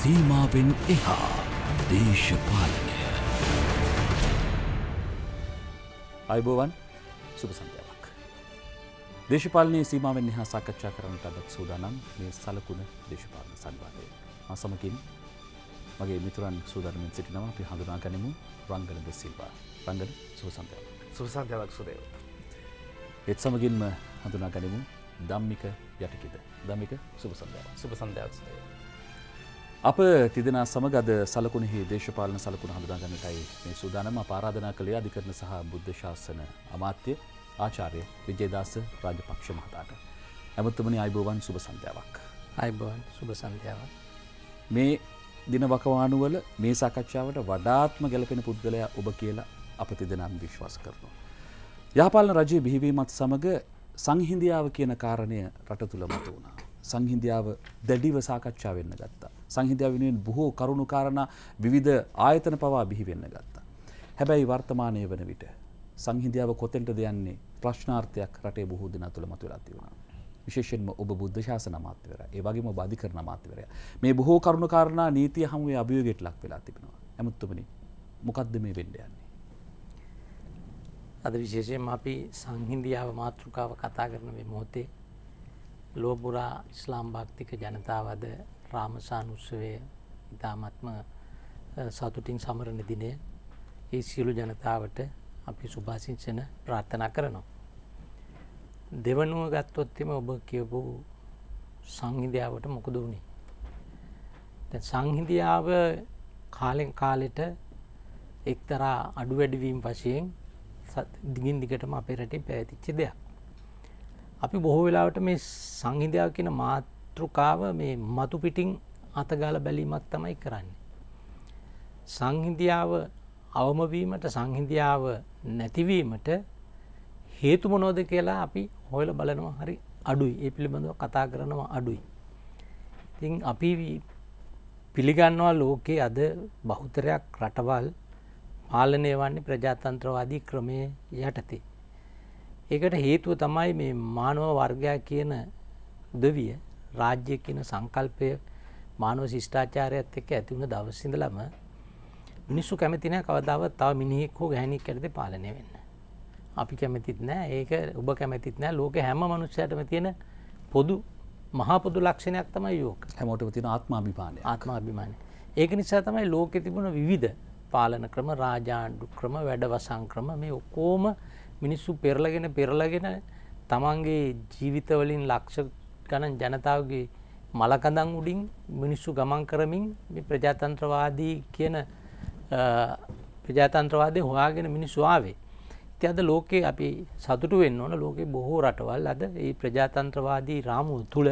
සීමාවෙන් එහා දේශපාලනය අයිබෝවන් සුප සන්ධ්‍යාවක්. දේශපාලනයේ සීමාවෙන් එහා සාකච්ඡා කරන්නට අදත් සූදානම් මේ සලකුණ දේශපාලන සංවාදය. අසමකින් මගේ මිතුරන් සූදානමින් සිටිනවා අපි හඳුනා ගනිමු රංගල ද සිල්වා. රංගල සුප සන්ධ්‍යාවක්. සුසන්ධයක් සුදේව. ඒත් සමගින්ම හඳුනා ගනිමු ධම්මික යටකිද. ධමික සුප සන්ධ්‍යාවක්. සුප සන්ධයක් සුදේව. අප තිදෙන සමගද සලකුණෙහි දේශපාලන සලකුණ හඳුනාගන්නටයි මේ සූදානම පාරාධනා කළේ අධිකරන සහ බුද්ධ ශාසන අමාත්‍ය ආචාර්ය විජේදාස රාජපක්ෂ මහතාට. ඇමතුමනි අයිබෝවන් සුභ සන්ධ්‍යාවක්. අයිබෝන් සුභ සන්ධ්‍යාවක්. මේ දින වකවානුවල මේ සාකච්ඡාවට වඩාත්ම ගැලපෙන පුද්ගලයා ඔබ කියලා අප තිදනම් විශ්වාස කරනවා. යාපාලන රජයේ බිහිවීමත් සමඟ සංහින්දියාව කියන කාරණය රට තුළ මතු වුණා. සංහින්දියාව දැඩිව සාකච්ඡා වෙන්න ගත්තා. සංහින්දියාව වෙනුවෙන් බොහෝ කරුණු කාරණා විවිධ ආයතන පවා බිහි වෙන්න ගත්තා. හැබැයි වර්තමානය වන විට සංහින්දියාව කොතෙන්ට දෙයන්නේ ප්‍රශ්නාර්ථයක් රටේ බොහෝ දෙනා තුළ මතුවලා තිබුණා. විශේෂයෙන්ම ඔබ බුද්ධ ශාසන අමාත්‍යවර ඒ වගේම බාධි කරන අමාත්‍යවරය මේ බොහෝ කරුණු කාරණා නීතිය හමුවේ අභියෝගයට ලක් වෙලා තිබෙනවා. ඇමතුමනි මොකද්ද මේ වෙන්න යන්නේ? අද විශේෂයෙන් අපි සංහින්දියාව මාතෘකාව කතා කරන මේ මොහොතේ ලෝපුරා ඉස්ලාම් භක්තික ජනතාවද රාමසානුත්සවය ඉතාමත්ම සතුටින් සමරණ දිනය ඒ සියලු ජනතාවට අපි සුභාසිංසන ප්‍රාර්ථනා කරනවා. දෙවනුව ගත්තොත්තෙම ඔබ කියපු සංහිදියාවට මොකද වුණේ. සංහිදියාව කාලෙන් කාලෙට එක්තරා අඩු වැඩවීම් වශයෙන් දිගින් දිගටම අපේ රටේ පැතිච්ච දෙයක්. අපි බොහෝ වෙලාවට මේ සංහිදයාව කියන මාතෘකාව මේ මතු පිටිං අතගාල බැලීමක් තමයි කරන්නේ. සංහිදියාව අවමවීමට සංහිදියාව නැතිවීමට හේතුමනෝද කියලා අපි හොයල බලනවා හරි අඩුයි ඒ පිළිබඳව කතා කරනවා අඩුයි. ඉතින් අපි පිළිගන්නවා ලෝකයේ අද බහුතරයක් රටවල් පාලනය වන්නේ ප්‍රජාතන්ත්‍රවාදී ක්‍රමය යටතේ. ඒකට හේතුව තමයි මේ මානව වර්ගයක් කියන උදවිය රාජ්‍ය කියන සංකල්පය මානව ශිෂ්ඨාචාරයත් එක්ක ඇතිවුණ දවස්සිඳලම මිනිස්සු කැමතින කවදාවත් තව මිනිහෙක් හෝ ගැහනික් කරද පාලනය වෙන්න. අපි කැමතිත් නෑ ඒක ඔබ කැමතිත් නෑ ලෝක හැම මනුෂ්‍යයටම තියෙන පොදු මහපොදු ලක්ෂණයක් තමයි යෝක හැමෝට තින ආත්ම අභිපානය ආත්ම අභිමානය. ඒක නිසා තමයි ලෝකෙ තිබුණ විවිධ පාලන ක්‍රම රාජාණ්ඩු ක්‍රම වැඩවසං ක්‍රම මේ ඔක්කෝම මිනිස්සු පෙරලගෙන පෙරලගෙන තමන්ගේ ජීවිතවලින් ලක්ෂ ගණන් ජනතාවගේ මලකඳං උඩින් මිනිස්සු ගමන් කරමින් ප්‍රජාතන්ත්‍රවාදී කියන ප්‍රජාතන්ත්‍රවාදය හොයාගෙන මිනිස්සු ආවේ. ති අද ලෝකයේ අපි සතුටු වෙන්න ඕන ලෝකෙ බොහෝ රටවල් අද ඒ ප්‍රජාතන්ත්‍රවාදී රාමුව තුළ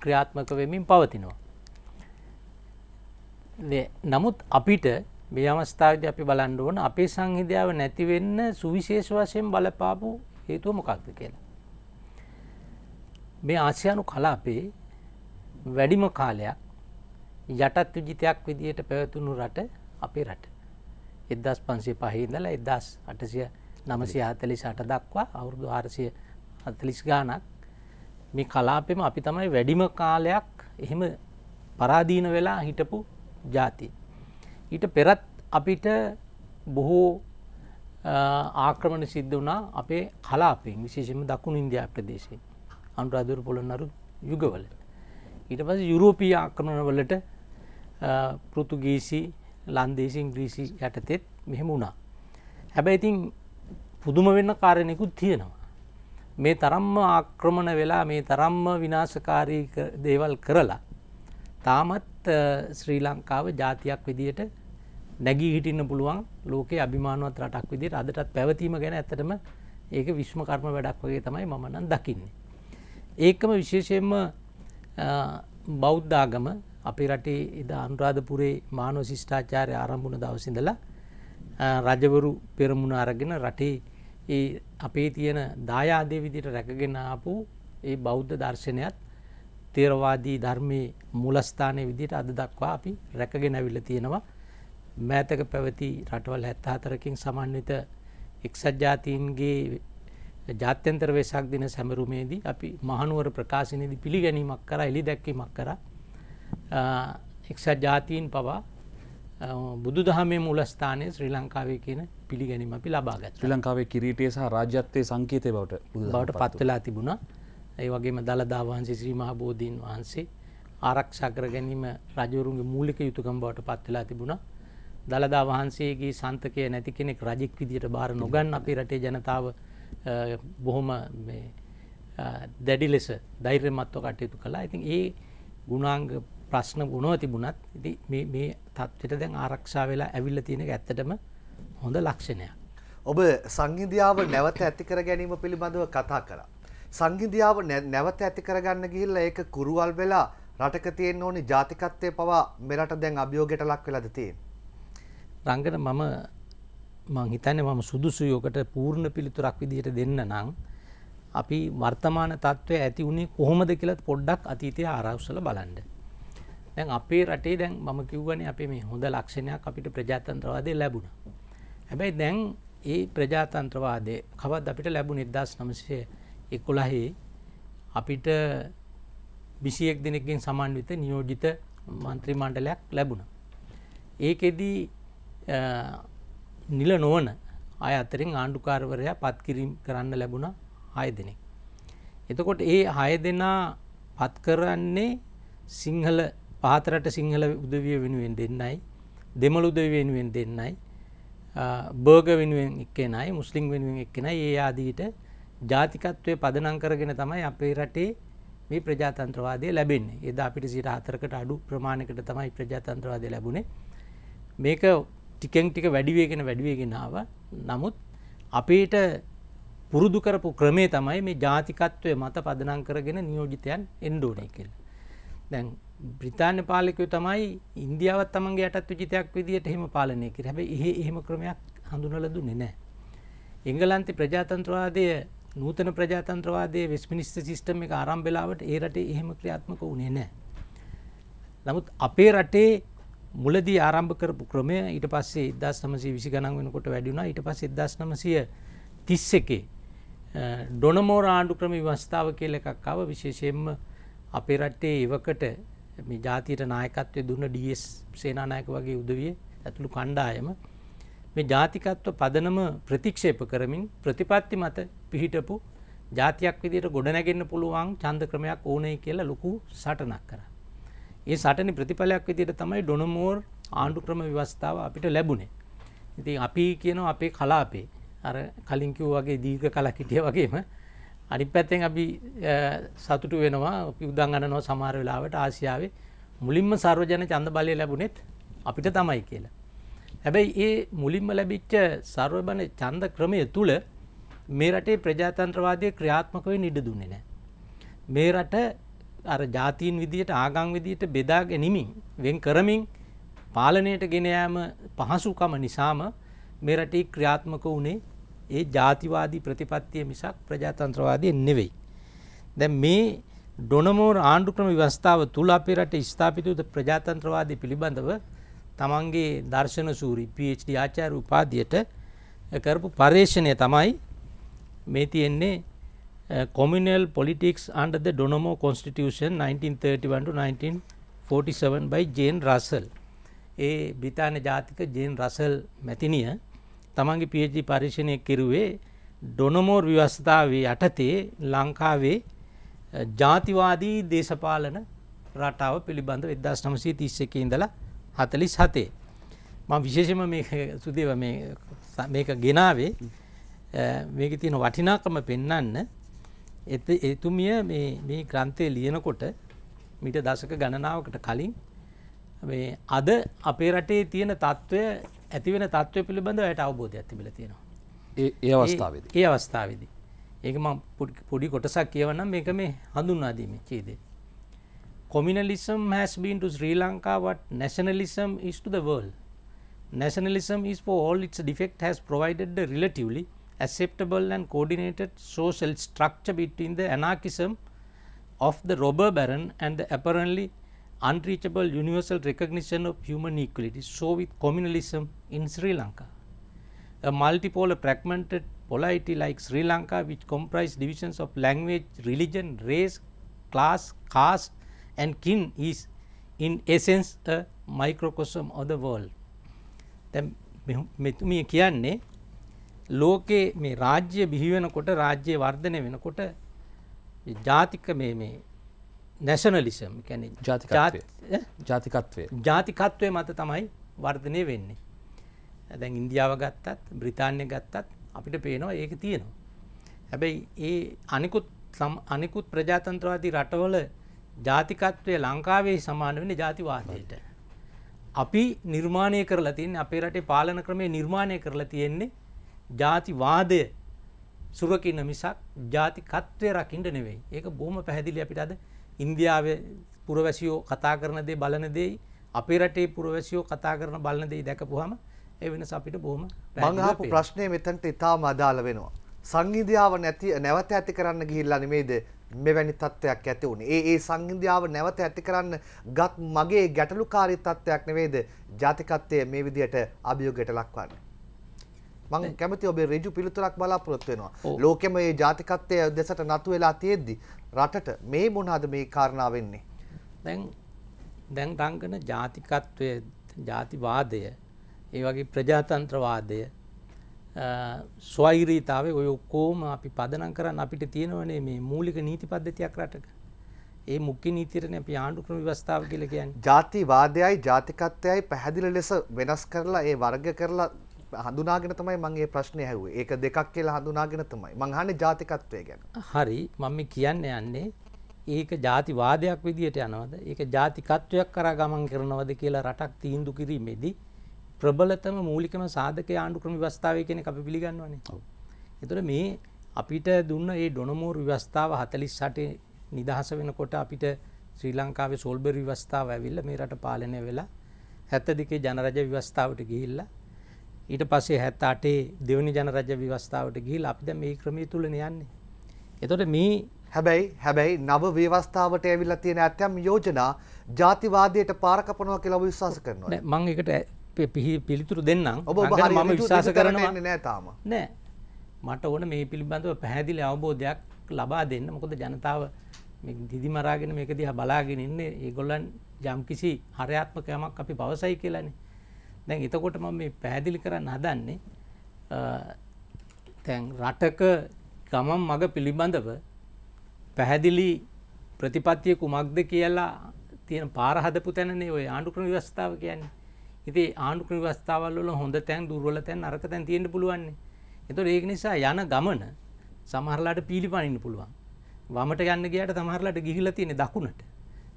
ක්‍රියාත්මක වෙමින් පවතිනවා. නමුත් අපිට මේ අවස්ථාවද අපි බලන්න ඕන අපේ සංහිධාව නැතිවෙන්න සුවිශේෂ වශයෙන් බලපාපු හේතුව මොකක්ද කියලා. මේ ආසියානු කලාපේ වැඩිම කාලයක් යටත් විජිතයක් විදියට පැවතුණු රට අපේ රට. එදස් පන්සේ පහිදල එදස් අටසිය නමසය හතලිස් අට දක්වා අවුරුදු ආරසිය හතලිස් ගානක් මේ කලාපෙම අපි තමයි වැඩිම කාලයක් එහෙම පරාදීන වෙලා හිටපු ජාති. ඊට පෙරත් අපිට බොහෝ ආක්‍රමණ සිද්ධ වනා අපේ කලාපෙන් විශේෂම දකුණු ඉන්දයා ප්‍රදේශයෙන් අනුරාදුර පොළොන්නරු යුගවල. ඊට පස යුරෝපී ආක්‍රමණ වලට පෘතුගීසි ලන්දේසින් ග්‍රීසි යටතෙත් මෙහෙම වුණා. හැබැයි ඉතින් පුදුම වෙන්න කාරණයකුත් තියෙනවා. මේ තරම්ම ආක්‍රමණ වෙලා මේ තරම්ම විනාශකාරී දේවල් කරලා තාමත් ශ්‍රී ලංකාව ජාතියක් විදියට නැගී හිටින්න පුළුවන් ලෝකේ අභිමානුවත් රටක් විදිට අදටත් පැවතීම ගැන ඇතටම ඒක විශ්ම කර්ම වැඩක් වගේ තමයි මමනන් දකින්නේ. ඒකම විශේෂයෙන්ම බෞද්ධාගම අපේ රටේ එද අනුරාධපුරේ මානව ශිෂ්ඨාචාරය ආරම්භුණ දවසිඳලා රජවරු පෙරමුණ අරගෙන රටේ ඒ අපේ තියෙන දායාදය විදිට රැකගෙන ආපු ඒ බෞද්ධ දර්ශනයත් තේරවාදී ධර්මය මුලස්ථානය විදිට අද දක්වා අපි රැකගෙන ඇවිල්ල තියෙනවා. මෑතක පැවති රටවල් හැත්ත හතරකින් සමන්විත එක්සත් ජාතීන්ගේ ජාත්‍යන්තර වෙසක් දින සැමරුමේදී අපි මහනුවර ප්‍රකාශනයේදී පිළිගැනීමක් කර එලි දැක්වීමක් කර. එක්සත් ජාතීන් පවා බුදු දහමේ මුලස්ථානය ශ්‍රී ලංකාවේ කියන පිළිගැනීම අපි ලබාගත් ශ්‍රී ලංකාවේ කිරීටය සහ රාජ්‍යත්තය සංකේතය බවට බවට පත්වෙලා තිබුණා. ඒ වගේම දළදා වහන්සේ ශ්‍රී මහබෝධීන් වහන්සේ ආරක්ෂා කර ගැනීම රජවරුන්ගේ මූලික යුතුකම් බවට පත්වෙලා තිබුණා. දළදා වහන්සේගේ සන්තකය නැති කෙනෙක් රජෙක් විදියට බාර නොගන්න අපේ රටේ ජනතාව බොහොම දැඩි ලෙස දෛර්යමත්ව කටයුතු කලා ඉතින් ඒ ගුණාංග ප්‍රශ්න ගුණව තිබුණත් ඉති මේ තත්වට දැන් ආරක්ෂා වෙලා ඇවිල්ල තියෙන ඇත්තටම හොඳ ලක්ෂණයක්. ඔබ සංහිදියාව නැවත ඇතිකර ගැනීම පිළිබඳව කතා කර. සංහිදියාව නැවත ඇති කරගන්න ගිහිල්ල ඒක කුරුවල් වෙලා රටක තියෙන් ඕනි ජාතිකත්වය පවා මෙරට දැන් අභියෝගයට ලක් වෙලද තියෙන්. රංගන මම මං හිතන්න මම සුදුසු යෝකට පූර්ණ පිළිතුරක් විදිහට දෙන්න නං අපි වර්තමාන තත්ත්වය ඇති වුණේ කොහොමද කියලත් පොඩ්ඩක් අතීතය ආරවසල බලන්ඩ. දැන් අපේ රටේ දැන් මම කිව්වන අපේ මේ හොඳ ලක්ෂණයක් අපිට ප්‍රජාතන්ත්‍රවාදය ලැබුණ. හැබැයි දැන් ඒ ප්‍රජාතන්ත්‍රවාදය කවත් අපිට ලැබුණ නිදස් නමසය එකොලහේ අපිට විසියෙක් දෙනෙකින් සමන්විත නියෝජිත මන්ත්‍රී මණ්ඩලයක් ලැබුණ. ඒකෙදී නිල නොවන අය අතරින් ආණ්ඩුකාරවරයා පත්කිරීම් කරන්න ලැබුණ හය දෙනෙක්. එතකොට ඒ හය දෙනා පත් කරන්නේ සිංහල පහතරට සිංහල උදවිය වෙනුවෙන් දෙන්නයි දෙමළ උදව වෙනුවෙන් දෙන්නයි බර්ග වෙනුවෙන් එක්කෙනයි මුස්ලිම් වෙනුවෙන් එක්කෙන ඒ ආදීට ජාතිකත්වය පදනං කරගෙන තමයි අපේ රටේ මේ ප්‍රජාතන්ත්‍රවාදය ලැබෙන්නේ. එද අපිට සිට හතරකට අඩු ප්‍රමාණකට තමයි ප්‍රජාතන්ත්‍රවාදය ලැබුණේ. මේක ටිකෙන් ටික වැඩිවේගෙන වැඩිවේගෙනාව නමුත් අපේට පුරුදු කරපු ක්‍රමේ තමයි මේ ජාතිකත්වය මත පදනං කරගෙන නියෝජිතයන් එන්ඩෝනය කියල. දැන් බ්‍රිතාන්‍ය පාලකය තමයි ඉන්දියාවත් තමන්ගේ යටත් විජිතයක් විදිට එහෙම පාලනය කර හැබ ඒ එහෙම ක්‍රමයක් හඳුනල දුන්නේ නෑ. එංගලන්ති ප්‍රජාතන්ත්‍රවාදය නූතන ප්‍රජාතන්ත්‍රවාදය වෙස්මිනිස්ට සිිස්ටම එක ආරම්බෙලාවට ඒ රටේ එහෙම ක්‍රියාත්මක වුණේ නෑ. නමුත් අපේ රටේ මුලදී ආරම්භ කරපු ක්‍රමය ඊට පස්සේ ඉදස් නමසී විසි ගණන් වෙනකොට වැඩුණා ඊට පස් ඉදස් නමසය තිස්ස එකේ ඩොනමෝර ආණ්ඩු ක්‍රම වස්ථාව කියල එකක්කාව විශේෂයෙන්ම අපේ රට්ටේ එවකට මේ ජාතියට නායකත්වය දුන්න ඩස් සේනානායක වගේ උදවිය ඇතුළු කණ්ඩායම මේ ජාතිකත්ව පදනම ප්‍රතික්ෂේප කරමින් ප්‍රතිපත්ති මත පිහිටපු ජාතියක් විදියට ගොඩනැගෙන්න්න පුළුවන් චන්ද ක්‍රමයක් ඕනයි කියලා ලොකු සටනක් කර. ඒ සටනි ප්‍රතිඵලයක් විදියට තමයි ඩොනමෝර් ආණ්ඩු ක්‍රම ව්‍යවස්ථාව අපිට ලැබුණේ. ඉතින් අපි කියනවා අපේ කලාපේ අර කලින්කිව් වගේ දීර්ඝ කලක් හිටිය වගේම අනි පැත්තෙන් අපි සතුටු වෙනවා අපි උදන් අනනෝ සමාර වෙලාවට ආසියාවේ මුලින්ම සර්වජන චන්ද බලය ලැබුණෙත් අපිට තමයි කියලා. හැබැයි ඒ මුලින්ම ලැබිච්ච සර්වබන චන්ද ක්‍රමය තුළ මේ රටේ ප්‍රජාතන්ත්‍රවාදය ක්‍රියාත්මකව නිඩ දුන්නේ නෑ. මේ රට අර ජාතීන් විදියට ආගං විදියට බෙදා ගැනීමින් වෙන් කරමින් පාලනයට ගෙනයෑම පහසුකම නිසාම මේ රටේ ක්‍රියාත්මක වුණේ ඒ ජාතිවාදී ප්‍රතිපත්තිය මිසක් ප්‍රජාතන්ත්‍රවාදය නෙවෙයි. දැ මේ ඩොනමෝර් ආණ්ඩුක්‍රම ව්‍යස්ථාව තුළ අපේ රට ස්ථාපිතුද ප්‍රජාතන්ත්‍රවාදය පිළිබඳව තමන්ගේ දර්ශන සූරි PhD ආචාර උපාදියට කරපු පර්ේෂණය තමයි මේ තියෙන්නේ communal politics and the Donoughmore constitution 1931 by Jane Russell ඒ බ්‍රිතාන ජාතික ජේන් රසල් මැතිනිය තමන්ගේ පියජි පරිශණය කෙරුවේ ඩොනමෝර් ව්‍යවස්ථාවේ යටතේ ලංකාවේ ජාතිවාදී දේශපාලන රටාව පිළිබඳ එදදාස් නමසී තිස්සක ඉඳලා හතලිස් හතේ. ම විශේෂම සුදේව මේක ගෙනාවේ මේක තියෙන වටිනාකම පෙන්නන්න එත එතුමිය මේ ක්‍රන්තය ලියනකොට මිට දසක ගණනාවකට කලින් අද අපේ රටේ තියෙන තත්ත්වය ඇතිවෙන තත්ත්වය පිළිබඳ ඇයට අවබෝධ ඇතිබිල තියෙනවා. ඒ අවස්ථාවද. ඒ අවස්ථාවදී. ඒක ම පොඩි කොටසක් කියවනම් මේක මේ හඳුන්වාදීම චේදේ Communalism has been to Sri Lanka what nationalism is to the world. Nationalism is for all its defect has provided a relatively acceptable and coordinated social structure between the anarchism of the robber baron and the apparently unreachable universal recognition of human equality. So with communalism in Sri Lanka. A multipolar fragmented polity like Sri Lanka which comprise divisions of language, religion, race, class, caste and kin is in essence a microcosm of the world. දැන් මෙතුමිය කියන්නේ ලෝකේ මේ රාජ්‍ය බිහි වෙනකොට රාජ්‍ය වර්ධනය වෙනකොට ජාතික මේ මේ නැෂනලිසම් කියන්නේ ජාතිකත්වය. ජාතිකත්වය. මත තමයි වර්ධනය වෙන්නේ. දැන් ඉන්දියාව ගත්තත් බ්‍රිතාන්‍ය ගත්තත් අපිට පේනවා ඒක තියෙනවා. හැබැයි ඒ අනිකුත් සම්- අනිකුත් ප්‍රජාතන්ත්‍රවාදී රටවල ජාතිකත්වය ලංකාවේ සමාන වෙන ජාතිවාදයට. අපි නිර්මාණය කරලා තියන්නේ අපේ රටේ පාලන ක්‍රමය නිර්මාණය කරලා තියෙන්නේ ජාතිවාදය සුරකින්න මිසක් ජාතිකත්වය රකිින්ට නෙවෙයි ඒක බොහම පැහැදිලි අපිට අද ඉන්දියාවේ පුරවැසියෝ කතා කරන දේ බලන දෙයි අපේ රටේ පුරවැසියෝ කතා කරන බලන දෙයි දැකපුහම ඒ වෙනස අපිට බොහම මංහපු ප්‍රශ්නය මෙතන්ට ඉතාම අදාළ වෙනවා. සංහිදියාව නැති නැවත ඇති කරන්න ගිහිල්ලා නෙමේද මෙවැනි තත්ත්වයක් ඇති වුණේ. ඒ ඒ සංහිදියාව නැවත ඇති කරන්න ගත් මගේ ගැටලුකාරී තත්ත්වයක් නෙවෙයිද ජාතිකත්වය මේ විදිහට අභියෝගයට ලක්වන්නේ. මං කැමති ඔබේ ඍජු පිළිතුරක් බලාපොරොත්තු වෙනවා. ලෝකෙම මේ ජාතිකත්වය දෙසට නතු වෙලා තියෙද්දි රටට මේ මොනවාද මේ කාරණා වෙන්නේ? දැන් දැන් රංගන ජාතිකත්වය ජාතිවාදය ඒ වගේ ප්‍රජාතන්ත්‍රවාදය ස්වෛරීතාවේ ඔය ඔක්කෝම අපි පදනම් කරන්න අපිට තියෙනවනේ මේ මූලික නීති පද්ධතියක් රටක ඒ මුක්්‍ය නීතිරණ අපි ආණ්ඩුක්‍රම ව්‍යවස්ථාව කියල කියන්න ජාතිවාදයයි ජාතිකත්වයයි පැහැදිලි ලෙස වෙනස් කරලා ඒ වර්ග කරලා හඳුනාගෙන තමයි මගේ ප්‍රශ්නය හැව්වේ. ඒක දෙකක් කියලා හඳුනාගෙන තමයි. මං අහන්නේ ජාතිකත්වය ගැන. හරි මම කියන්න යන්නේ ඒක ජාතිවාදයක් විදියට යනවද ඒක ජාතිකත්වයක් කරා ගමන් කරනවද කියලා රටක් තීන්දු කිරීමේදී ප්‍රබලතම මූලිකම සාධක ආණ්ඩුක්‍රම ව්‍යවස්ථාවය කියන අපි පිළිගන්නවනේ එතොට මේ අපිට දුන්න ඒ ඩොනමෝර් ව්‍යවස්ථාව හතලිස් සටේ නිදහස වෙනකොට අපිට ශ්‍රී ලංකාවේ සෝල්බර් ව්‍යවස්ථාව ඇවිල්ල මේ රට පාලනය වෙලා හැත්ත දෙකේ ජනරජ ව්‍යවස්ථාවට ගිහිල්ල ඊට පස්සේ හැත්ත අටේ දෙවනි ජනරජ ව්‍යවස්ථාවට ගිහිල් අපිද මේ ක්‍රමය තුළන යන්නේ. එතොට මේ හැබැයි හැබැයි නව ව්‍යවස්ථාවට ඇවිල්ලා තියෙන ඇතැම් යෝජනා ජාතිවාදයට පාරකපනවා කියලා ඔබ විශ්වාස කරනවා. නෑ, මං එකට ඇ- පි- පිහි- පිළිතුරු දෙන්නම් ඔබ මම විශ්වාස කරනවා නෑ තාම. නෑ මට ඕන මේ පිළිබඳව පැහැදිලි අවබෝධයක් ලබා දෙන්න මොකද ජනතාව මේ දිදි මරාගෙන මේක දිහා බලාගෙන ඉන්නේ ඒගොල්ලන් යම් කිසි හරයාත්මක යමක් අපි පවසයි කියලානේ දැන් එතකොට මම මේ පැහැදිලි කරන්න හදන්නේ අ, තැන් රටක ගමන් මග පිළිබඳව පැහැදිලි ප්‍රතිපත්තිය කුමක්ද කියලා තියෙන පාරහදපු තැනනේ ඔය ආණ්ඩුක්‍රම ව්‍යවස්ථාව කියන්නේ. ඉතින් ආණ්ඩුක්‍රම ව්‍යවස්ථාවල් වල හොඳ තැන් දුර්වල තැන් නරක තැන් තියෙන්න පුළුවන්නේ. ඒතකොට ඒක නිසා යන ගමන සමහරලාට පීලිපනින්න පුළුවන්. වමට යන්න ගියාට සමහරලාට ගිහිල්ලා තියෙන්නේ දකුණට.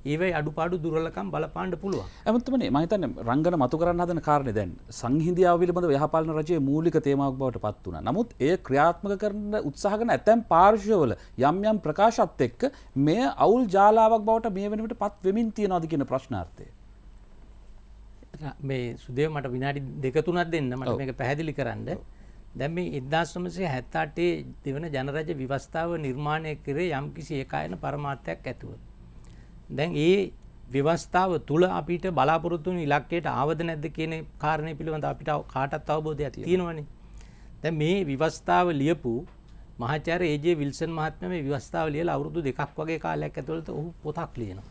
ඒවයි අඩුපාඩු දුර්වලකම් බලපාන්න පුළුවන්. ඇමතුමනේ මහිතන්න රංගන මතු කරන්න හදන කාරණය දැන් සංහිදියාව පිළිබඳ යහපාලන රජයේ මූලික තේමාවක් බවට පත් වුණා. නමුත් ඒ ක්‍රියාත්මක කරන උත්සාහ කරන ඇතැම් පාර්ශවවල යම් යම් ප්‍රකාශත් එක්ක මේ අවුල් ජාලාවක් බවට මේ වෙනකොට පත් වෙමින් තියෙනවාද කියන ප්‍රශ්නාර්ථය. මේ සුදේව මට විනාඩි දෙක තුනක් දෙන්න මට මේක පැහැදිලි කරන්න දැම් මේ ඉදදාශ්‍රමසය හැත්තාටේ දෙවන ජනරජ විවස්ථාව නිර්මාණය කරේ යම් කිසි ඒකායන පරමාර්ථයක් ඇතුව. දැන් ඒ ව්‍යවස්ථාව තුළ අපිට බලාපොරොත්තුන ඉලක්කයට ආවද නැද්ද කියන කාරණය පිළිබඳ අපිට කාටත් අවබෝධයක් තියෙනවනේ. දැ මේ විවස්ථාව ලියපු මහචර ඒජේ විල්සන් මහත්ම මේ විවස්ථාව ලියල අවුරුදු දෙකක් වගේ කාලයක් ඇතුළට ඔහු පොතක් ලියනවා.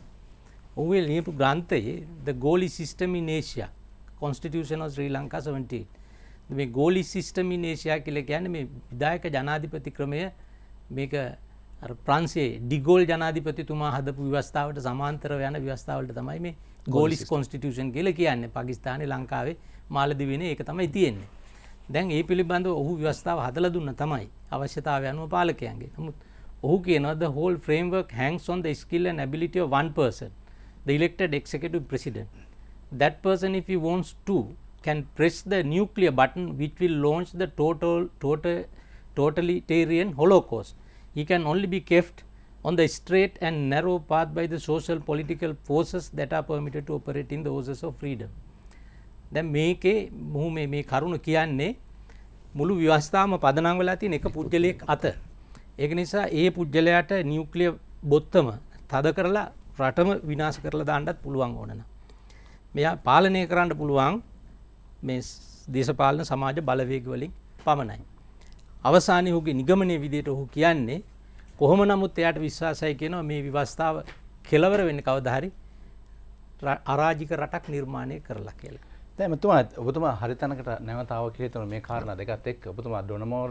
ඔහුේ ලියපු ග්‍රන්ථයේ ද ගෝලි සිිස්ටමි නේෂයා කොන්ස්ටිටියෂන ශ්‍රී ලංකා 17 මේ ගෝලි සිිස්ටමි නේෂයා කියල ගැන මේ විදායක ජනාධිපති ක්‍රමය මේක ප්‍රන්සේ ඩිගෝල් ජනාධිපතිතුමා හදපු ව්‍යවස්ථාවට සමාන්තර යන ව්‍යවස්ථාවලට තමයි මේ ගෝලිස් කොන්ස්ටිටියෂන් කියල කියන්න. පකිස්ාන ලංකාවේ මාලදි වෙන එක තමයි තියෙන්නේ. දැන් ඒ පිළිබඳ ඔහු ව්‍යවස්ථාව හදල දුන්න තමයි අවශ්‍යතාව යනුව පාලකයන්ගේ. නමුත් ඔහු කියනවද whole framework hands on the skill and ability of one person the elected executive president. That person if he wants to can press the nuclear button which will launch the total total totalitarian holocaust he can only be kept on the straight and narrow path by the social political forces that are permitted to operate in the oasis of freedom දැන් මේකේ මොහු මේ මේ කරුණ කියන්නේ මුළු ව්‍යවස්ථාවම පදනම් වෙලා තියෙන එක පුද්ගලයෙක් අත. ඒක නිසා ඒ පුද්ගලයාට නියුක්ලියර් බොත්තම තද කරලා රටම විනාශ කරලා දාන්නත් පුළුවන් ඕනන. මෙයා පාලනය කරන්න පුළුවන් මේ දේශපාලන සමාජ බලවේග වලින් පමණයි. අවසානයේ ඔහුගේ නිගමනය විදිහට ඔහු කියන්නේ කොහොම නමුත් එයාට විශ්වාසයි කියනවා මේ විවස්ථාව කෙලවර වෙන්නේ කවදා හරි ර- අරාජික රටක් නිර්මාණය කරලා කියලා. දැමතුමා ඔබතුමා හරිතනකට නැවතාව කියතුන මේ කාරණ දෙකත් එක් ඔබතුමා ඩොනමෝර්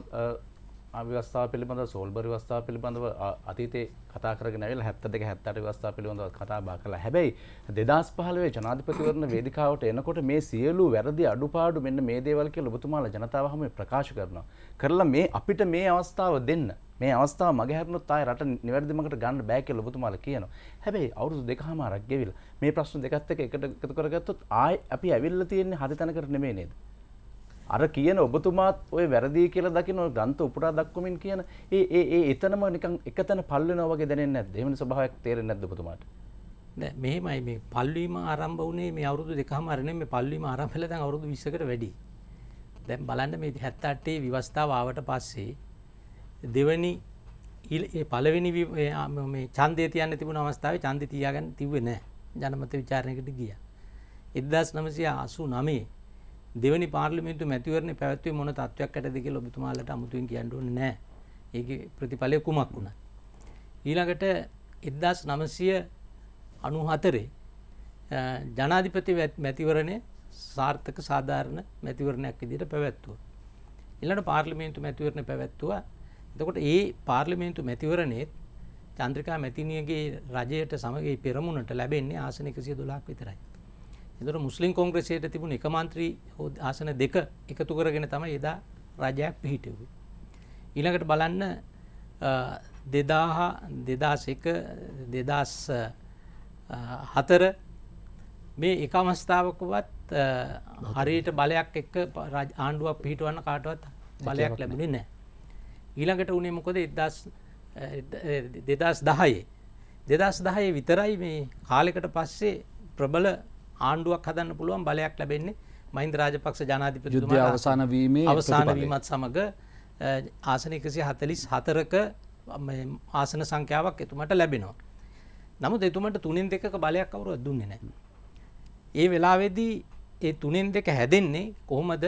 අවස්ථා පිළිබඳ සෝල්බරි වස්ථා පිළිබඳව අ- අතීතේ කතා කරගෙන ඇවිල්ලා 72 70 වස්ථා පිළිබඳව කතා බහ කළා. හැබැයි 2015 ජනාධිපතිවරණ වේදිකාවට එනකොට මේ සියලු වැරදි අඩුපාඩු මෙන්න මේ දේවල් කියලා ඔබතුමාලා ජනතාව හැම ප්‍රකාශ කරනවා. කරලා මේ අපිට මේ අවස්ථාව දෙන්න මේ අවස්ථාව මගහැරුණොත් ආය රට නිවැරදි මඟට ගන්න බෑ කියලා ඔබතුමාලා කියනවා. හැබැයි අවුරුදු දෙකමාරක් ගෙවිලා මේ ප්‍රශ්න දෙකත් එක්ක එකට එකතු කරගත්තොත් ආයි අපි ඇවිල්ලා තියෙන්නේ හරි තැනකට නෙමෙයි නේද? අර කියන ඔබතුමාත් ඔය වැරදි කියලා දකින ඔය ග්‍රන්ථ උපුටා දක්වමින් කියන ඒ ඒ ඒ එතනම නිකන් එකතැන පල් වෙනවා වගේ දැනෙන්නේ නැද්ද? එහෙම ස්වභාවයක් තේරෙන්නේ නැද්ද ඔබතුමාට? නෑ මෙහෙමයි මේ පල්වීම ආරම්භ වුණේ මේ අවුරුදු දෙකමාර නෙමෙයි මේ පල්වීම ආරම්භ වෙලා දැන් අවුරුදු 20කට වැඩි. දැන් බලන්න මේ 78 විවස්ථාව ආවට පස්සේ දෙවනි ඊළ- ඒ පළවෙනි වි- ඒ ආ- ම- මේ ඡන්දය තියන්න තිබුණ අවස්ථාවේ ඡන්දය තියාගන්න තිබ්බේ නෑ. ජනමත විචාරණයකට ගියා. 1989 දෙවනි පාර්ලිමේන්තු මැතිවරණය පැවැත්වුවේ මොන තත්ත්වයක් ඇතද කියලා ඔබතුමාලට අමුතුවෙන් කියන්න ඕනේ නෑ. ඒකේ ප්‍රතිඵලය කුමක් වුණා. ඊළඟට 1994 ජනාධිපති වැත්- මැතිවරණය සාර්ථක සාධාරණ මැතිවරණයක් විදිහට පැවැත්වුවා. ඊළඟට පාර්ලිමේන්තු මැතිවරණ පැවැත්වුවා. එතකොට ඒ පාර්ලිමේන්තු මැතිවරණයේත් චන්ද්‍රිකා මැතිනියගේ රජයට සමග ඒ පෙරමුණට ලැබෙන්නේ ආසන 112ක් විතරයි. එතකොට මුස්ලිම් කොංග්‍රසයට තිබුණ එක හෝ- ආසන දෙක එකතු කරගෙන තමයි එදා රජයක් පිහිටුවේ. ඊළඟට බලන්න දෙදාහ දෙදස් එක දෙදස් හතර මේ එක අවස්ථාවකවත් හරියට බලයක් එක්ක ආණ්ඩුවක් පිහිටුවන්න කාටවත් බලයක් ලැබුණේ නෑ. ඊළඟට උනේ මොකද එදස් දෙදස් දහයේ දෙදස් දහයේ විතරයි මේ කාලෙකට පස්සේ ප්‍රබල ආණ්ඩුවක් හදන්න පුළුවන් බලයක් ලැබෙන්නේ මහින්ද රාජපක්ෂ ජනාධිපතිතුමා අවසාන වීමේ අවසාන. වීමත් සමඟ ආසන එකසි හතලිස් හතරක ආසන සංඛ්‍යාවක් එතුමට ලැබෙනවා. නමුත් එතුමට තුනෙන් දෙක බලයක් කවරුව දුන්නේ නෑ. ඒ වෙලාවෙදී ඒ තුනෙන් දෙක හැදෙන්නේ කොහොමද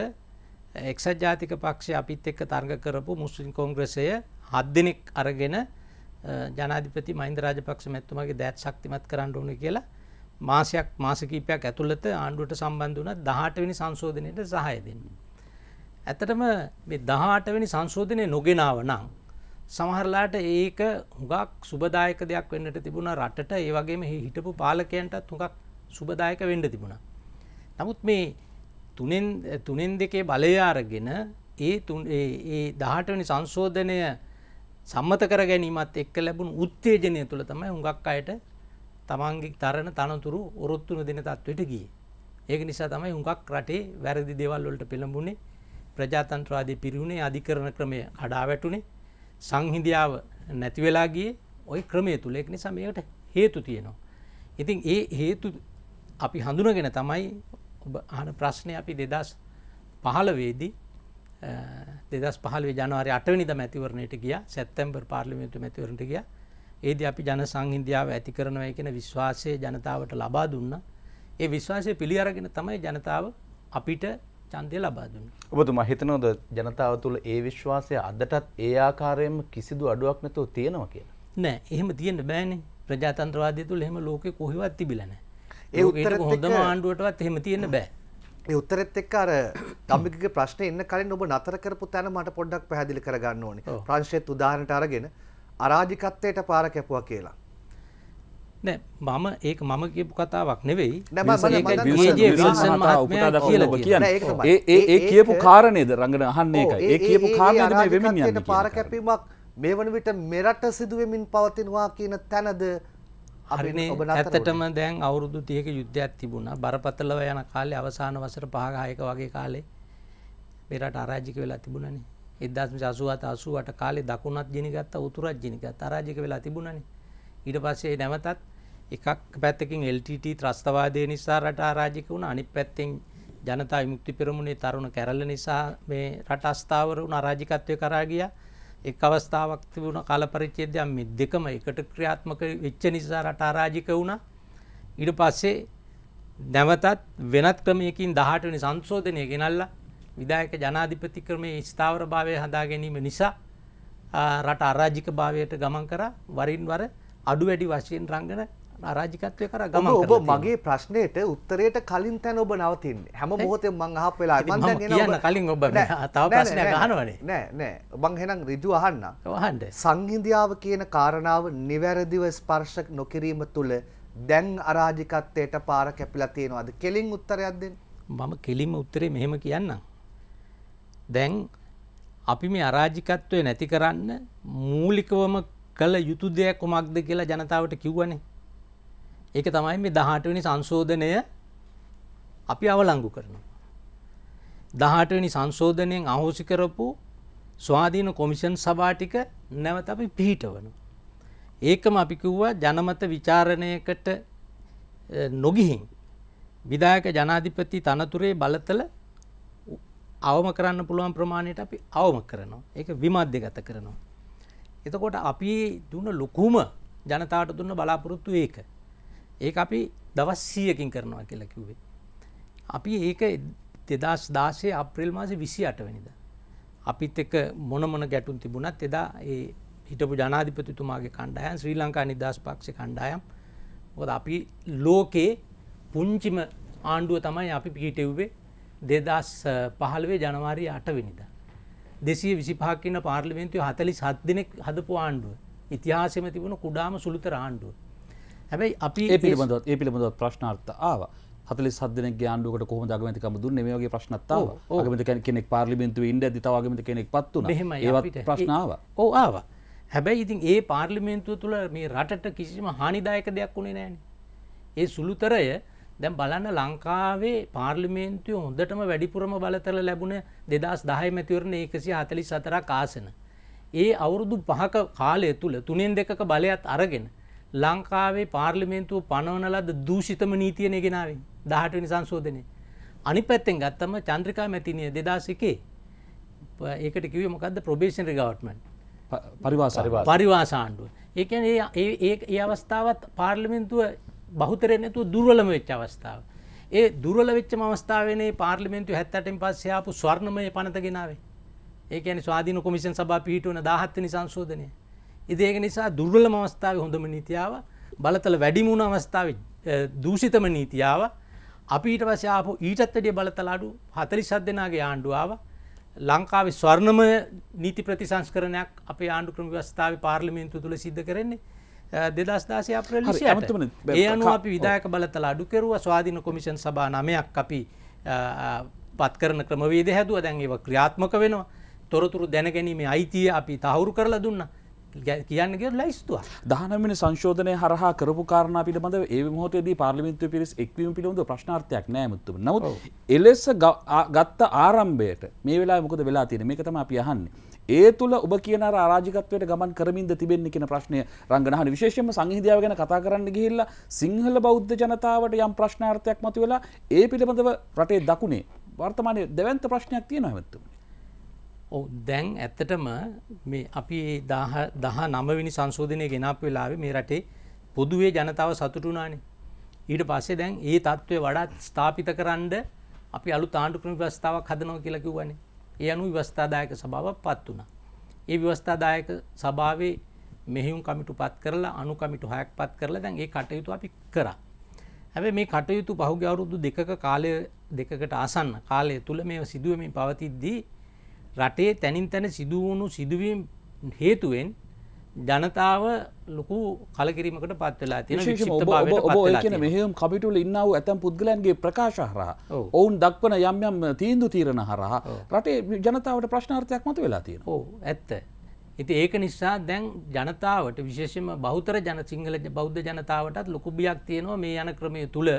එක්සත් ජාතික පක්ෂ අපිත් එක්ක තර්ග කරපු මුස්ලිම් කොංග්‍රසය හත් දෙනෙක් අරගෙන ජනාධිපති මහින්ද රාජපක්ෂ මැත්තුමගේ දෑත් ශක්තිමත් කරන්න ඕන කියලා මාසයක් මාසකීපයක් ඇතුළත ආණ්ඩුවට සම්බන්ධ වන දහටවෙනි සංශෝධනයට සහය දෙන්න. ඇතටම මේ දහටවෙනි සංශෝධනය නොගෙනාව නම් සමහරලාට ඒක හුඟක් සුබදායක දෙයක් වෙන්නට තිබුණ රටට ඒ වගේම හි- හිටපු පාලකයන්ටත් හුඟක් සුබදායක වෙන්න තිබුණා. නමුත් මේ තුනෙන් තුනෙන් දෙකේ බලය අරගෙන ඒ තුන්- ඒ- ඒ දහටවනි සංශෝධනය සම්මත කර ගැනීමත් එක්ක ලැබුණු උත්තේජනය තුළ තමයි හුඟක් අයට තමන්ගේ තරණ තනතුරු ඔරොත්තුන දෙන තත්වයට ගිය. ඒක නිසා තමයි හුඟක් රටේ වැරදි දේවල් වලට පෙළඹුණේ ප්‍රජාතන්ත්‍රවාදී පිරිුණේ අධිකරණ ක්‍රමය කඩා වැටුනේ සංහිදියාව නැති වෙලා ගියේ ওই ක්‍රමය තුළ ඒක නිසා මේකට හේතු තියෙනවා. ඉතින් ඒ හේතු අපි හඳුනගෙන තමයි ඔබ අහන ප්‍රශ්නය අපි දෙදස් පහළවේදී දෙදස් පහලේ ජනවාරි අටවනිද මැතිවරණයට ගිය සැත්තැම්බර් පාර්ලිමේන්තු මැතිවරණට ගිය ඒද අපි ජන සංහින්දියාව ඇති කරනවය කියෙන විශ්වාසය ජනතාවට ලබා දුන්න ඒ විශ්වාසය පිළිඅරගෙන තමයි ජනතාව අපිට චන්දය ලබා දුන්න. ඔබතුමා හිතනවද ජනතාව තුළ ඒ විශ්වාසය අදටත් ඒ ආකාරයෙන්ම කිසිදු අඩුවක් නැතුව තියෙනවා කියලා. නෑ එහෙම තියෙන බෑනේ ප්‍රජාතන්ත්‍රවාදය තුළ එහෙම ලෝක කොහෙවත් තිබිලන ඒ උත්තරෙත් හොඳම ආණ්ඩුවටවත් එහෙම තියෙන බෑ ඒ උත්තරෙත් එක්ක අර ගම්මිකගේ ප්‍රශ්නේ එන්න කලින් ඔබ නතර කරපු තැන මට පොඩ්ඩක් පැහැදිලි කරගන්න ඕනේ. ඔව්. ප්‍රංශයත් උදාහරණයට අරගෙන අරාජිකත්වයට පාර කැපුවා කියලා. නෑ මම ඒක මම කියපු කතාවක් නෙවෙයි. ඒ ඒ ඒ ඒ- කියපු කාරණේද රංගන අහන්නේ ඒකයි. ඒ කියපු කාරණේද මේ වෙමින් යන්නේ පාර. කැපීමක් මේ වන විට මෙරට සිදුවෙමින් පවතිනවා කියන තැනද අපි හරිනේ ඇත්තටම. දැන් අවුරුදු තියක යුද්ධයක් තිබුණා බරපතලව යන කාලේ අවසාන වසර පහගායක වගේ කාලේ මෙරට අරාජික වෙලා තිබුණනේ එදදාස් අසුවත් අසුවට කාලේ දකුණත් ජිනිගත්ත උතුරත් ජිනිකත් අරාජික වෙලා තිබුණනේ. ඊට පස්සේ නැවතත් එකක් පැත්තකින් LTT ත්‍රස්තවාදය නිසා රට අරාජික වුණ. අනි පැත්තෙන් ජනතා විමුක්ති පෙරමුණේ තරුණ කැරල්ල නිසා මේ රට අස්ථාවර වුණ අරාජිකත්වය කරා ගියා. එක් අවස්ථාවක් තිබුණ කාල පරිච්ඡේදයක් මේ දෙකම එකට ක්‍රියාත්මක වෙච්ච නිසා රට අරාජික වුණා. ඊට පස්සේ නැවතත් වෙනත් ක්‍රමයකින් 18 වෙනි සංශෝධනය ගෙනල්ලා විධායක ජනාධිපති ක්‍රමයේ ස්ථාවර භාවය හදා ගැනීම නිසා රට අරාජික භාවයට ගමන් කරා. වරින් වර අඩු වැඩි වශයෙන් රංගන අරාජිකත්වය කර ගම ඔබ මගේ ප්‍රශ්නයට උත්තරයට කලින් තැන ඔබ නවතින්නේ. හැම මොහොතෙන් මං අහපු වෙලා කියන්න කලින් ඔබ තව ප්‍රශ්නයක් අහනවනේ. නෑ නෑ. මං එහෙනම් ඍජු අහන්න. වහන්ඩ සංහිඳියාව කියන කාරණාව නිවැරදිව ස්පර්ශ නොකිරීම තුළ දැන් අරාජිකත්වයට පාර කැපිලා තියෙනවාද? කෙලින් උත්තරයක් දෙන්න. මම කෙලිම උත්තරේ මෙහෙම කියන්නම්. දැන් අපි මේ අරාජිකත්වය නැති කරන්න මූලිකවම කළ යුතු දෙයක් කුමක්ද කියලා ජනතාවට කිව්වනේ. ඒක තමයි මේ දහටවනි සංශෝධනය අපි අවලංගු කරනවා. දහටවනි සංශෝධනයෙන් අහෝසි කරපු ස්වාධීන කොමිෂන් සභාටික නැවත අපි පිහිටවන. ඒකම අපි කිව්වා ජනමත විචාරණයකට නොගිහින් විදායක ජනාධිපති තනතුරේ බලතල අවම කරන්න පුළුවන් ප්‍රමාණයට අපි අවම කරනවා ඒක විමධ්‍ය ගත කරනවා. එතකොට අපි දුන්න ලොකුම ජනතාවට දුන්න බලාපොරොත්තු ඒක. ඒ අපි දවස් සීයකින් කරනවා කියලා කිව්වේ. අපි ඒක දෙදස් දාශය අප්‍රේල් මාස විසි අටවැනිද. අපිත් එක මොනමොන ගැටුන් තිබුණත් එදා ඒ හිටපු ජනාධිපතිතුමාගේ කණ්ඩායන් ශ්‍රී ලංකා නිදස් පක්ෂ කණ්ඩායම් ොද අපි ලෝකයේ පුංචිම ආණ්ඩුව තමයි අපි පිහිටෙව්වේ දෙදස් පහළවේ ජනවාරී අටවෙනිද. දෙසිය විසිපාකින්න පාර්ලිමෙන්තුව හතලි සත් දෙනෙක් හදපු ආණ්ඩුව. ඉතිහාසම තිබුණ කුඩාම සුළුතර ආණ්ඩුව. හැබැයි අපි ඒ පිළිබඳවත් ඒ පිළිබඳව ප්‍රශ්නාර්ථ ආව. හතලි සදන ආණ්ඩුවට කොහම දගමතිකම දුන්න? මේගේ ප්‍රශ්නත්තාව ගමත කෙනෙක් පාර්ලිමෙන්තුව ඉන්ඩ දිතාවගමත කෙනෙක් පත්වන මෙහෙම ඒවත් ප්‍රශ්නාව ඕ ආව. හැබැයි ඉතින් ඒ පාර්ලිමේන්තුව තුළ මේ රටට කිසිම හානිදායක දෙයක් වුණේ නෑන. ඒ සුළුතරය දැම් බලන්න ලංකාවේ පාර්ලිමේන්තුව හොඳටම වැඩිපුරම බලතල ලැබුණ දෙදස් දහය මැතිවරණ ඒකසි හතලි සතර කාසන. ඒ අවුරුදු පහක කාලය තුළ තුනෙන් දෙකක බලයත් අරගෙන ලංකාවේ පාර්ලිමේන්තුව පනවනලද දූෂිතම නීතියන ගෙනාවේ දහටනි සංශෝධනය. අනි පැත්තෙන් ගත්තම චන්ද්‍රිකා මැතිනය දෙදසිකේ ඒකට කිව මොකක්ද ප්‍රබේෂන් ගවට්මන් පරිවාස පරිවාසාණ්ඩුව. ඒකන ඒ ඒ අවස්ථාවත් පාර්ලිමෙන්තුව බහුතරය නැතුව දුර්වලම වෙච්ච අවස්ථාව. ඒ දුරල වෙච්ච අවස්ථාවනේ පාර්ලිමෙන්තු හැත්තටෙන් පස්සයාපු ස්වර්ණමය පනතගෙනාවේ. ඒකන ස්වාධීන කොමිෂන් සභා පිහිටුවන දාහත්වනි සංශෝධනය. ඉදේක නිසා දුර්වලම අවස්ථාව හොඳම නීතියාව බලතල වැඩිමුණ අවස්ථාව දූෂිතම නීතියාව අපිට වශයාපු ඊටත්තඩිය බලතලාඩු හතලි සත් දෙනාගේ ආණ්ඩුවාව ලංකාවේ ස්වර්ණමය නීති ප්‍රතිසංස්කරණයක් අප ආණ්ඩු ක්‍රම වස්ථාව පාර්ලිමේන්තු තුළ සිද්ධ කරන්නේ දෙදස් දාසය අප්‍රේල් ඒ අනු අපි විදායක බලතල අඩු කෙරුව. ස්වාධීන කොමිෂන් සභා නමයක් අපි පත් කරන ක්‍රමවේද හැදුව. දැන් ඒව ක්‍රියාත්මක වෙනවා. තොරතුරු දැනගැනීමේ අයිතිය අපි තහවුරු කරලා දුන්න. කියන්නගේ ලයිස්තුව. දහනමනි සංශෝධනය හරහා කරපු කාරණ පිළිබඳ ඒ මොහොතේදී පාර්ලිමින්තු පිරිස් එක්වීම පිළිබඳ ප්‍රශ්නාර්ථයක් නෑමුත්තුම නමුත් එලෙස ගත්ත ආරම්භයට මේ වෙලා මොකද වෙලා තියෙන මේක තම අපි අහන්නේ ඒ තුළ ඔබ කියන රාජිකත්වයට ගමන් කරමින්ද තිබෙන්නේ කියන ප්‍රශ්නය රංගනහන විශේෂම සංහිදියාව ගැන කතා කරන්න ගිහිල්ලා සිංහල බෞද්ධ ජනතාවට යම් ප්‍රශ්නාර්ථයක් මතු වෙලා ඒ පිළිබඳව රටේ දකුණේ වර්තමානය දෙවන්ත ප්‍රශ්නයක් තියෙන හැමත්තුම. ඔව දැන් ඇත්තටම මේ අපි දහ නමවිනි සංශෝධනය ගෙනප වෙලාවේ මේ රටේ පොදුවේ ජනතාව සතුටුනානේ ඊට පස්සේ දැන් ඒ තත්ත්වය වඩාත් ස්ථාපිත කරන්න අපි අලු තාණ්ඩු ක්‍රම ව්‍යවස්ථාවක් හදනවා කියලා කිව්වනේ. ඒ අනු ව්‍යවස්ථාදායක සභාවක් පත් වුණා. ඒ ව්‍යවස්ථාදායක සභාවේ මෙහිුම් කමිටු පත් කරලා අනු කමිටු හයක් පත් කරලා දැන් ඒ කටයුතු අපි කරා. හැබැයි මේ කටයුතු පහුගිය අවුරුදු දෙකක කාලය දෙකකට ආසන්න කාලය තුල මේ සිදුවමින් පවතිද්දී රටේ තැනින් තැන සිදුවුණු සිදුවීම් හේතුවෙන් ජනතාව ලොකු කලකිරීමකට පත්වෙලා තියෙන මෙහම කමිටුල ඉන්නාව ඇතැම් පුද්ගලන්ගේ ප්‍රකාශ හරහා ඔවුන් දක්වන යම් යම් තීන්දු තීරණ හරහා රටේ ජනතාවට ප්‍රශ්නාර්ථයක් මතු වෙලා තියෙන ඕ ඇත්ත. ඉති ඒක නිසා දැන් ජනතාවට විශේෂම බෞතර ජන සිංහල බෞද්ධ ජනතාවටත් ලොකුබියක් තියෙනවා මේ යන ක්‍රමය තුළ.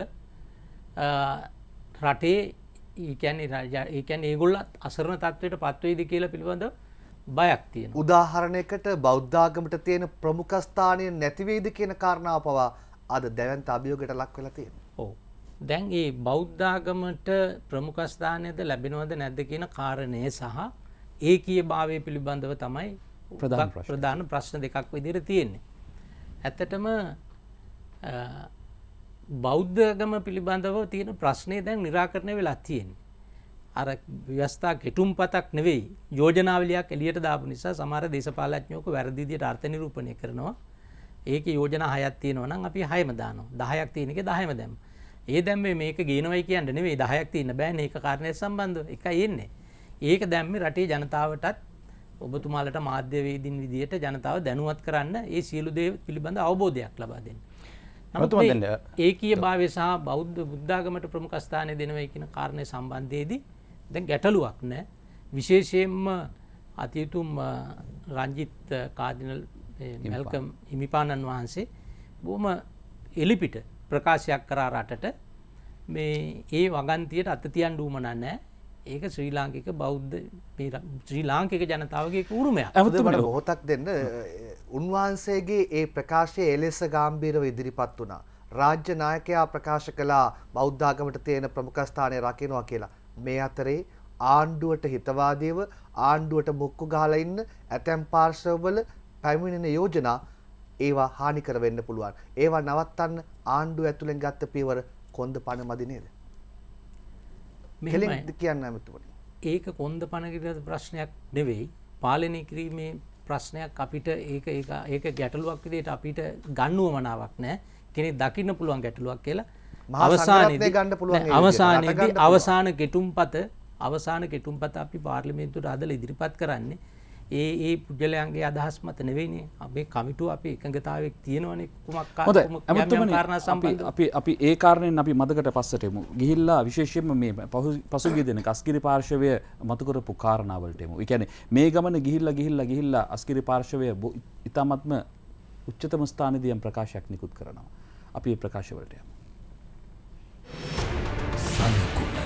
රටේ ඒකැන් ඒගොල්ලත් අසරණ තත්වයට පත්වේද කියලා පිළිබඳ බයක් තියෙන. උදාහරණයකට බෞද්ධාගමට තියෙන ප්‍රමුඛස්ථානය නැතිවේද කියන කාරණාව පවා අද දැවන්ත අභියෝගයට ලක් වෙලා තියෙන. ඕ. දැන් ඒ බෞද්ධාගමට ප්‍රමුඛස්ථානයද ලැබෙනවද නැද්ද කියන කාරණය සහ ඒ කිය භාවය පිළිබඳව තමයි ප්‍රධාන ප්‍රශ්න දෙකක් විදිර තියෙන්නේ. ඇත්තටම බෞද්ධගම පිළිබඳව තියෙන ප්‍රශ්නය දැන් නිරාකරණය වෙලා තියෙන්නේ. අර ව්‍යස්ථා කෙටුම් පතක් නෙවෙයි යෝජනාවලයක් එලියට දාපු නිසා සමහර දේශපාලඥයෝක වැරදිදියට අර්ථ නිරූපණය කරනවා. ඒක යෝජන හයත් තියෙනවා නම් අපි හයම දානවා. දහයක් තියෙන එක දහයම දැම් ඒ දැම්මේ මේක ගේනවයි කියන්න නෙවෙයි දහයක් තියෙන බෑන ඒක කාරණය සම්බන්ධ එක එන්නේ. ඒක දැම්මි රටේ ජනතාවටත් ඔබතුමාලට මාධ්‍යවේදින් විදියට ජනතාව දැනුවත් කරන්න ඒ සියලු දේ පිළිබඳ අවබෝධයක් ලබා දෙන්න. නමුත් ඒකීය භාවය සහ බෞද්ධ බුද්ධාගමට ප්‍රමුඛස්ථානය දෙනවයි කියන කාරණය සම්බන්ධයේදී දැන් ගැටලුවක් නෑ. විශේෂයෙන්ම අතියුතුම් රංජිත් කාදිනල් මැල්කම් හිමිපාණන් වහන්සේ බොහොම එලිපිට ප්‍රකාශයක් කරා රටට. මේ ඒ වගන්තියට අතතියන් ඩූමන නෑ. ඒක ශ්‍රී ලාංකික බෞද්ධ ශ්‍රී ලාංකික ජනතාවගේ ඌරුමයක් ඇමතුමට මොහොතක් දෙන්න උන්වහන්සේගේ ඒ ප්‍රකාශය එලෙස ගාම්බීරව ඉදිරිපත් වුණා. රාජ්‍ය නායකයා ප්‍රකාශ කළා බෞද්ධාගමට තියෙන ප්‍රමුඛස්ථානය රකිනවා කියලා. මේ අතරේ ආණ්ඩුවට හිතවාදීව ආණ්ඩුවට මුක්කු ගහලා ඉන්න ඇතැම් පාර්ශවවල පැමිණෙන යෝජනා ඒවා හානි කර වෙන්න පුළුවන්. ඒවා නවත්තන්න ආණ්ඩුව ඇතුලෙන් ගත්ත පියවර කොන්ද පණ මදි නේද? කෙලින්ද කියන්න ඇමතුමනි. ඒක කොන්ද පණගිර ප්‍රශ්නයක් නෙවෙයි පාලනය කිරීමේ ප්‍රශ්නයක් අපිට ඒක ඒක- ඒක ගැටලුවක් විදියට අපිට ගන්නුව මනාවක් නෑ කෙනෙ දකින්න පුළුවන් ගැටලුවක් කියලා සංඝරත්නය ගන්න පුළුවන් ඒ අවසානයේදී. අවසාන කෙටුම්පත අවසාන කෙටුම්පත අපි පාර්ලිමේන්තුවට අදල ඉදිරිපත් කරන්නේ. ඒ ඒ පුද්ගලයන්ගේ අදහස් මත නෙවෙයිනේ අපේ කමිටුව අපි එකඟතාවක් තියෙනවනේ. කුමක් යම් යම් කාරණා අපි සම්බන්ධව. අපි අපි ඒ කාරණයෙන් අපි මදකට පස්සටෙමු ගිහිල්ලා විශේෂයෙන්ම මේ පහු- පසුගිය දෙන අස්කිරි පාර්ශවය මතුකරපු කාරණාවලටෙමු එකැන මේ ගමන ගිහිල්ලා ගිහිල්ලා ගිහිල්ලා අස්කිරි පාර්ශවය ඉතාමත්ම උච්චතම ස්ථානදියම් ප්‍රකාශයක් නිකුත් කරනවා. අපි ඒ ප්‍රකාශවලට යමු. සලකුණ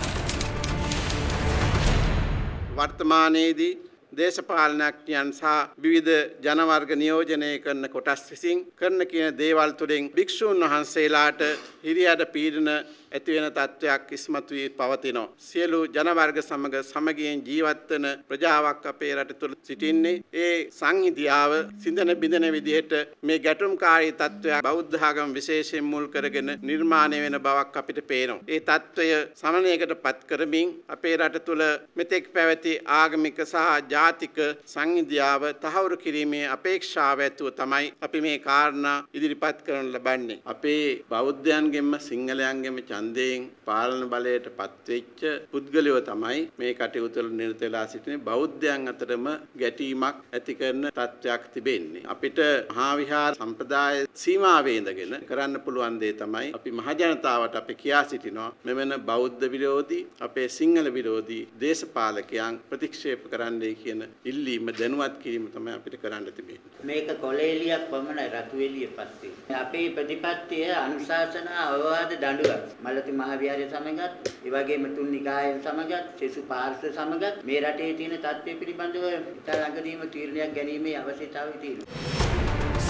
වර්තමානයේදී දේශපාලනඥයන් සහ විවිධ ජනවර්ග නියෝජනය කරන කොටස් විසින් කරන කියන දේවල් තුළින් භික්‍ෂූන් වහන්සේලාට හිරියට පීඩන ඇතිවෙන තත්ත්වයක් ඉස්මතු වී පවතිනවා. සියලු ජනවර්ග සමග සමගියෙන් ජීවත්වන ප්‍රජාවක් අපේ රට තුළ සිටින්නේ. ඒ සංහිතියාව සිඳන බිඳන විදිහට මේ ගැටුම්කාරී තත්ත්වයක් බෞද්ධාගම විශේෂයෙන් මුල් කරගෙන නිර්මාණය වෙන බවක් අපිට පේනවා. ඒ තත්ත්වය සමනයකට පත් කරමින් අපේ රට තුළ මෙතෙක් පැවති ආගමික සහ ජාතික සංහිදියාව තහවුරු කිරීමේ අපේක්ෂාව ඇතුව තමයි අපි මේ කාරණා ඉදිරිපත් කරන ලබන්නේ. අපේ බෞද්ධයන්ගෙන්ම සිංහලයන්ගෙම ඡන්දයෙන් පාලන බලයට පත්වෙච්ච පුද්ගලයෝ තමයි මේ කටයුතු වල නිරත වෙලා සිටින්නේ. බෞද්ධයන් අතරම ගැටීමක් ඇති කරන තත්ත්වයක් තිබෙන්නේ. අපිට මහා විහාර සම්ප්‍රදාය සීමාවේ ඉඳගෙන කරන්න පුළුවන් දේ තමයි අපි මහ ජනතාවට අපි කියා සිටිනවා මෙවන බෞද්ධ විරෝධී අපේ සිංහල විරෝධී දේශපාලකයන් ප්‍රතික්ෂේප කරන්නයි කියන ඉල්ලීම දැනුවත් කිරීම තමයි අපිට කරන්න තිබෙන්නේ. මේක කොලේලියක් පමණයි රතු එළිය පස්සේ. අපේ ප්‍රතිපත්තිය අනුශාසනා අවවාද දඬුවම්. මලති මහවිහාරය සමගත්, ඒ වගේම තුන් නිකායන් සමගත්, සෙසු පාර්ශ්ව සමගත් මේ රටේ තියෙන තත්ත්වය පිළිබඳව ඉතා ළඟදීම තීරණයක් ගැනීමේ අවශ්‍යතාවය තියෙනවා.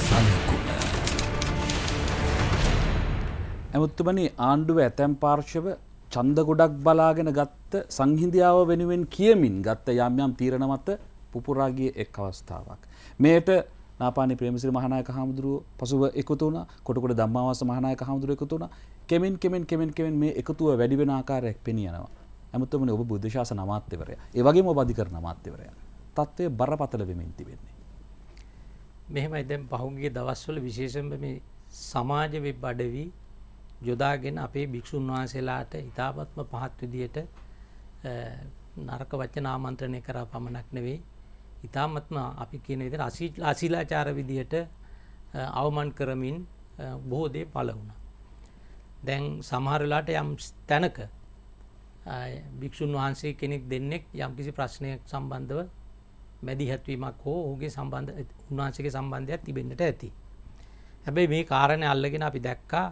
සලකුණ ඇමුත්තුමනි ආණ්ඩුව ඇතැම් පාර්ශව චන්ද ගොඩක් බලාගෙන ගත්ත සංහින්දියාව වෙනුවෙන් කියමින් ගත්ත යම් යම් තීරණ මත පුපුරාගිය එක් අවස්ථාවක්. මේට නාපානි ප්‍රේමසිරි මහනායක හාමුදුරුව පසුව එකතු වුණ කොටකොට දම්මාවාස මහනායක හාමුදුරුව එකතු වුණ කෙමෙන් කෙමෙන් කෙමෙන් කෙමෙන් මේ එකතුව වැඩිවෙන ආකාරයක් පෙනියනවා. ඇමුත්තමන ඔබ බුද්ධශාස නමාත්‍යවරය ඒවගේ මොබදි කර නමාත්‍යවරය. තත්ත්වය බරපතල වෙමින් තිබෙන්නේ. මෙහෙමයි දැන් පහුගිය දවස්වල විශේෂයෙන්ම මේ සමාජ වෙබ් අඩවි යොදාගෙන අපේ භික්ෂුන් වහන්සේලාට ඉතාමත්ම පහත් විදියට අ, නරක වචන ආමන්ත්‍රණය කරා පමණක් නෙවෙයි ඉතාමත්ම අපි කියන විදිහට අසී- අශීලාචාර විදියට අ, අවමන් කරමින් අ, බොහෝ දේ පළ වුණා. දැන් සමහර වෙලාවට යම් තැනක අ, භික්ෂුන් වහන්සේ කෙනෙක් දෙන්නෙක් යම්කිසි ප්‍රශ්නයක් සම්බන්ධව මැදිහත්වීමක් හෝ ඔහුගේ සම්බන්ධ උන්වහන්සේගේ සම්බන්ධයක් තිබෙන්නට ඇති. හැබැයි මේ කාරණය අල්ලගෙන අපි දැක්කා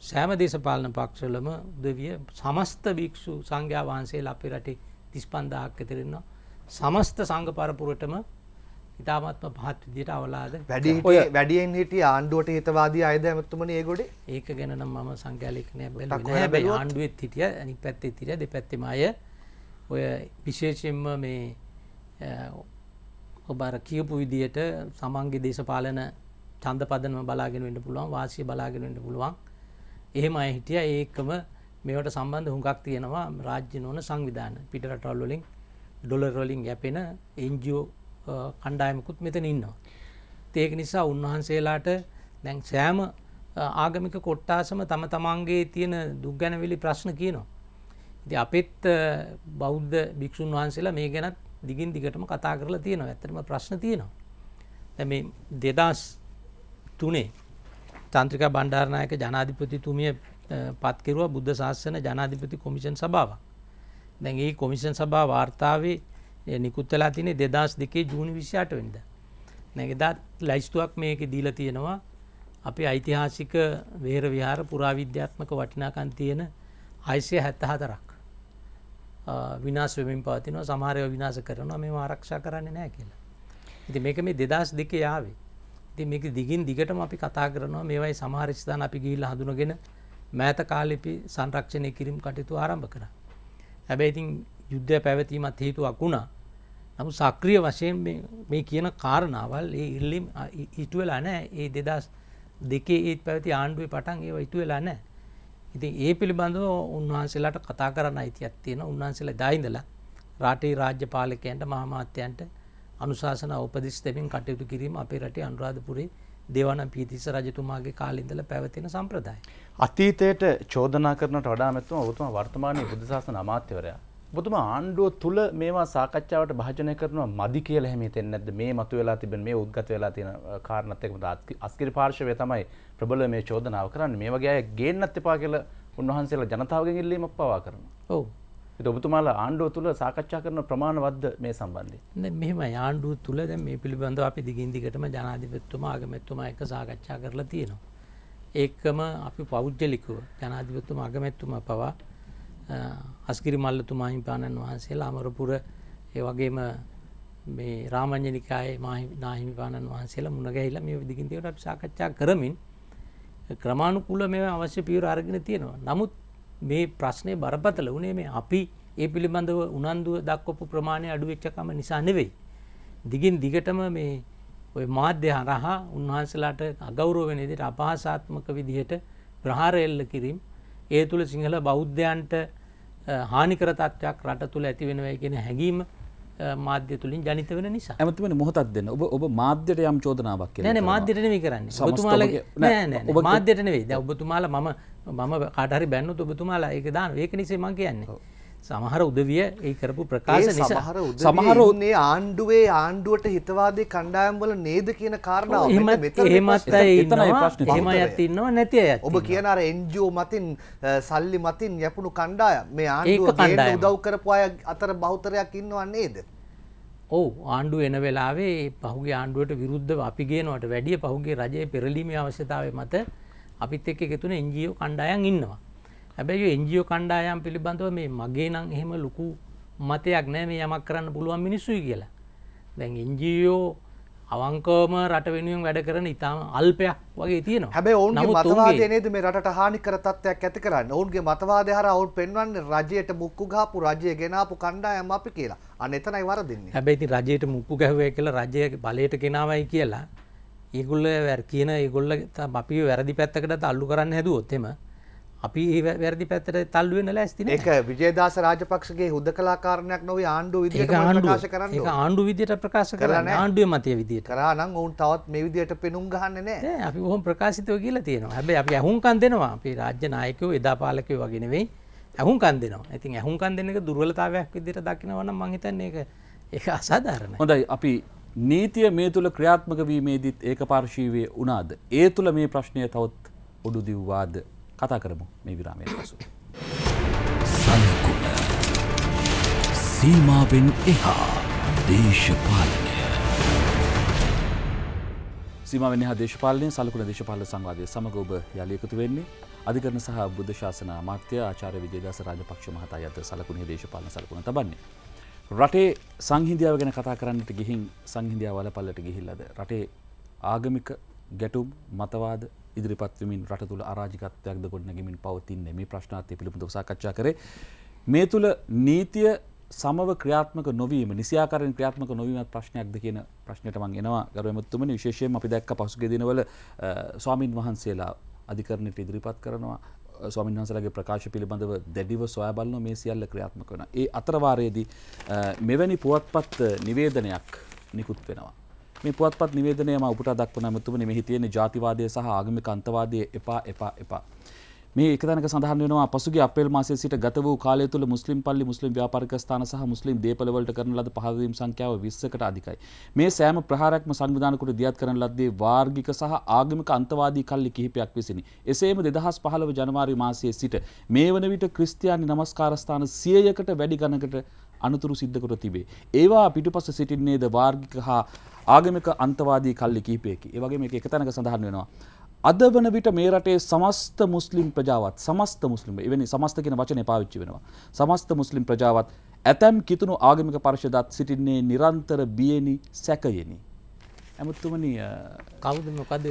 සෑම දේශපාලන පක්ෂවලම උදවිය සමස්ත භික්ෂු සංඝයා වහන්සේලා අපේ රටේ 35000ක් විතරනවා. සමස්ත සංඝ පරපුරටම ඉතාමත්ම පහත් විදියට අවලාද වැඩි වැඩියෙන් හිටිය ආණ්ඩුවට හිතවාදී අයද ඇමතුමනි ඒ ගොඩේ ඒක ගැන නම් මම සංඛ්‍යාලේඛනයක් බැලුවේ නැහැ. හැබැයි? ආණ්ඩුවෙත් හිටිය අනිත් පැත්තේ හිටිය දෙපැත්තෙම අය ඔය විශේෂයෙන්ම මේ ඔබ අර කියපු විදියට සමන්ගේ දේශපාලන ඡන්ද පදනම බලාගෙන වෙන්න පුළුවන් වාසිය බලාගෙන වෙන්න පුළුවන්. එහෙම අය හිටියා ඒකම මේවට සම්බන්ධ හුඟක් තියෙනවා රාජ්‍ය නොවන සංවිධාන පිට රටවල් වලින් ඩොලර් වලින් යැපෙන NGO කණ්ඩායමකුත් මෙතන ඉන්නවා. ඉතින් ඒක නිසා උන්වහන්සේලාට දැන් සෑම ආගමික කොට්ටාසම තම තමන්ගේ තියෙන දුක්ගැනවිලි ප්‍රශ්න කියනවා. ඉති අපෙත් බෞද්ධ භික්‍ෂූන් වහන්සේලා මේ ගැනත් දිගින් දිගටම කතා කරලා තියෙනවා ඇතරම ප්‍රශ්න තියෙනවා. දැ දෙදස් තුනේ තන්ත්‍රික බණ්ඩාරනායක ජනාධිපතිතුමිය පත්කිරුව බුද්ධ ශාසන ජනාධිපති කොමිෂන් සභාව. දැන් ඒ කොමිෂන් සභා වාර්තාවේ නිකුත්තලා තිනේ දෙදස් දෙකේ ජූනි විශ්යාට වෙන්ද. නැගෙදත් ලයිස්තුවක් මේක දීල තියෙනවා අපි ඓතිහාසික වේර විහාර පුරාවිද්‍යාත්මක වටිනාකන් තියෙන හයිසය හැත්ත හතරක් විනාස් වෙමින් පවතිනවා සමහරය විනාස කරනවා මේ ආරක්ෂා කරන්න නෑ කියලා. ඉති මේක මේ දෙදස් දෙක යාවේ ති මේක දිගින් දිගටම අපි කතා කරනවා මේවයි සමහරිස්ථාන අපි ගිහිල්ල හඳුනගෙන මෑත කාලිපි සංරක්ෂණය කිරීම කටයුතු ආරම්භ කර. හැබැයි ඉතින් යුද්ධය පැවතීමත් හේතුවක් වුණා. නමු සක්‍රිය වශයෙන් මේ කියන කාරණාවල් ඒ ඉල්ලිම් ඉටුවෙලා නෑ ඒ දෙදස් දෙකේ ඒත් පැවති ආණ්ඩුවේ පටන් ඒ ඉටු වෙලා නෑ ඉතින් ඒ පිළිබඳව උන්වහන්සේලාට කතා කරන්න අයිතියක් තියෙන උන්වහන්සේලා දායිඳලා රාටේ රාජ්‍ය පාලකයන්ට මහාමාත්‍යයන්ට අනුශාසන උපදිස් දෙමින් කටයුතු කිරීම අපේ රටේ අනුරාධපුරේ දේවන පීතිස රජතුමාගේ කාලින්දල පැවතින සම්ප්‍රදාය. අතීතයට චෝදනා කරනට වඩා මෙතුම ඔබතුම වර්තමානය බුදුසාසන අමාත්‍යවරයා. බොතුම ආණ්ඩුව තුළ මේවා සාකච්ඡාවට භාජනය කරනවා මදි කියල හැම තෙන්නැද මේ මතු වෙලා තිබෙන මේ උද්ගත වෙලා තියෙන කාරණත්තෙකම අස්කිරි පාර්ශවය තමයි ප්‍රබල මේ චෝදනාව කරන්න මේ වගේ ගේන්නත් එපා කියල උන්වහන්සේලා ජනතාවගෙන් ඉල්ලීමක් පවා කරන. ඔවු. ඔබතුමාලා ආණ්ඩුව තුළ සාකච්ඡා කරන ප්‍රමාණවද්ද මේ සම්බන්ධය. මෙහෙම ආණ්ඩුව තුළ දැ මේ පිළිබඳව අපි දිගින්දිකටම ජනාධිපත්තුමා ආගමැත්තුමා එක සාකච්ඡා කරලා තියෙනවා. ඒකම අපි පෞද්ජලිකුව ජනාධිපත්තුම අගමැත්තුම පවා අස්කිරි මල්ලතුමා හිමිපාණන් වහන්සේලා අමරපුර ඒ වගේම මේ රාමංජනිකායේ නාහිමිපාණන් වහන්සේලා මුණගැහිලා මේ විදිකින්තිවට අපි සාකච්ඡා කරමින් ක්‍රමාණුකුල මේ අවශ්‍ය පියවර අරගෙන තියෙනවා. නමුත් මේ ප්‍රශ්නය බරපතල වනේ මේ අපි ඒ පිළිබඳව උනන්දුව දක්වපු ප්‍රමාණය අඩුවෙච්චකම නිසා නෙවෙයි. දිගින් දිගටම මේ ඔය මාධ්‍ය හරහා උන්වහන්සලාට අගෞරව වෙනදිට අපහසාත්මක විදිහට ප්‍රහාර එල්ල කිරීම ඒ තුළ සිංහල බෞද්ධයන්ට හානිකර තත්ත්වයක් රට තුළ ඇති වෙනවයි කියෙන හැඟීම මාධ්‍ය තුළින් ජනිත වෙන නිසා. ඇමතිවන මොහොතත් දෙන්න. ඔබ ඔබ මාධ්‍යයට යම් චෝදනාවක් නෑන මාධ්‍යටනවී කරන්න. ඔබතුමාල මාධ්‍යයට නෙවෙයි. ද ඔබතුමාල මම මම කාටහරි බැන්නු ඔබතුමාලා ඒක දාන ඒක නිසේ මං කියන්නේ සමහර උදවිය ඒ කරපු ප්‍රකාශ සමහර සමහර උන්නේ ආණ්ඩුවේ ආණ්ඩුවට හිතවාදේ කණ්ඩායම්වල නේද කියන කාරණාව. එහෙමත් එහෙම ඇතින්නවා නැති අය ඔබ කියන අර එන්ජෝ මතින් සල්ලි මතින් යැපුණු කණ්ඩායම්. මේ ආණ්ඩුව උදව් කරපු අය අතර බෞතරයක් ඉන්නවා නේද? ඔවු ආණ්ඩුව එන වෙලාවේ පහුගේ ආණ්ඩුවට විරුද්ධ අපි ගේනවට වැඩිය පහුගේ රජය පෙරලීම අවශ්‍යතාව මත අපිත් එක්ක එකතුන එන්ජියෝ කණ්ඩායන් ඉන්නවා හැබැයි එන්ජියෝ කණ්ඩායම් පිළිබඳව මේ මගේ නම් එහෙම ලොකු මතයක් නෑ මේ යමක් කරන්න පුළුවන් මිනිස්සුයි කියලා. දැන් එන්ජියෝ අවංකවම රට වෙනුවෙන් වැඩ කරන ඉතාම අල්පයක් වගේ තියෙනවා. හැබැ ඔවුන්ගේ මතවාදය නේද මේ රට හානිකර තත්වයක් ඇති කරන්න? ඔවුන්ගේ මතවාද හර ඔවුන් පෙන්වන්න රජයට මුක්කු ගාපු රජය ගෙනාපු කණ්ඩායම් අපි කියලා. අන්න එතනයි වරදින්නේ. හැබැයිති රජයට මුක්කු ගැහුවේ කියලා රජය බලයට කෙනාවයි කියලා ඒගුල්ල වැර කියන ඒගොල්ල අපි වැරදි පැත්තකට අල්ලු කරන්න හැදුවොත්තෙම අපි වැරදි පැත්තට තල්ුවෙන ලැස්තින එක විජේදාස රාජපක්ෂගේ හුද කලාකාරණයක් නොව ආණ්ඩු විදිට ප්‍රකාශ කරන්න. ආණ්ඩු විදිට ප්‍රකාශ කරන්න ආණ්ඩුව මතය විදිට කරනම් ඔවුන් තවත් මේ විදියට පෙනුම් ගහන්න නෑ. අපි හොම ප්‍රකාශිතව කියලා තියෙනවා. හැබැ අපි ඇහුන්කන් දෙනවා. අපේ රාජ්‍ය නායකව එදා පාලකය වගෙනවෙයි ඇහුන්කන් දෙනවා. ඇතින් ඇහුන්කන් දෙන්නක දුර්වලතාවයක් විදිට දකිනවන මහිතන්නේ එක ඒ අසාධාරණ හොඳයි. අපි නීතිය මේ තුළ ක්‍රියාත්මක වීමේදීත් ඒක පාර්ශීවය වනාද ඒ තුළ මේ ප්‍රශ්නය තවත් ඔඩු දිව්වාද කතා කරමු මේ විරාමයට පසු. සලකුණ සීමාවෙන් එහා දේශපාලනය සීමාවෙන් එහා දේශපාලනය සලකුණ දේශපාල සංවාදය සමඟ ඔබ යාලියකුතු වෙන්නේ අධිකරන සහ බුද්ධ ශාසන මාත්‍ය ආචාර්ය විජේදාස රාජපක්ෂ මහතා යත සලකුණේ දේශපාලන සලකුණ තබන්නේ. රටේ සංහිදියාව ගැන කතා කරන්නට ගිහින් සංහිදියාව වලපල්ලට ගිහිල්ලද රටේ ආගමික ගැටුම් මතවාද ඉදිරිපත්වමින් රට තුළ අරාජිකත්වයක්ද ගොඩනැගමින් පවතින්නේ මේ ප්‍රශ්නාර්ථය පිළිබඳව සාකච්ඡා කරේ මේ තුළ නීතිය සමව ක්‍රියාත්මක නොවීම නිසියාකරෙන් ක්‍රියාත්මක නොවීමත් ප්‍රශ්නයක්ද කියන ප්‍රශ්නයට මං එනවා ගරුවමත්තුමනි විශේෂයෙන් අපි දැක්ක පසුගිය දිනවල ස්වාමින් වහන්සේලා අධිකරණයට ඉදිරිපත් කරනවා ස්වාමින් වහන්සේලාගේ ප්‍රකාශ පිළිබඳව දැඩිව සොයා බලන මේ සියල්ල ක්‍රියාත්මක වෙන. ඒ අතරවාරයේදී මෙවැනි පුවත්පත් නිවේදනයක් නිකුත් වෙනවා. මේ පුවත්පත් නිවේදනයම උපුට දක්වන ඇමතුමනි මෙහි තියෙන ජාතිවාදය සහ ආගමික අන්තවාදය එපා එපා එපා. මේ එකතැනක සඳහන් වෙනවා පසුගේ අපේල් මාසයේ සිට ගත වූ කාලය තුළ මුස්ලිම් පල්ලි මුස්ලිම් ව්‍යාපාරික ස්ථාන සහ මුස්ලිම් දේපළවලට කරන ලද පහදවීම් සංඛ්‍යාව 20කට අධිකයි. මේ සෑම ප්‍රහාරයක්ම සංවිධාන කොට දියත් කරන ලද්දේ වාර්ගික සහ ආගමික අන්තවාදී කල්ලි කිහිපයක් විසිනි. එසේම 2015 ජනවාරි මාසයේ සිට මේ වන විට ක්‍රිස්තියානි නමස්කාරස්ථාන 100කට වැඩි ගණනකට අනතුරු සිද්ධ කොට තිබේ. ඒවා පිටුපස සිටින්නේද වාර්ගික හා ආගමික අන්තවාදී කල්ලි කිහිපයකි. ඒ වගේම මේක එක තැනක සඳහන් වෙනවා. අද වන විට මේ රටේ සමස්ත මුස්ලිම් ප්‍රජාවත් සමස්ත මුස්ලිම් එවැනි සමස්ත කියන වචනය පාවිච්චි වෙනවා. සමස්ත මුස්ලිම් ප්‍රජාවත් ඇතැම් කිතුුණු ආගමික පර්ශදත් සිටින්නේ නිරන්තර බියනි සැකයෙනි. ඇමුත්තුමනි කවුද මොකක්ද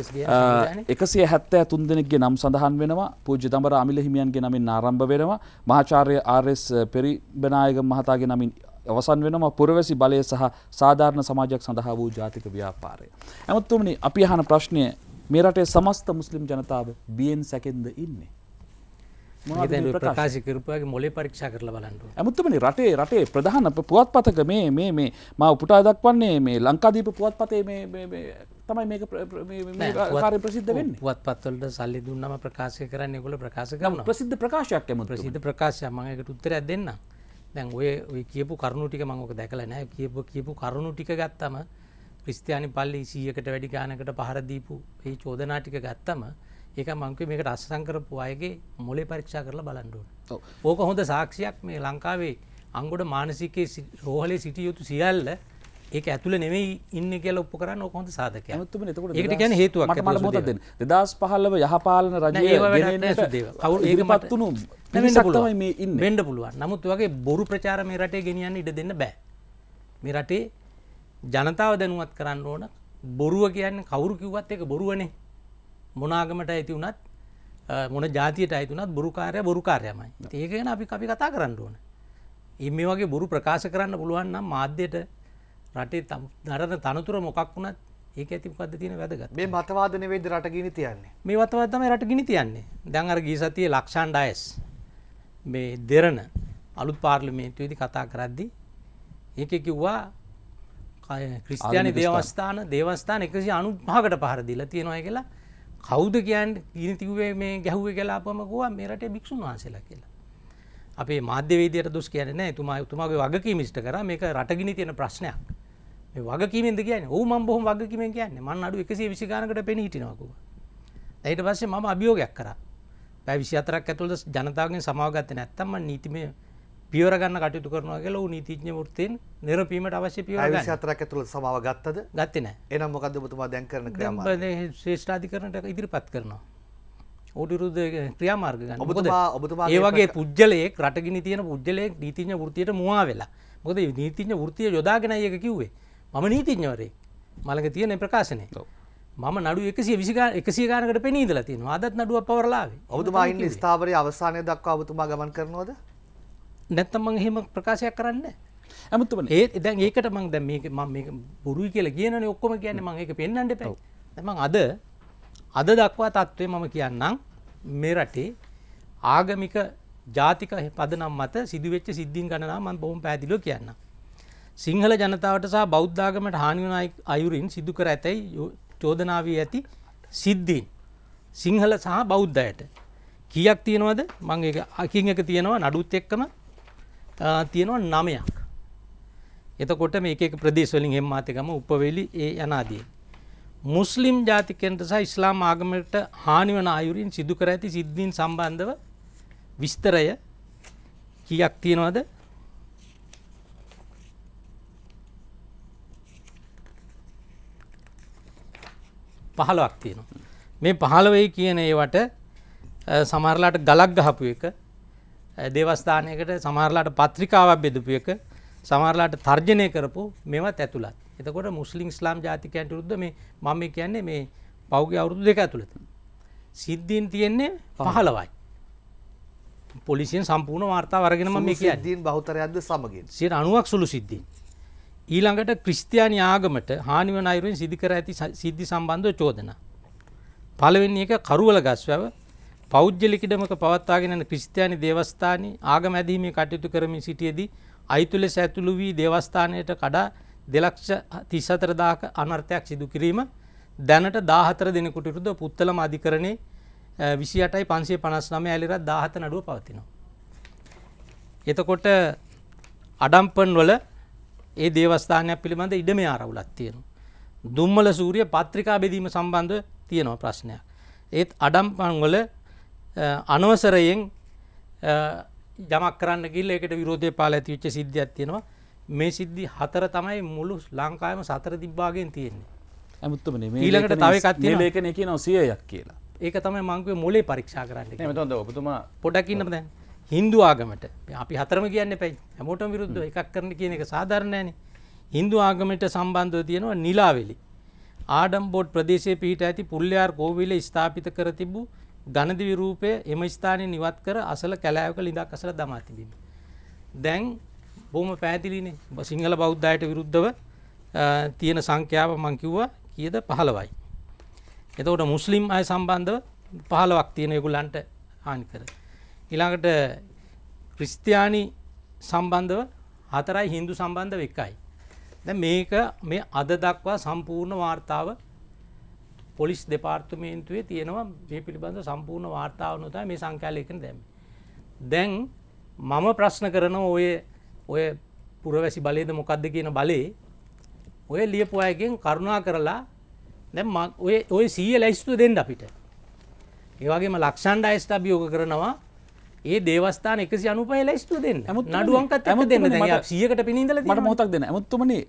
එකසිය හැත්තෑ තුන් දෙනෙක්ගේ නම් සඳහන් වෙනවා. පූජ්‍ය දමර අමිල හිමියන්ගේ නමින් ආරම්භ වෙනවා. මහාචාර්ය ආර්ස් පෙරිබනායක මහතාගේ නමින් අවසන් වෙනවා. පුරවැසි බලය සහ සාධාරණ සමාජයක් සඳහා වූ ජාතික ව්‍යාපාරය. ඇමත්තුමනි අපි අහන ප්‍රශ්නය මේ රටේ සමස්ත මුස්ලිම් ජනතාව බියෙන් සැකෙන්ද ඉන්නේ. ප්‍රකාශ කරපුගේ මොලේ පරීක්ෂා කරල බලන්නට ඇමුත්තමනි රටේ රටේ ප්‍රධාන පුවත් පතක මේ මේ මේ ම උපුටා දක්වන්නේ මේ ලංකාදීප පුවත් පතේ තමයි මේක කාරය ප්‍රසිද්ධ වෙන්න. පුවත් පත්වලට සල්ලි දුන්නම ප්‍රකාශය කරන්න ගොල ප්‍රකාශ කරන ප්‍රසිද්ධ ප්‍රකාශයක් ඇම ප්‍රසිද්ධ ප්‍රකාශය මඟකට උත්තරයක් දෙන්න දැන් ඔය ඔය කියපු කරුණු ටික මංක දැකල නෑ. කියපු කියපු කරුණු ටික ගත්තම ක්‍රිස්තියානි පල්ලි සීයකට වැඩි ගානකට පහරදීපු ඒ චෝදනා ටික ගත්තම ඒක මංක මේකට අස්සංකරපු අයගේ මොලේ පරීක්ෂා කරලා බලන්ඩුවන් ඕක හොඳ සාක්ෂයක් මේ ලංකාවේ අංගොඩ මානසිකේ රෝහලේ සිටිය යුතු සියල්ල ඒක ඇතුළ නෙවෙයි ඉන්න කියල ඔප කරන්න ඔකොහොඳ සාධක ඇමතුම එතකොට ඒකට ගැන හේතුවක් මට මොතද දෙදස් පහල්ලව යහපාලන රජය කවු ඒක පත්තුනු පිසක්තමයි මේ ඉන්න. වෙන්ඩ පුළුවන්. නමුත් වගේ බොරු ප්‍රචාර මේ රටේ ගෙනියන්න ඉඩ දෙන්න බෑ. මේ රටේ ජනතාව දැනුවත් කරන්න ඕන. බොරුව කියන්න කවුරු කිව්වත් එක බොරුවනේ මොනාගමට ඇති වුණත් මොන ජාතියට අයිතුනත් බොරුකාරය බොරුකාරයමයි ඒකගෙන අපි අපි කතා කරන්න ඕන. එම වගේ බොරු ප්‍රකාශ කරන්න පුළුවන් නම් මාධ්‍යයට රටේ නරන තනතුර මොකක් වුණත් ඒක ඇති පද තින වැදගත්. මේ මතවාදන වේද රටගිනි තියන්නේ? මේ වතවත්තම රට ගිනි තියන්නේ. දැන් අර ගී සතිය ලක්ෂාන් ඩයස් මේ දෙරණ අලුත් පාර්ලිමේන්තුවේදි කතා කරද්දි ඒක කිව්වා ක්‍රිස්තියානි දේවස්ථාන දේවස්ථාන එකසි අනු පහකට පහර දිල තියෙනවා කියලා කෞද කියන් ගිනිතිවේ මේ ගැහුව කලාපමකුවා මේරට භික්ෂුන් වහන්සේලා කියලා. අපේ මාධ්‍යවේදයට දුස් කියන තුමා තුමාගේ වගකී මිස්ට කර. මේක රටගිනි තියෙන ප්‍රශ්නයක්. වගකීමෙන්ද කියන ඕම බොහම වගකීම කියන්න. මන් අඩු එකසේ විසිකානකට පෙන හිටිනවකුව. ඇයිට පස්සේ මම අභියෝගයක් කර. පැ විසි අතරක් ඇතුළද ජනතාවගෙන් සමාගත්ත නැත්තම්ම නීතිමය පියවරගන්න කටයුතු කරනවා කියලා වූ නීතිඥ වෘත්තයෙන් නිරපීමට අවශ්‍ය පියවර අතරක් ඇතුළ සමාව ගත්තද? ගත්තන එනම් මොකද බතුමා දැන් කරන ක්‍රම ශ්‍රේෂ්ඨාධිකරනට ඉදිරිපත් කරනවා. ඕටිරුද ක්‍රියාමාර්ග ගන්න. ඔබතුමා ඔබතුමා ඒ වගේ පුද්ගලයෙක් රටගෙන තියෙන පුද්ගලයෙක් නීතිඥ වෘතියට මවා වෙලා. මොකද නීතිඥ වෘතිය යොදාගෙන ඒක කිව්වේ. මම නීතිඥවරේ මළඟ තියෙන ප්‍රකාශනය. මම නඩු එකසිය විසිකා එකසිය ගානකට පෙනීදල තියෙන අදත් නඩුව පවරලාවේ ඔබතුමා ඉන්න ස්ථාවරය අවසානය දක්වා ඔබතුමා ගමන් කරනවද නැත්තමං එහෙම ප්‍රකාශයක් කරන්න ඇමතුම ඒ දැන් ඒකට මං දැ ම මේ පුරුයි කියල කියන ඔක්කොම කියන්න මං එක පෙන්න්නට පැව තමන් අද අද දක්වා තත්ත්වය මම කියන්නම්. මේ රටේ ආගමික ජාතික පදනම් මත සිදුවෙච්ච සිද්ධින් ගණනා මන් බොහොම පැදිලෝ කියන්න. සිංහල ජනතාවට සහ බෞද්ධාගමට හානිවනයි අයුරින් සිදු කර ඇතැයි චෝදනාවී ඇති සිද්ධීන්. සිංහල සහ බෞද්ධයට. කියක් තියෙනවද? මං අකින් එක තියෙනවා නඩුත් එක්කම තියෙනවා නමයක්. එතකොට මේ එක ප්‍රදේශවලින් හෙම්මාතකම උපවෙලි ඒ යනාදී. මුස්ලිම් ජාතිකෙන්ට සහ ඉස්ලාම් ආගමට හානිවන අයුරින් සිදු කර ඇති සිද්ධීන් සම්බන්ධව විස්තරය කියක් තියෙනවද පහලක් තියෙනවා. මේ පහළවෙයි කියන ඒවට සමරලාට ගලක් ගහපු එක දේවස්ථානයකට සමහරලාට පත්‍රිකාවක් බෙදපු එක සමහරලාට තර්ජනය කරපු මෙවත් ඇතුළත්. එතකොට මුස්ලිම් ස්ලාම් ජාතිකයන්ට රුද්ධ මේ මම කියන්නේ මේ පෞගේ අවුරුදු දෙක ඇතුළත. සිද්ධීන් තියෙන්නේ පහලවයි පොලිසියෙන් සම්පූර්ණ වාර්තා වරගෙනම මේ සිද්ධීන් බෞතරයක්ද සමගින්? සියට අනුවක් සුළු සිද්ධීන්. ඊළඟට ක්‍රිස්තියානි ආගමට හානිවන අයුරින් සිදිකර ඇති සිද්ධි සම්බන්ධව චෝදන. පළවෙනි එක කරුවල ගස්වැව පෞද්ගලිකිඩමක පවත්වාගෙන ක්‍රිස්තියානි දේවස්ථානී ආග මැදීමේ කටයුතු කරමින් සිටියදී අයිතුලෙස ඇතුළු වී දේවස්ථානයට කඩා දෙලක්ෂ තිස්සතරදාක අනර්ථයක් සිදු කිරීම දැනට දාහතර දෙනෙකුට විරුද්ධ පුත්තලම අධිකරණේ විසියටයි පන්සේ පනස් නම ඇලිරත් දාහත නඩුව පවතිනවා. එතකොට අඩම්පන් වල ඒ දේවස්ථානයක් පිළිබඳ ඉඩම ආරවුලත් තියෙන. දුම්මල සූරිය පත්‍රිකා බෙදීම සම්බන්ධ තියෙනවා ප්‍රශ්නයක්. ඒත් අඩම්පන් වල අනවසරයෙන් ජමක් කරන්න ගිල් එකට විරෝධය පාල ඇතිවිච්ච සිද්ධියක් තියෙනවා. මේ සිද්ධි හතර තමයි මුළු ලංකායම සතර තිබ්බාගෙන් තියෙන්නේ. ඇමුත්තම ඊළඟට තව එකක් තියෙනවා. ලේඛනය කියනවා සියයක් කියලා. ඒක තමයි මංකුවේ මොලේ පරීක්ෂා කරන්න එමතොද ඔබතුමා පොඩක් ඉන්න දැන්. හින්දු ආගමට. අපි හතරම කියන්න පැයි. හැමෝටම විරුද්ධ එකක් කරන කියන එක සාධරණයන හින්දු ආගමට සම්බන්ධව තියෙනවා නිලාවෙලි. ආඩම්බෝඩ් ප්‍රදේශය පිහිට ඇති පුල්ලයාර් කෝවිල ස්ථාපිත කර තිබූ ගණදිවි රූපය එම ස්ථානය නිවත් කර අසල කැලෑවක ලිඳක් අසල දමා තිබීම. දැන් බොහම පැතිලිනේ සිංහල බෞද්ධයට විරුද්ධව තියෙන සංඛ්‍යාව මංකිව්වා කියද පහළවයි. එතකොට මුස්ලිම් අය සම්බන්ධව පහළවක් තියෙන එකුලන්ට හානි කර. ඉළඟට ක්‍රිස්තියානි සම්බන්ධව හතරයි හින්දු සම්බන්ධ එකයි. ද මේක මේ අද දක්වා සම්පූර්ණ වාර්තාව පොලිස් දෙපාර්තමේන්තුවේ තියෙනවා මේ පිළිබඳ සම්පූර්ණ වාර්තාව නොතයි මේ සංඛ්‍යාලයකන දැම. දැන් මම ප්‍රශ්න කරන ඔය ඔය පුරවැසි බලයද මොකක්ද කියන බලේ ඔය ලියපු අයගෙන් කරුණා කරලා දැ ඔය ඔය සීය ලැයිස්තු දෙන්න අපිට. ඒවගේම ලක්ෂන්ඩ අයිස්ට අභියෝග කරනවා ඒ දේවස්ථාන එකසි අනුපය ලැස්තු දෙන්න ඇමුත් නඩුවන්කත් ඇම දෙන්න සියකට පිනිදල මට මොහොතක් දෙන්න ඇමුත්තුමනේ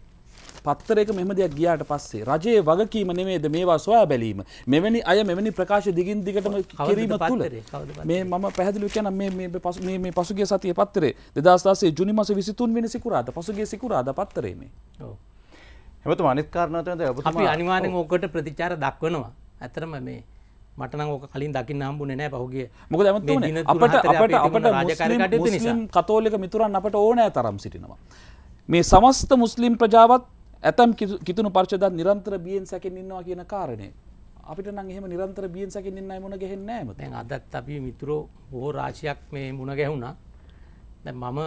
පත්තරක මෙම දෙයක් ගියාට පස්සේ රජයේ වගකීම නෙමේද මේවා සොයා බැලීම? මෙවැනි අය මෙවැනි ප්‍රකාශ දිගින් දිගටම කිරීම තුළ මේ මම පැහදිලි කියන මේ පසුගේ සතිය පත්තරේ දෙදස්ථාසේ ජුනි මස විසිතුන් වෙන සිකුරාද පසුගේ සිකුරාද පත්තරේමේ එමතු අනිත්කාරණතද අපි අනිවාරෙන් ඕකට ප්‍රතිචාර දක්වනවා. ඇතරම මේ මටන ඕක කලින් දකින්න හම්බුන නෑ පහුගේ මොක ඇමතුන අපට අපට අපට මුස්ලිම් කතෝලික මිතුරන් අපට ඕනෑ තරම් සිටිනවා. මේ සමස්ත මුස්ලිම් ප්‍රජාවත් ඇතම් කිතුුණු පර්චදත් නිරන්තර බියෙන් සැකෙන් ඉන්නවා කියන කාරණය අපිට නම් එහෙම නිරන්තර බියෙන් සැකින් ඉන්න මුණ ගැහෙන්නේ නැහැ දැන් අදත් අපි මිතුරෝ බොහෝ රාශියක් මේ මුණ ගැහුණා. දැන් මම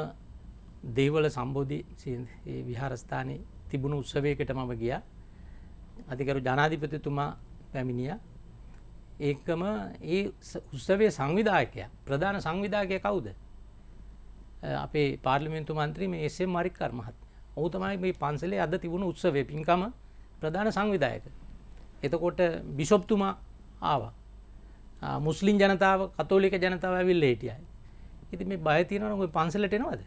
දේවල සම්බෝධි විහාරස්ථානයේ තිබුණු උත්සවයකට මම ගියා. අධිකරු ජනාධිපතිතුමා පැමිණියා. ඒකම ඒ උත්සවේ සංවිධායකය ප්‍රධාන සංවිධාකය කවුද? අපේ පාර්ලිමෙන්තු මන්ත්‍රී මේ එසේ මරික්කර් මහත්ම ඔහු තමයි මේ පන්සලේ අද තිබුණු උත්සවේ පින්කම ප්‍රධාන සංවිධායක. එතකොට බිශොප්තුමා ආවා. මුස්ලිම් ජනතාව කතෝලික ජනතාව ඇවිල්ල හිටියයි. ඉති මේ බයතියනන පන්සලට එනවාද.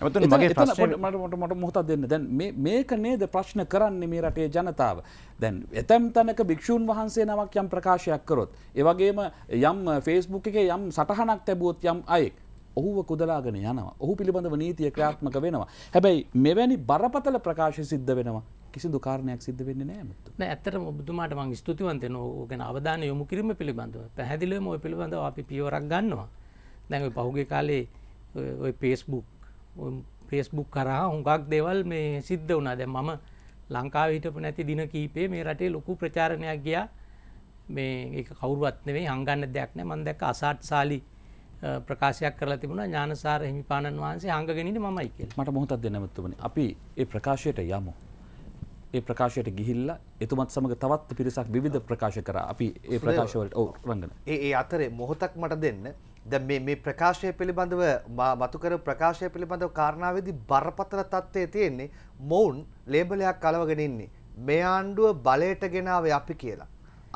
මට මට මොහොත දෙන්න දැන් මේක නේද ප්‍රශ්න කරන්න මේ රටේ ජනතාව දැන් එතැම් තැනක භික්‍ෂූන් වහන්සේ නමක් යම් ප්‍රකාශයක් කරොත් ඒවගේම යම් ෆේස්බුක් එක යම් සටහනක් තැබුවොත් යම් අයෙක් ඔහුව කුදලාගෙන යනවා. ඔහු පිළිබඳව නීතිය ක්‍රාත්මක වෙනවා. හැබැයි මෙවැනි බරපතල ප්‍රකාශ සිද්ධ වෙනවා. කිසිදු කාරණයක් සිද්ධ වෙන්න නෑමතු ඇත්තට ඔබතුමාට මං ස්තුතිවන්තය ඕගෙන අවධාන යොමු කිරීම පිළිබඳව පැහැදිලිම ඔය පිළිබඳව අපි පියවරක් ගන්නවා. දැන් පහුගේ කාලේ ඔය පේස්බුක් පේස්බුක් කරා හුඟක් දෙවල් මේ සිද්ධ වුණා. දැ මම ලංකාව හිටපු නැති දින කීපේ මේ රටේ ලොකු ප්‍රචාරණයක් ගියා. මේ ඒ කවුරුවත් නෙවෙයි හංගන්න දෙයක් නෑ. මන් දැක්ක අසාට් සාලි ප්‍රකාශයක් කරලා තිබුණ ඥානසාර හිමිපාණන් වහන්සේ හංගගෙනන මයි කියල. මට මොහොතක් දෙනමත්තුවන අපි ඒ ප්‍රකාශයට යමු. ඒ ප්‍රකාශයට ගිහිල්ල එතුමත් සමඟ තවත් පිරිසක් විධ ප්‍රකාශ කර. අපි ඒ ප්‍රකාශවලට ඕ රංගන. ඒ අතරේ මොහොතක් මට දෙන්න. ද මේ ප්‍රකාශය පිළිබඳව මතුකර ප්‍රකාශය පිළිබඳව කාරණාවේදි බරපතල තත්ත්වය තියෙන්නේ මොවුන් ලේබලයක් කලවගෙනන්නේ මේ ආණ්ඩුව බලයට ගෙනාව අපි කියලා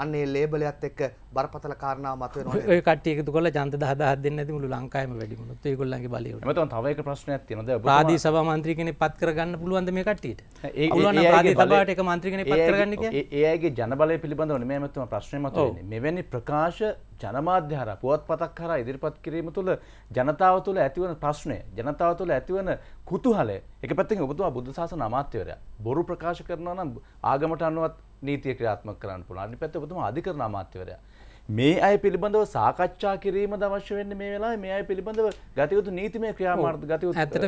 අන්නේ ලේබලයක්ත් එක්ක බරපතල කාරණාව මතුවෙනවා ඔය කට්ටිය එකතු කරලා ජනත 10000ක් දෙන්න නැති මුළු ලංකාවෙම වැඩි වුණොත් ඒගොල්ලන්ගේ බලය උඩ. මම තව එක ප්‍රශ්නයක් තියෙනවා. ප්‍රාදී සභා මන්ත්‍රී කෙනෙක් පත් කරගන්න පුළුවන්ද මේ කට්ටියට? ඒ ඒ ප්‍රාදී සභාවට එක මන්ත්‍රී කෙනෙක් පත් කරගන්න කියන්නේ? ඒ අයගේ ජනබලය පිළිබඳව නෙමෙයි මම ප්‍රශ්නේ මතුවෙන්නේ. මෙවැනි ප්‍රකාශ ජනමාධ්‍ය හරහා පුවත්පතක් හරහා ඉදිරිපත් කිරීම තුළ ජනතාව තුළ ඇතිවන ප්‍රශ්නය ජනතාව තුළ ඇතිවන කුතුහලය එක පැත්තෙන් ඔබතුමා බුද්ධ ශාසන අමාත්‍යවරයා බොරු ප්‍රකාශ කරනවා නම් ආගමට අනුවත් නීතිය ක්‍රියාත්මක කරන්න පුළුවන්. අනිත් පැත්තේ ඔබතුමා අධිකරණ අමාත්‍යවරයා. මේ අය පිළිබඳව සාකච්ඡා කිරීම අවශ්‍ය වෙන්නේ මේ වෙලාවේ. මේ අය පිළිබඳව ගතයුතු නීතිමය ක්‍රියාමාර්ග ගතයුතු ඇත්තට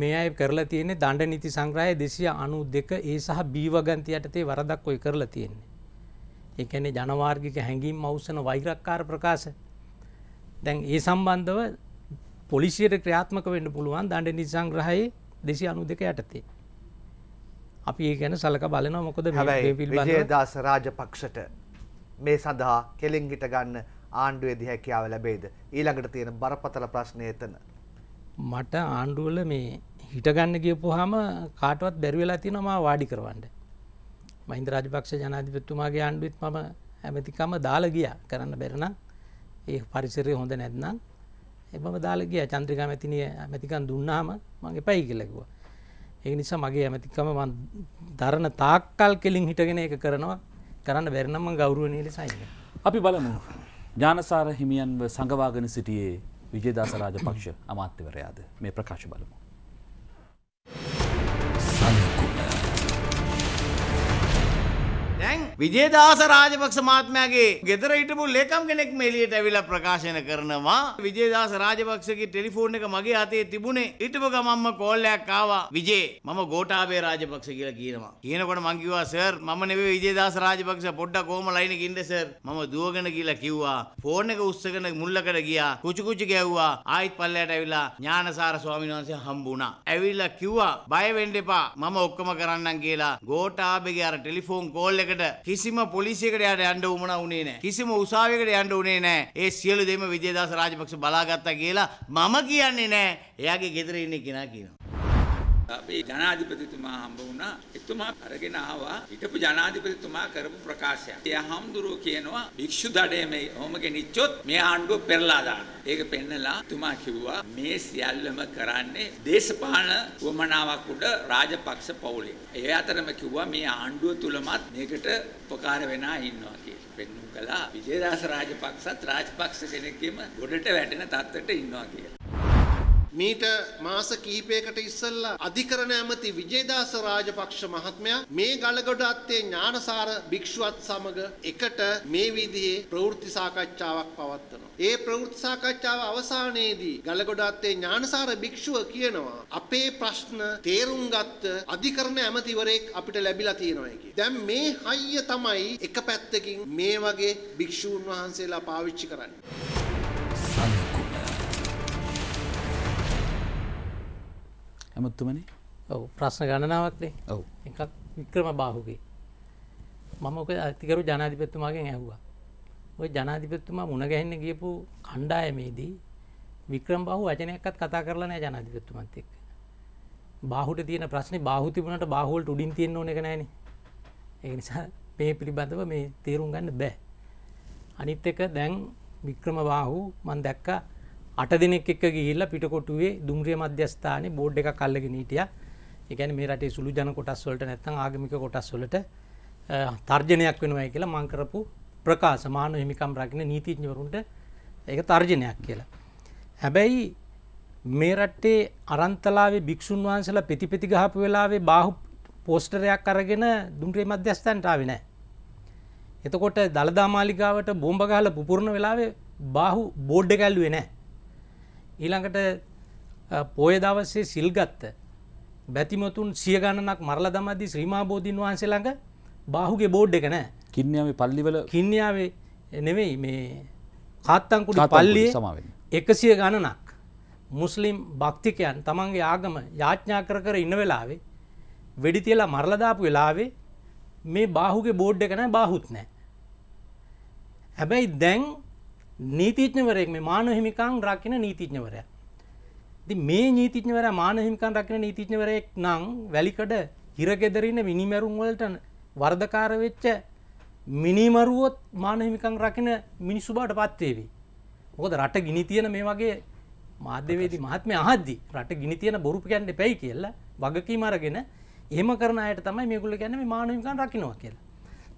මේ අය කරලා තියෙන්නේ දණ්ඩ නීති සංග්‍රහය 292 ඒ සහ බී වගන්ති යටතේ වරදක් ඔය කරලා තියෙන්නේ. ඒ කියන්නේ ජනවාර්ගික හැඟීම් අවසන වෛරක්කාර ප්‍රකාශ. දැන් ඒ සම්බන්ධව පොලිසියට ක්‍රියාත්මක වෙන්න පුළුවන් දණ්ඩ නීති සංග්‍රහයේ 292 යටතේ. අපි ඒ ගැන සලක බලනවා මොකද මේ- පිළිබඳව විජේදාස රාජපක්ෂට මේ සඳහා කෙලින් හිට ගන්න ආණ්ඩුවේදී හැකියාව ලැබේද ඊළඟට තියෙන බරපතල ප්‍රශ්නය එතන මට ආණ්ඩුවල මේ හිටගන්න ගියපුහම කාටවත් බැරිවෙලා තියෙනවා වාඩි කරවන්න. මහින්ද රාජපක්ෂ ජනාධිපත්තුමාගේ ආණ්ඩුවත් මම ඇමතිකම දාල ගිය කරන්න බැරනම් ඒ පරිසරය හොඳ නැත්නම් එබම දාලගිය චන්ද්‍රිකා මැතිනය ඇමතිකන් දුන්නාම මගේ පැයි කෙලෙකුව. ඒ නිසා මගේ ඇමතිකම මන් දරණ තාක්කල් කෙලින් හිටගෙන එක කරනවා කරන්න බැරනම ගෞරුවනීල සයික. අපි බලමු ඥානසාර හිමියන්ව සඟවාගෙන සිටියේ විජේදාස රාජපක්ෂ අමාත්‍යවරයාද මේ ප්‍රකාශ බලමු. සලකුණ දැන් විජේදාස රාජපක්ෂ මහත්මයාගේ ගෙදර හිටපු ලේකම් කෙනෙක් මේ එළියට ඇවිල්ලා ප්‍රකාශන කරනවා. විජේදාස රාජපක්ෂගේ ටෙලිෆෝන් එක මගේ අතේ තිබුණේ හිටපු ගමම්ම කෝල් එකක් ආවා. විජේ මම ගෝඨාභය රාජපක්ෂ කියලා කියනවා. කියනකොට මං කිව්වා සර් මම නෙවෙයි විජේදාස රාජපක්ෂ පොඩ්ඩක් කොහම ලයින් එකේ ඉන්න සර්. මම දුවගෙන කියලා කිව්වා. ෆෝන් එක උස්සගෙන මුල්ලකට ගියා. කුචු කුචු ගැව්වා. ආයිත් පල්ලයට ඇවිල්ලා ඥානසාර ස්වාමීන් වහන්සේ හම්බුණා. ඇවිල්ලා කිව්වා බය වෙන්න එපා. මම ඔක්කොම කරන්නම් කියලා. ගෝඨාභයගේ අර ටෙලිෆෝන් කෝල් එකට කිසිම පොලිසියකට යට යන්න උවමනා වුණේ නැහැ. කිසිම උසාවියකට යන්න උනේ නැහැ. ඒ සියලු දෙම විජේදාස රාජපක්ෂ බලාගත්තා කියලා මම කියන්නේ නැහැ. එයාගේ ගෙදර ඉන්න කෙනා කියනවා. අපේ ජනාධිපතිතුමා හම්බ වුණා. එතුමා අරගෙන ආවා හිටපු ජනාධිපතිතුමා කරපු ප්‍රකාශයක්. එයා හම්දුරෝ කියනවා භික්ෂු දඩේ මේ ඔහොම ගෙනිච්චොත් මේ ආණ්ඩුව පෙරලා දානවා. ඒක පෙන්නලා තුමා කිව්වා මේ සියල්ලම කරන්නේ දේශපාලන වමනාවක් උඩ රාජපක්ෂ පවුලේ. ඒ අතරම කිව්වා මේ ආණ්ඩුව තුලමත් මේකට උපකාර වෙනා ඉන්නවා කියලා. පෙන්නුම් කළා විජේදාස රාජපක්ෂත් රාජපක්ෂ කෙනෙක්ගේම ගොඩට වැටෙන තත්ත්වයට ඉන්නවා කියලා. මීට මාස කිහිපයකට ඉස්සල්ලා අධිකරණ ඇමති විජේදාස රාජපක්ෂ මහත්මයා මේ ගලගොඩ අත්තේ ඥානසාර භික්ෂුවත් සමග එකට මේ විදිහේ ප්‍රවෘත්ති සාකච්ඡාවක් පවත්වනවා. ඒ ප්‍රවෘත්ති සාකච්ඡාව අවසානයේදී ගලගොඩ අත්තේ ඥානසාර භික්ෂුව කියනවා අපේ ප්‍රශ්න තේරුම් ගත්ත අධිකරණ ඇමතිවරයෙක් අපිට ලැබිලා තියෙනවා කියලා. දැන් මේ හයිය තමයි එක පැත්තකින් මේ වගේ භික්ෂූන් වහන්සේලා පාවිච්චි කරන්නේ. ඇමත්තුමනි ඔව් ප්‍රශ්න ගණනාවක්නේ ඔව්. එකක් වික්‍රම බාහුගේ. මම ඔක ඇතිකරු ජනාධිපත්තුමාගෙන් ඇහුවා. ඔය ජනාධිපත්තුමා මුණගැහෙන්න ගියපු කණ්ඩායමේදී වික්‍රම් බහු වචනයක්කත් කතා කරලා නෑ ජනාධිපත්තුමත් එක්ක. බාහුට තියෙන ප්‍රශ්නේ බාහු තිබුණට බාහුවලට උඩින් තියෙන්න ඕන එක නෑනේ ඒ නිසා මේ පිළිබඳව මේ තේරුම් ගන්න බෑ. අනිත් එක දැන් වික්‍රම බාහු මන් දැක්ක අට දෙනෙක් එක්ක ගිහිල්ලා පිටකොටුවේ දුම්රිය මධ්‍යස්ථානයේ බෝඩ් එකක් අල්ලගෙන හිටියා. ඒ කියන්නේ මේ රටේ සුළු ජන කොටස් වලට නැත්නම් ආගමික කොටස් වලට අ, තර්ජනයක් වෙනවයි කියලා මම කරපු ප්‍රකාශ මානව හිමිකම් රකින්න නීතිඥවරුන්ට ඒක තර්ජනයක් කියලා. හැබැයි මේ රටේ අරන්තලාවේ භික්ෂුන් වහන්සේලා පෙතිපෙති ගහපු වෙලාවේ බාහු පෝස්ටරයක් අරගෙන දුම්රිය මධ්‍යස්ථානට ආවේ නැහැ. එතකොට දළදා මාලිගාවට බෝම්බ ගහලා පුපුරන වෙලාවේ බාහු බෝඩ් එක ඇල්ලුවේ නැහැ. ඊළඟට පෝය දවස්සේ සිල් ගත්ත බැතිමතුන් සිය ගණනක් මරලා දමද්දී ශ්‍රී මහා බෝධීන් වහන්සේ ළඟ බාහුගේ බෝඩ් එක නැහැ. කින්යාවේ පල්ලිවල කින්යාවේ නෙවෙයි මේ කාත්තංකුඩි පල්ලියේ. එකසිය ගණනක් මුස්ලිම් භක්තිකයන් තමන්ගේ ආගම යාඥා කර කර ඉන්න වෙලාවේ වෙඩි තියලා මරලා දාපු වෙලාවේ මේ බාහුගේ බෝඩ් එක නැහැ බාහුත් නැහැ. හැබැයි දැන් නීතිඥවරයෙක් මේ මානව හිමිකම් රකින්න නීතිඥවරයා. ඉතින් මේ නීතිඥවරයා මානව හිමිකම් රකින්න නීතිඥවරයෙක් නම් වැලිකඩ හිරගෙදර ඉන්න මිනිමරුන් වලට වර්ධකාර වෙච්ච මිනිමරුවොත් මානව හිමිකම් රකින්න මිනිස්සු බවට පත් වේවි. මොකද රට ගිනි තියෙන මේ වගේ මාධ්‍යවේදී මහත්මය අහද්දි රට ගිනි තියෙන බොරු කියන්න එපැයි කියලා වගකීම අරගෙන එහෙම කරන අයට තමයි මේගොල්ලෝ කියන්නේ මේ මානව හිමිකම් රකින්නවා කියලා.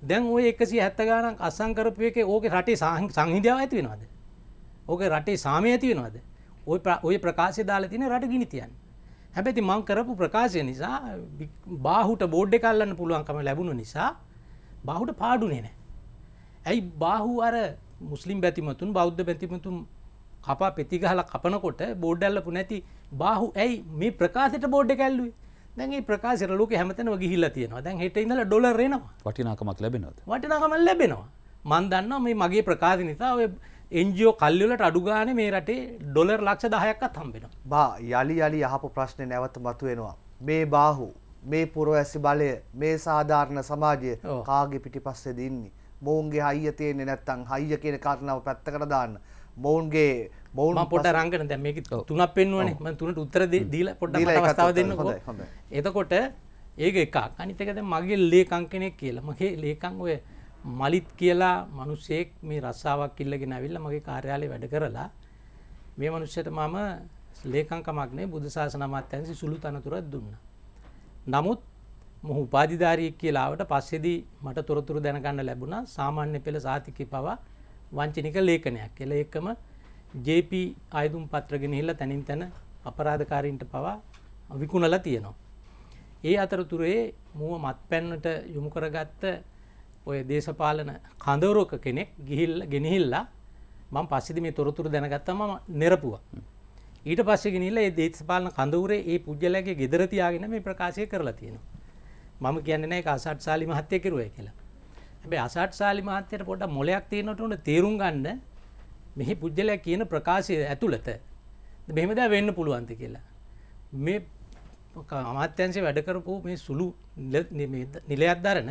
දැන් ඔය එකසි හැත්ත ගානක් අස්සං කරපු එක ඕක රටේ සංහිධාව ඇති වෙනවාද? ඕක රටේ සාමය ඇති වෙනවාද? ඔය ඔය ප්‍රකාශය දාලා තියෙන රට ගිනි තියන්නේ හැබැයි මං කරපු ප්‍රකාශය නිසා බාහුට බෝඩ් එක අල්ලන්න පුළුවන්කම ලැබුණු නිසා බාහුට පාඩුනේ නැහැ ඇයි බාහු අර මුස්ලිම් බැතිමතුන් බෞද්ධ බැතිමතුන් කපා පෙති ගහලා කපනකොට බෝඩ් අල්ලපු නැති බාහු ඇයි මේ ප්‍රකාශයට බෝඩ් එක ඇල්ලුවේ? දැන් මේ ප්‍රකාශයට ලෝකෙ හැමතැනම ගිහිල්ලා තියෙනවා. දැන් හෙට ඉඳලා ඩොලර් එනවා. වටිනාකමක් ලැබෙනවද වටිනාකම ලැබෙනවා. මන් දන්නවා මේ මගේ ප්‍රකාශ නිසා ඔය එන්ජියෝ කල්ලිවලට අඩු ගානේ මේ රටේ ඩොලර් ලක්ෂ 10ක්වත් හම්බෙනවා. බා යලි යලි යහපු ප්‍රශ්නේ නැවත මතුවෙනවා. මේ බාහු මේ පුරවැසි බලය මේ සාධාරණ සමාජය. කාගේ පිටිපස්සේද ඉන්නේ මොවුන්ගේ හයිය තියෙන්නේ නැත්තම් හයිය කියන කාරණාව පැත්තකට දාන්න මොවුන්ගේ මම පොඩ්ඩක් රංගන දැන් මේක තුනක් පෙන්වන්නේ මම තුනට උත්තර දීලා එකත් අවස්ථාව හොඳයි. එතකොට ඒක එකක්. අනිත් එක දැන් මගේ ලේකම් කෙනෙක් කියලා. මගේ ලේකම් ඔය මලිත් කියලා මිනිසෙක් මේ රස්සාවක් ඉල්ලගෙන ඇවිල්ලා මගේ කාර්යාලේ වැඩ කරලා මේ මිනිස්සට මම ලේකම්කමක් නේ බුද්ධ ශාසන අමාත්‍යාංශي සුළු තනතුරක් දුන්නා. නමුත් මොහු උපාධිධාරියෙක් කියලා ආවට පස්සේදී මට තොරතුරු දැනගන්න ලැබුණා. සාමාන්‍ය පෙළ සාතිකේ පවා වංචනික ලේඛනයක් කියලා. ඒකම JP ආයුධම් පත්‍ර ගෙනහිල්ලා තනින් තන අපරාධකාරීන්ට පවා විකුණලා තියෙනවා. ඒ අතරතුරේ මුව මත්පැන්නට යොමු කරගත්ත ඔය දේශපාලන කඳවුරක කෙනෙක් ගිහිල්ලා ගෙනහිල්ලා මම පස්සේදී මේ තොරතුරු දැනගත්තම මම නිරපුවා. ඊට පස්සේ ගෙනිහිල්ලා ඒ දේශපාලන කඳවුරේ ඒ පුජ්‍යලයාගේ ගෙදර තියාගෙන මේ ප්‍රකාශය කරලා තියෙනවා. මම කියන්නේ නැහැ ඒක අසට් සාලි මහත්තයා කිරුවයි කියලා. හැබැයි අසට් සාලි මහත්තයට පොඩ්ඩක් මොලයක් තියෙනට උන තේරුම් ගන්න මෙහි පුජ්‍යලයා කියන ප්‍රකාශය ඇතුළත මෙහෙම දා වෙන්න පුළුවන්ද කියලා. මේ අමාත්‍යංශය වැඩ කරපු මේ සුළු නිල- නි- මේ ද- නිලයක් දරන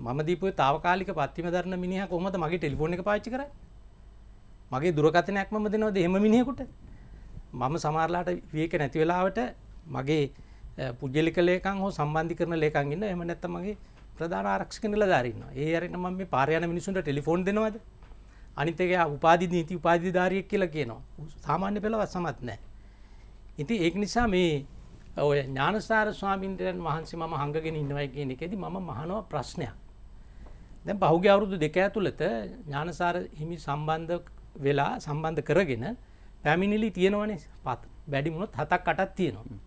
මම දීපුවේ తాවකාලික පත්තිම දරන මිනිහා කොහොමද මගේ ටෙලිෆෝන් එක පාවිච්චි කරන්නේ? මගේ දුරකථනයක් මම දෙනවද එහෙම මිනිහෙකුට? මම සමහරලාට විවේක නැති වෙලාවට මගේ පුද්ගලික ලේකම් හෝ සම්බන්ධීකරණ ලේකම් ඉන්න එහෙම නැත්නම් මගේ ප්‍රධාන ආරක්ෂක නිලධාරීන් ඉන්නවා. ඒ අරින්න මම මේ පාර යන මිනිස්සුන්ට ටෙලිෆෝන් දෙනවද? අනිත් එක යා උපාධි නීති උපාධිධාරියෙක් කියලා කියනවා. සාමාන්‍ය පෙළවත් සමත් නැහැ. ඉතින් ඒක නිසා මේ ඔය ඥානසාර ස්වාමීන් වහන්සේ මම හංගගෙන ඉන්නවයි කියන එකේදී මම මහනවා ප්‍රශ්නයක්. දැන් පහුගිය අවුරුදු දෙක ඇතුළත ඥානසාර හිමි සම්බන්ධ වෙලා සම්බන්ධ කරගෙන පැමිණිලි තියෙනවනේ පත් වැඩි වුණොත් හතක් අටක් තියෙනවා.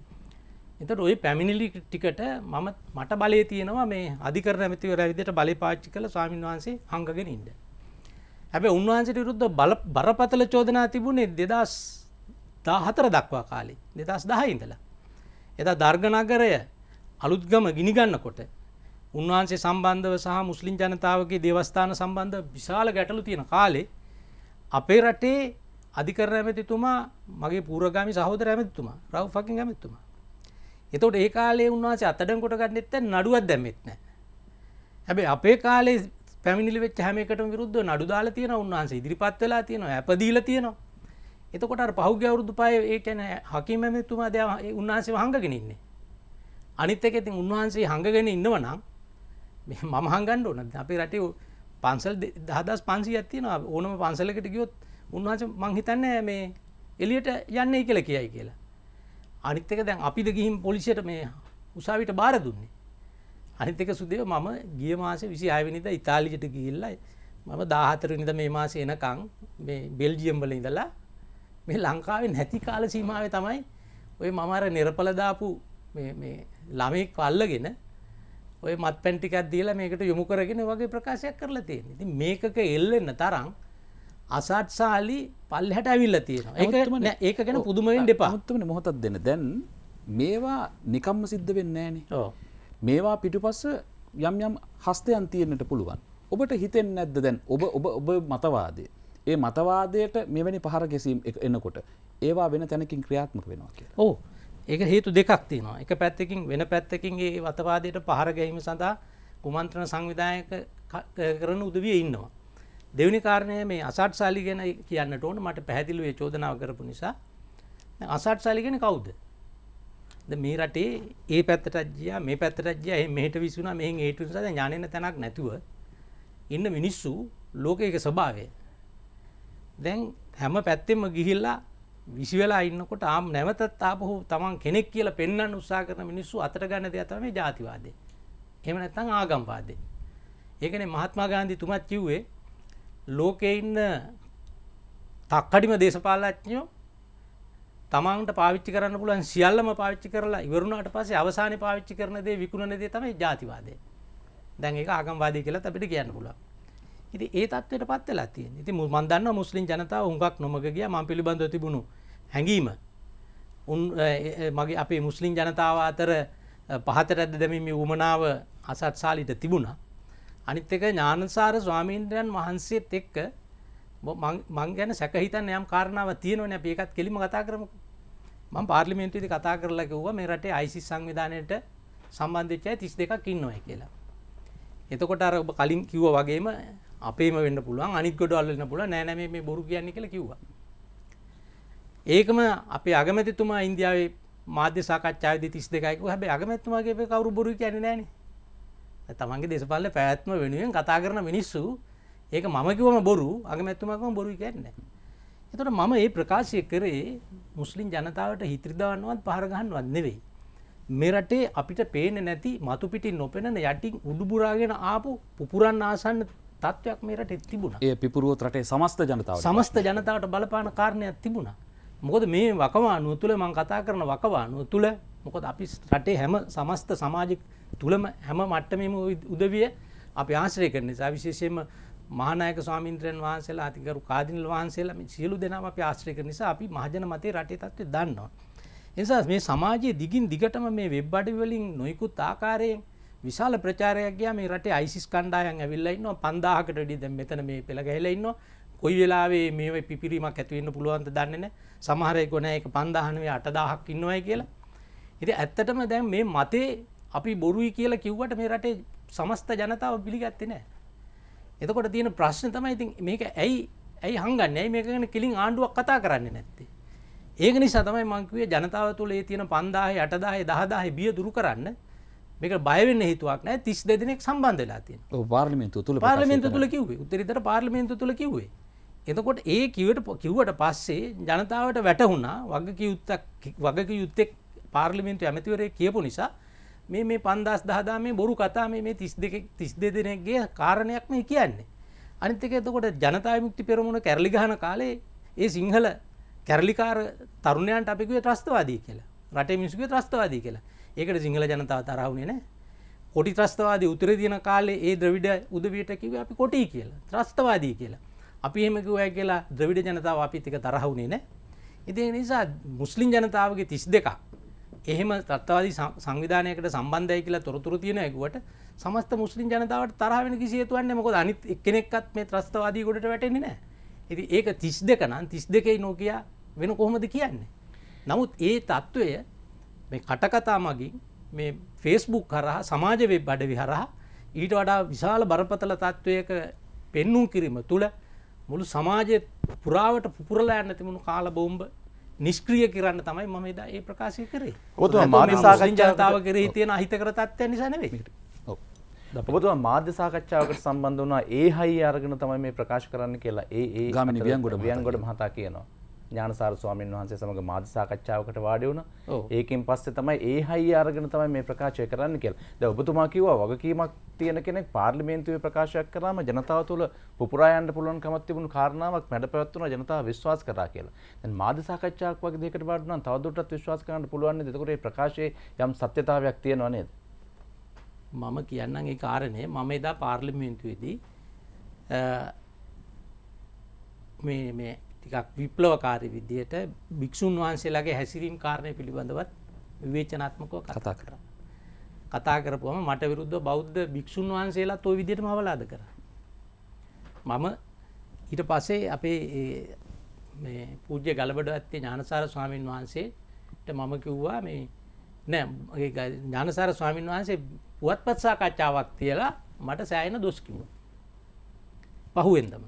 එතකොට ওই පැමිණිලි ටිකට මම මට බලය තියෙනවා මේ අධිකරණ ඇමතිවරයා විදිහට බලය පාවිච්චි කළ ස්වාමීන් වහන්සේ හංගගෙන ඉන්න. හැබැයි උන්වහන්සේට විරුද්ධ බල බරපතල චෝදනා තිබුණේ 2014 දක්වා කාලේ 2010 ඉඳලා. එදා දර්ගනගරය අලුත්ගම ගිනිගන්නකොට උන්වහන්සේ සම්බන්ධව සහ මුස්ලිම් ජනතාවගේ දේවස්ථාන සම්බන්ධ විශාල ගැටලු තියෙන කාලේ අපේ රටේ අධිකරණ ඇමතිතුමා මගේ පූර්වගාමි සහෝදර ඇමතිතුමා රව් ෆකින් ඇමතිතුමා. එතකොට ඒ කාලේ උන්වහන්සේ අතඩංගොට ගන්නෙත් නැහැ නඩුවක් දැම්මෙත් නැහැ. හැබැයි අපේ කාලේ පැමිණිලි වෙච්ච හැම එකටම විරුද්ධව නඩු දාලා තියෙනවා උන්වහන්සේ ඉදිරිපත් වෙලා තියෙනවා ඇප දීලා තියෙනවා. එතකොට අර පහුගිය අවුරුදු පහේ ඒ කියන්නේ හකීම් ඇමතිතුමා දැන් ඒ උන්වහන්සේව හංගගෙන ඉන්නේ. අනිත් එක ඉතින් උන්වහන්සේ හංගගෙන ඉන්නව නම් මේ මම හංගන්න ඕන. අපේ රටේ පන්සල් 10500ක් තියෙනවා. ඕනම පන්සලකට ගියොත් උන්වහන්සේ මං හිතන්නේ මේ එළියට යන්නේ කියලා කියයි කියලා. අනිත් එක දැන් අපිද ගිහින් පොලිසියට මේ උසාවියට බාර දුන්නේ. අනිත් එක සුදේව මම ගිය මාසේ 26 වෙනිදා ඉතාලියට ගිහිල්ලා මම 14 වෙනිදා මේ මාසේ එනකන් මේ බෙල්ජියම් වල ඉඳලා මේ ලංකාවේ නැති කාල සීමාවේ තමයි ඔය මම අර නිර්පල දාපු මේ මේ ළමෙක් අල්ලගෙන ඔය මත්පැන් ටිකක් දීලා මේකට යොමු කරගෙන වගේ ප්‍රකාශයක් කරලා තියෙනවා. ඉතින් මේකක එල්ලෙන්න තරම් අසත්සාලි පල්ලහැට ඇවිල්ලා තියෙනවා. ඒක නෑ ඒක ගැන පුදුම වෙන්න එපා. අමුත්තමනේ මොහොතක් දෙන්න. දැන් මේවා නිකම්ම සිද්ධ වෙන්නේ නෑනේ. ඔව්. මේවා පිටුපස්ස යම් යම් හස්තයන් තියෙන්නට පුළුවන්. ඔබට හිතෙන්නේ නැද්ද දැන් ඔබ ඔබ ඔබ මතවාදය. ඒ මතවාදයට මෙවැනි පහර ගැසීම් එක එනකොට ඒවා වෙන තැනකින් ක්‍රියාත්මක වෙනවා කියලා. ඔව් ඒක හේතු දෙකක් තියෙනවා. එක පැත්තකින් වෙන පැත්තකින් ඒ වතවාදයට පහර ගැනීම සඳහා කුමන්ත්‍රණ සංවිධායක ක- කරන උදවිය ඉන්නවා. දෙවනි කාරණය මේ අසට් සාලි ගැන කියන්නට ඕන මට පැහැදිලිව ඒ චෝදනාව කරපු නිසා. දැන් අසට් සාලි ගැන කවුද? දැන් මේ රටේ ඒ පැත්තටත් ගියා මේ පැත්තටත් ගියා එහෙන් මෙහෙට විසුණා මෙහෙන් ඒට නිසා දැන් ඥානෙන්න තැනක් නැතුව ඉන්න මිනිස්සු ලෝකයක ස්වභාවය. දැන් හැම පැත්තෙම ගිහිල්ලා විසි වෙලා ඉන්නකොට ආම් නැවතත් ආපහු තමන් කෙනෙක් කියලා පෙන්වන්න උත්සාහ කරන මිනිස්සු අතට ගන්න දෙයක් තමයි ජාතිවාදය. එහෙම නැත්නම් ආගම්වාදය. ඒකනේ මහත්මා ගාන්ධි තුමත් කිව්වේ ලෝකේ ඉන්න තක්කඩිම දේශපාලඥයෝ තමන්ට පාවිච්චි කරන්න පුළුවන් සියල්ලම පාවිච්චි කරලා ඉවරුණාට පස්සේ අවසානයේ පාවිච්චි කරන දේ විකුණන දේ තමයි ජාතිවාදය. දැන් ඒක ආගම්වාදී කියලා අපිට කියන්න පුළුවන්. ඉතින් ඒ தത്വෙටපත් වෙලා තියෙනවා. ඉතින් මම දන්නවා මුස්ලිම් ජනතාව හුඟක් නොමග ගියා මම පිළිබඳව තිබුණු හැඟීම. උන් මගේ අපේ මුස්ලිම් ජනතාව අතර පහතට ඇද්ද දැමීම උමනාව අසත්සාලිට තිබුණා. අනිත් එක ඥානසාර ස්වාමීන්ද්‍රයන් වහන්සේත් එක්ක මං ගැන සැක හිතන්න යම් කාරණාවක් තියෙනවනේ අපි ඒකත් කෙලිම කතා කරමුකෝ. මම පාර්ලිමේන්තුවේදී කතා කරලා කිව්වා මේ රටේ ISIS සංවිධානයට සම්බන්ධච්චය තිස් දෙකක් ඉන්නවයි කියලා. එතකොට අර ඔබ කලින් කිව්ව වගේම අපේම වෙන්න පුළුවන් අනිත් ගොඩ අල්ලන්න පුළුවන් නෑ නෑ මේ බොරු කියන්නේ කියලා කිව්වා. ඒකම අපේ අගමැතිතුමා ඉන්දියාවේ මාධ්‍ය සාකච්ඡාවේදී 32යි කිව්වා හැබැයි අගමැතිතුමාගේ අපේ කවුරු බොරු කියන්නේ නෑනේ. තමන්ගේ දේශපාලන පැවැත්ම වෙනුවෙන් කතා කරන මිනිස්සු ඒක මම කිව්වම බොරු අගමැතිතුමාකම බොරු කියන්නේ. එතකොට මම මේ ප්‍රකාශය කරේ මුස්ලිම් ජනතාවට හිත්‍රිදාවන්නවත් පහර ගහන්නවත් නෙවෙයි. මේ රටේ අපිට පේන්නේ නැති මතු පිටින් නොපෙනෙන යටින් උඩුබුරාගෙන ආපු පුපුරන් ආසන්න තත්ත්වයක් මේ රටේ තිබුණා. ඒ පිපුරුවොත් රටේ සමස්ත ජනතාවට සමස්ත ජනතාවට බලපාන කාරණයක් තිබුණා. මොකද මේ වකවානුව තුළ මං කතා කරන වකවානුව තුළ මොකද අපි රටේ හැම සමස්ත සමාජ තුළම හැම මට්ටමම උදවිය අපි ආශ්‍රය කරන නිසා විශේෂයෙන්ම මහනායක ස්වාමීන්ද්‍රයන් වහන්සේලා අතිකරු කාදිනල් වහන්සේලා මේ සියලු දෙනාම අපි ආශ්‍රය කරන නිසා අපි මහජන මතේ රටේ තත්ත්වය දන්නවා. ඒ නිසා මේ සමාජයේ දිගින් දිගටම මේ වෙබ් අඩවි වලින් නොයිකුත් ආකාරයෙන් විශාල ප්‍රචාරයක් ගියා මේ රටේ අයිසිස් කණ්ඩායම් ඇවිල්ලා ඉන්නවා 5000කට වැඩි දැන් මෙතන මේ පෙළ ගැහිලා ඉන්නවා. කොයි වෙලාවෙ මේ පිපිරීමක් ඇති වෙන්න පුළුවන්ද දන්නේ නැහැ. සමහර අය ගොනේ ඒක 5000 නෙවෙයි 8000ක් ඉන්නවයි කියලා. ඉතින් ඇත්තටම දැන් මේ මතේ අපි බොරුයි කියලා කිව්වට මේ රටේ සමස්ත ජනතාව පිළිගත්තේ නැහැ. එතකොට තියෙන ප්‍රශ්න තමයි ඉතින් මේක ඇයි ඇයි හංගන්නේ? ඇයි මේක ගැන කිලින් ආණ්ඩුවක් කතා කරන්නේ නැත්තේ? ඒක නිසා තමයි මං කිව්වේ ජනතාව තුළ ඒ තියෙන 5000 8000 10000 බිය දුරු කරන්න මේක බය වෙන්න හේතුවක් නැහැ. 32 දෙනෙක් සම්බන්ධ වෙලා තියෙනවා. ඔව් පාර්ලිමේන්තුව තුල පාර්ලිමේන්තුව තුල කිව්වේ. උත්තරීතර පාර්ලිමේන්තුව තුල කිව්වේ. එතකොට ඒ කිව්වට කිව්වට පස්සේ ජනතාවට වැටහුණා වගකීම් වගකීම් පාර්ලිමේන්තු ඇමතිවරයෙක් කියපු නිසා මේ මේ පන්දස් දහදා මේ බොරු කතා මේ තිස් දෙක තිස් දෙ දෙනෙක්ගේ කාරණයක් මේ කියන්නේ. අනිත් එක එතකොට ජනතා විමුක්ති පෙරමුණ කැරලි ගහන කාලේ ඒ සිංහල කැරලිකාර තරුණයන්ට අපි කිව්වේ ත්‍රස්තවාදී කියලා. රටේ මිනිස්සු කිව්වේ ත්‍රස්තවාදී කියලා. ඒකට සිංහල ජනතාව තරහ වුණේ නැහැ. කොටි ත්‍රස්තවාදී උතුරේ දින කාලේ ඒ ද්‍රවිඩ උදවියට කිව්වේ අපි කොටි කියලා. ත්‍රස්තවාදී කියලා. අපි එහෙම කිව්වයි කියලා ද්‍රවිඩ ජනතාව අපිත් එක තරහ වුණේ නැහැ. ඉතින් ඒ නිසා මුස්ලිම් ජනතාවගේ 32ක් එහෙම තත්වාදී සංවිධානයකට සම්බන්ධය කියලා තොරතුරු තියෙන ඇගුවට සමස්ත මුස්ලිම් ජනතාවට තරහ වෙන කිසි හේතුවක් නැහැ මොකද අනිත් එක්කෙනෙක්වත් මේ ත්‍රස්තවාදී ගොඩට වැටෙන්නේ නැහැ. ඉතින් ඒක 32 නම් 32යි නෝකිය වෙන කොහොමද කියන්නේ? නමුත් ඒ తত্ত্বය මේ කටකතා මගින් මේ Facebook කරහා සමාජ වෙබ් අඩවි හරහා ඊට වඩා විශාල බරපතල తত্ত্বයක පෙන්눔 කිරීම තුළ මුළු සමාජය පුරාවට පුපුරලා යන්න තිබුණු කාල බෝම්බ නිෂ්ක්‍රිය කරන්න තමයි මම එදා ඒ ප්‍රකාශය කරේ. ඔබතුමා මාධ්‍ය සාකච්ඡාවකට ජනතාව කරේ තියෙන අහිතකර තත්ත්වයන් නිසා නෙවෙයි. ඔබතුමා මාධ්‍ය සාකච්ඡාවකට සම්බන්ධ වුණා ඒ හයිය අරගෙන තමයි මේ ප්‍රකාශ කරන්න කියලා ඒ ඒ ගාමිණී වියන්ගොඩ වියන්ගොඩ මහතා කියනවා. ඥානසාර ස්වාමීන් වහන්සේ සමඟ මාධ්‍ය සාකච්ඡාවකට වාඩි වුණා. ඒකෙන් පස්සේ තමයි ඒ හයිය අරගෙන තමයි මේ ප්‍රකාශය කරන්න කියලා. දැන් ඔබතුමා කිව්වා වගකීමක් තියෙන කෙනෙක් පාර්ලිමේන්තුවේ ප්‍රකාශයක් කරාම ජනතාව තුළ පුපුරා යන්න පුළුවන් කමක් තිබුණු කාරණාවක් මැඩ පැවැත්වුණා ජනතාව විශ්වාස කරා කියලා. දැන් මාධ්‍ය සාකච්ඡාවක් වගේ දෙයකට වාඩි වුණා තවදුරටත් විශ්වාස කරන්න පුළුවන් නේද? එතකොට මේ ප්‍රකාශයේ යම් සත්‍යතාවයක් තියෙනව නේද? මම කියන්නම් ඒ කාරණේ මම එදා පාර්ලිමේන්තුවේදී මේ මේ ටිකක් විප්ලවකාරී විදියට භික්ෂුන් වහන්සේලාගේ හැසිරීම් කාරණය පිළිබඳවත් විවේචනාත්මකව කතා කරා. කතා කරපුවම මට විරුද්ධ බෞද්ධ භික්ෂුන් වහන්සේලාත් ওই විදිහටම අවලාද කරා. මම ඊට පස්සේ අපේ මේ පූජ්‍ය ගලබඩ ඇත්තේ ඥානසාර ස්වාමීන් වහන්සේට මම කිව්වා මේ නෑ ඥානසාර ස්වාමීන් වහන්සේ පුවත්පත් සාකච්ඡාවක් තියලා මට සෑහෙන දොස් කිව්වා. පහුවෙන්දම.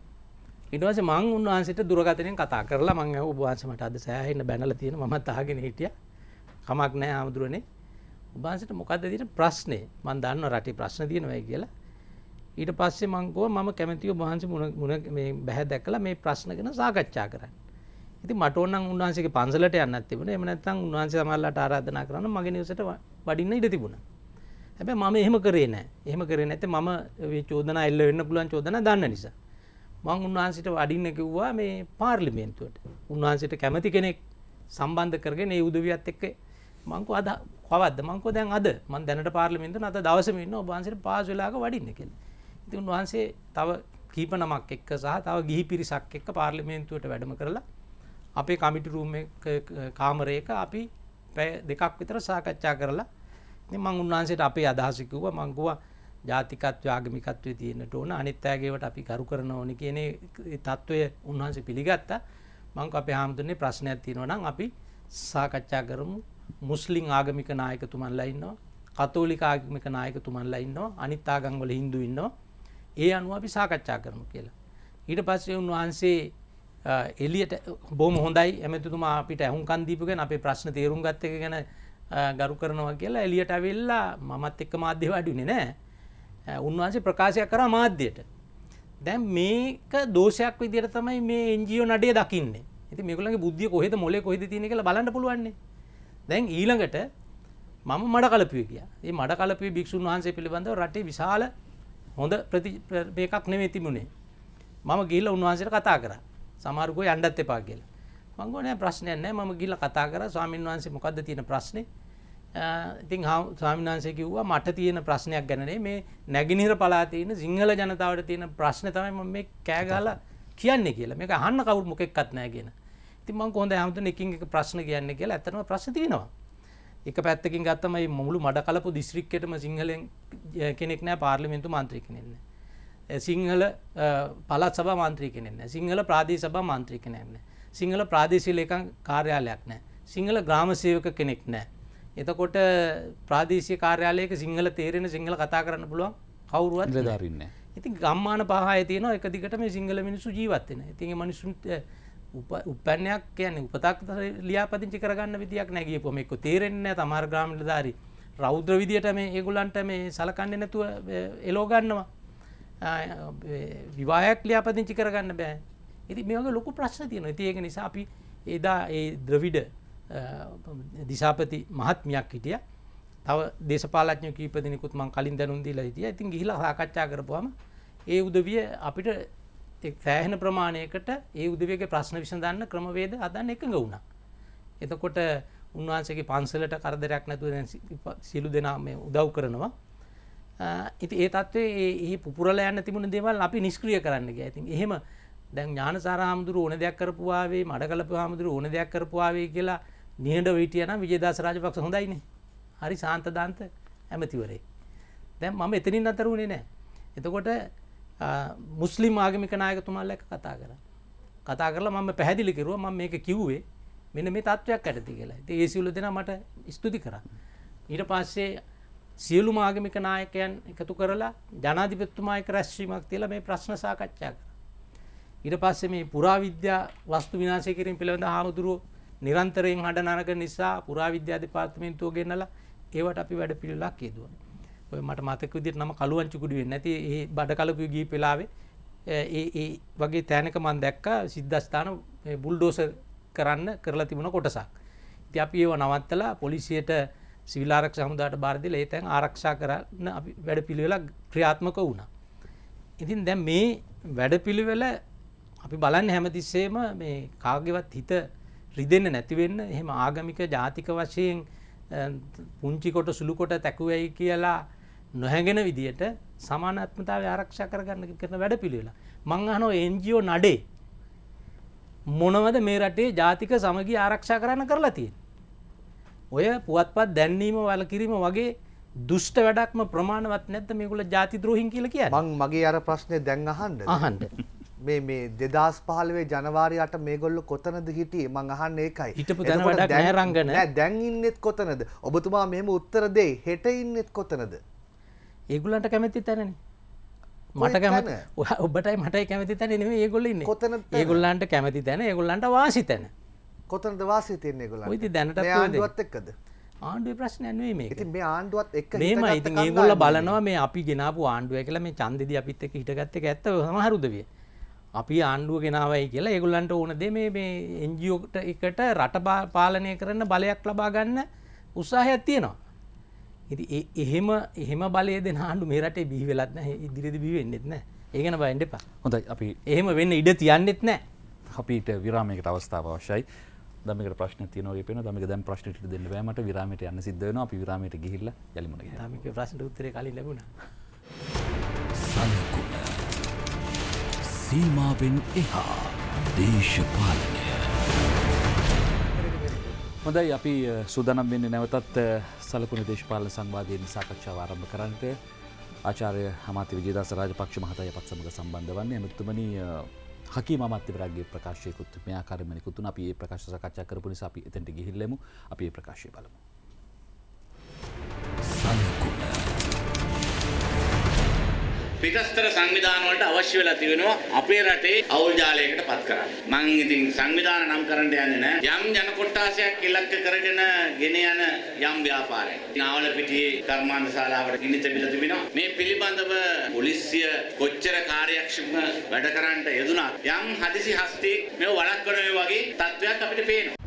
ඊට පස්සේ මං උන්වහන්සේට දුරකථනයෙන් කතා කරලා මං අහුව ඔබ වහන්සේ මට අද සෑහෙන බැනලා තියෙන මමත් අහගෙන හිටියා. කමක් නැහැ ආමුදුරනේ. ඔබ වහන්සේට මොකද්ද තියෙන ප්‍රශ්නේ? මං දන්නවා රටේ ප්‍රශ්න තියෙනවායි කියලා. ඊට පස්සේ මං කිව්වා මම කැමතියි ඔබ වහන්සේ මුණ මුණ මේ බැහැ දැකලා මේ ප්‍රශ්න ගැන සාකච්ඡා කරන්න. ඉතින් මට ඕනනම් උන්වහන්සේගේ පන්සලට යන්නත් තිබුණා. එහෙම නැත්නම් උන්වහන්සේ සමහරලාට ආරාධනා කරන මගේ නිවසට වඩින්න ඉඩ තිබුණා. හැබැයි මම එහෙම කරේ නැහැ. එහෙම කරේ නැත්නම් මම මේ චෝදනා එල්ල වෙන්න පුළුවන් චෝදනා දන්න නිසා. මං උන්වහන්සේට වඩින්න කිව්වා මේ පාර්ලිමේන්තුවට. උන්වහන්සේට කැමති කෙනෙක් සම්බන්ධ කරගෙන ඒ උදවියත් එක්ක මං කව අද කවද්ද මං කව දැන් අද මං දැනට පාර්ලිමේන්තුවේ නැත දවසෙම ඉන්න ඔබ වහන්සේට පාස් වෙලාවක වඩින්න කියලා. ඉතින් උන්වහන්සේ තව කීප නමක් එක්ක සහ තව ගිහි පිරිසක් එක්ක පාර්ලිමේන්තුවට වැඩම කරලා අපේ කමිටු රූම් එක කාමරයක අපි පැය දෙකක් විතර සාකච්ඡා කරලා ඉතින් මං උන්වහන්සේට අපේ අදහස කිව්වා මං කිව්වා ජාතිකත්ව ආගමිකත්වය තියෙන්නට ඕන. අනිත් අයගේවට අපි කරු කරන ඕනි කියන තත්ත්වය උන්වහන්සේ පිළිගත්තා. මං අපේ හාමුදුරනේ ප්‍රශ්නයක් තියෙනවා නම් අපි සාකච්ඡා කරමු. මුස්ලිම් ආගමික නායකතුමන්ලා ඉන්නවා. කතෝලික ආගමික නායකතුමන්ලා ඉන්නවා. අනිත් ආගම්වල හින්දු ඉන්නවා. ඒ අනුව අපි සාකච්ඡා කරමු කියලා. ඊට පස්සේ උන්වහන්සේ එලියට බොහොම හොඳයි. ඇමතිතුමා අපිට ඇහුම්කන් දීපු ගැන අපේ ප්‍රශ්න තේරුම් ගත්ත එක ගැන ගරු කරනවා කියලා එලියට ඇවිල්ලා මමත් එක්ක මාධ්‍ය වඩුනේ නෑ. උන්වහන්සේ ප්‍රකාශයක් කරා මාධ්‍යයට. දැන් මේක දෝෂයක් විදිහට තමයි මේ NGO නඩේ දකින්නේ. ඉතින් මේගොල්ලන්ගේ බුද්ධිය කොහෙද මොලේ කොහෙද තියෙන්නේ කියලා බලන්න පුළුවන්නේ. දැන් ඊළඟට මම මඩ කලපුවේ ගියා. මේ මඩ කලපුවේ භික්ෂුන් වහන්සේ පිළිබඳව රටේ විශාල හොඳ ප්‍රති මේකක් නෙමෙයි තිබුණේ. මම ගිහිල්ලා උන්වහන්සේට කතා කරා. සමහරු ගෝ යන්නත් එපා කියලා. මං ගෝ නෑ ප්‍රශ්නයක් නෑ මම ගිහිල්ලා කතා කරා ස්වාමීන් වහන්සේ මොකද්ද තියෙන ප්‍රශ්නේ? ඉතින් ස්වාමීන් වහන්සේ කිව්වා මට තියෙන ප්‍රශ්නයක් ගැන නෙමෙයි මේ නැගිනහිර පළාතේ ඉන්න සිංහල ජනතාවට තියෙන ප්‍රශ්නේ තමයි මම මේ කෑ ගහලා කියන්නේ කියලා. මේක අහන්න කවුරු මොකෙක්වත් නෑ කියන. ඉතින් මං කොහොමද හැමතැන එකින් එක ප්‍රශ්න කියන්නේ කියලා ඇත්තටම ප්‍රශ්න තියෙනවා. එක පැත්තකින් ගත්තම මේ මුළු මඩ කලපු දිස්ත්‍රික්කයටම සිංහලෙන් කෙනෙක් නෑ පාර්ලිමේන්තු මන්ත්‍රී කෙනෙක් නෑ. සිංහල පළාත් සභා මන්ත්‍රී කෙනෙක් නෑ. සිංහල ප්‍රාදේශ සභා මන්ත්‍රී කෙනෙක් නෑ. සිංහල ප්‍රාදේශීය ලේකම් කාර්යාලයක් නෑ. සිංහල ග්‍රාම සේවක කෙනෙක් නෑ. එතකොට ප්‍රාදේශීය කාර්යාලයක සිංහල තේරෙන සිංහල කතා කරන්න පුළුවන් කවුරුවත් නිලධාරීන් නෑ. ඉතින් ගම්මාන පහය තියෙනවා එක දිගට මේ සිංහල මිනිස්සු ජීවත් වෙන. ඉතින් ඒ මිනිස්සුන්ට උපන්නයක් කියන්නේ උපතක් ලියාපදිංචි කරගන්න විදියක් නැහැ ගියපුවම එක්ක තේරෙන්නේ නැහැ තමාර ග්‍රාම නිලධාරී රෞද්‍ර විදියට මේ ඒගොල්ලන්ට මේ සලකන්නේ නැතුව එලෝ ගන්නවා. විවාහයක් ලියාපදිංචි කරගන්න බෑ. ඉතින් මේ වගේ ලොකු ප්‍රශ්න තියෙනවා. ඉතින් ඒක නිසා අපි එදා ඒ ද්‍රවිඩ දිසාපති මහත්මයක් හිටිය තව දේශපාලඥ කීප දෙනෙකුත් මං කලින් දැනුම් දීලා හිටියා. ඉතින් ගිහිලා සාකච්ඡා කරපුවාම ඒ උදවිය අපිට සෑහෙන ප්‍රමාණයකට ඒ උදවියගේ ප්‍රශ්න විසඳන්න ක්‍රමවේද හදන්න එකඟ වුණා. එතකොට උන්වහන්සේගේ පන්සලට කරදරයක් නැතුව දැන් සියලු දෙනා මේ උදව් කරනවා. ඉතින් ඒ තත්ත්වයේ ඒ පුපුරලා යන්න තිබුණ දේවල් අපි නිෂ්ක්‍රිය කරන්න ගියා. ඉතින් එහෙම දැන් ඥානසාර හාමුදුරුවෝ ඕන දෙයක් කරපුවාවේ මඩකලපු හාමුදුරුවෝ ඕන දෙයක් කරපුවාවේ කියලා නිහඬව හිටියා නම් විජේදාස රාජපක්ෂ හොඳයිනේ. හරි සාන්ත දාන්ත ඇමතිවරේ. දැන් මම එතනින් අතර වුණේ නැහැ. එතකොට මුස්ලිම් ආගමික නායකතුමාලා එක්ක කතා කරා. කතා කරලා මම පැහැදිලි කරුවා මම මේක කිව්වේ මෙන්න මේ තත්වයක් ඇති කියලා. ඉතින් ඒ සියලු දෙනා මට ස්තුති කරා. ඊට පස්සේ සියලුම ආගමික නායකයන් එකතු කරලා ජනාධිපතිතුමා එක්ක රැස්වීමක් තියලා මේ ප්‍රශ්න සාකච්ඡා කරා. ඊට පස්සේ මේ පුරාවිද්‍යා වස්තු විනාශය කිරීම පිළිබඳ හාමුදුරුවෝ නිරන්තරයෙන් හඬ නරක නිසා පුරාවිද්‍යා දෙපාර්තමේන්තුව ගෙන්නලා ඒවට අපි වැඩ පිළිවෙලක් යෙදුවා. ඔය මට මතක විදිහට නම කළුවන්චි කුඩු වෙන්නේ නැති ඒ බඩ කලපු ගිය වෙලාවේ ඒ ඒ වගේ තැනක මම දැක්කා සිද්ධාස්ථාන බුල්ඩෝසර් කරන්න කරලා තිබුණ කොටසක්. ඉතින් අපි ඒව නවත්තලා පොලිසියට සිවිල් ආරක්ෂා හමුදාට බාර දීලා ඒ තැන් ආරක්ෂා කරන්න අපි වැඩපිළිවෙලක් ක්‍රියාත්මක වුණා. ඉතින් දැන් මේ වැඩපිළිවෙල අපි බලන්නේ හැමතිස්සෙම මේ කාගේවත් හිත රිදෙන්න නැති වෙන්න එහෙම ආගමික ජාතික වශයෙන් පුංචි කොට සුළු කොට තැකුවයි කියලා නොහැගෙන විදියට සමානත්මතාව ආරක්ෂා කරගන්න කරන වැඩ පිළිවෙලා. මං අහනෝ එන්ජියෝ නඩේ මොනවද මේ රටේ ජාතික සමගී ආරක්ෂා කරන්න කරලා තියෙන. ඔය පුවත්පත් දැන්වීම වල කිරීම වගේ දුෂ්ට වැඩක්ම ප්‍රමාණවත් නැත්ද මේගොල්ලෝ ජාති ද්‍රෝහින් කියලා කියන්නේ. මං මගේ අර ප්‍රශ්නේ දැන් අහන්න. අහන්න. මේ මේ දෙදස් පහලවේ ජනවාරයට මේගොල්ල කොතනද හිටියේ? මං අහන්න ඒකයි. හිටපු තැන වැඩක් නැහැ රංගන. දැන් ඉන්නෙත් කොතනද? ඔබතුමා මෙහෙම උත්තර දෙයි. හෙට ඉන්නෙත් කොතනද? ඒගොල්ලන්ට කැමති තැනනේ. මට කැමති ඔබටයි මටයි කැමති තැන නෙමෙයි ඒගොල්ලෝ ඉන්නේ. කොතන ඒගොල්ලන්ට කැමති තැන ඒගොල්ලන්ට වාසි තැන. කොතනද වාසි තියෙන්නේ ඒගොල්ලන්ට? ඔය ඉතින් දැනට ආණ්ඩුවත් එක්කද? ආණ්ඩුවේ ප්‍රශ්නයක් නෙවෙයි මේක. ඉතින් මේ ආණ්ඩුවත් එක්ක මේමයි. ඉතින් ඒගොල්ලෝ බලනවා මේ අපි ගෙනාපු ආණ්ඩුව කියලා මේ ඡන්දෙදි අපිත් එක්ක හිටගත්ත එක ඇත්ත සමහරුද විය. අපි ආණ්ඩුව ගෙනාවයි කියලා ඒගොල්ලන්ට ඕන දේ මේ මේ NGO එකට රට පාලනය කරන්න බලයක් ලබා ගන්න උත්සාහයක් තියෙනවා. ඉතින් එහෙම එහෙම බලය දෙන ආණ්ඩු මේ රටේ බිහි වෙලත් නැහැ ඉදිරියේදී බිහි වෙන්නෙත් නැහැ. ඒ ගැන බයෙන් එපා. හොඳයි අපි එහෙම වෙන්න ඉඩ තියන්නෙත් නැහැ. අපිට විරාමයකට අවස්ථාව අවශ්‍යයි. දමිකට ප්‍රශ්න තියෙනවා වගේ පේනවා. දමික දැන් ප්‍රශ්නෙට දෙන්න බෑ මට විරාමයට යන්න සිද්ධ වෙනවා. අපි විරාමයට ගිහිල්ලා යලි මුණ ගැහෙනවා. දමික ප්‍රශ්නට උත්තරේ කලින් ලැබුණා. සලකුණ සීමාවෙන් එහා දේශපාලනය. හොඳයි අපි සූදානම් වෙන්නේ නැවතත් සලකුණ දේශපාලන සංවාදයෙන් සාකච්ඡාව ආරම්භ කරන්නට. ආචාර්ය අමාත්‍ය විජේදාස රාජපක්ෂ මහතා යපත් සමග සම්බන්ධ වන්නේ. එමෙතුමනි හකි අමාත්‍යවරයාගේ ප්‍රකාශයකුත් මේ ආකාරයෙන්ම නිකුත් වුණා අපි මේ ප්‍රකාශ සාකච්ඡා කරපු නිසා අපි එතනට ගිහිල්ලෙමු. අපි ප්‍රකාශය බලමු. සලකුණ පිටස්තර සංවිධාන වලට අවශ්‍ය වෙලා තියෙනවා අපේ රටේ අවුල් ජාලයකට පත් කරන්න. මං ඉතින් සංවිධාන නම් කරන්න යන්නේ නැහැ. යම් ජන කොට්ටාසයක් ඉලක්ක කරගෙන ගෙන යන යම් ව්‍යාපාරයක්. නාවල පිටියේ කර්මාන්ත ශාලාවට ගිනි තැබිලා තිබෙනවා. මේ පිළිබඳව පොලිසිය කොච්චර කාර්යක්ෂම වැඩ කරන්නට යෙදුණත් යම් හදිසි හස්තියෙක් මේව වළක්වන වගේ තත්ත්වයක් අපිට පේනවා.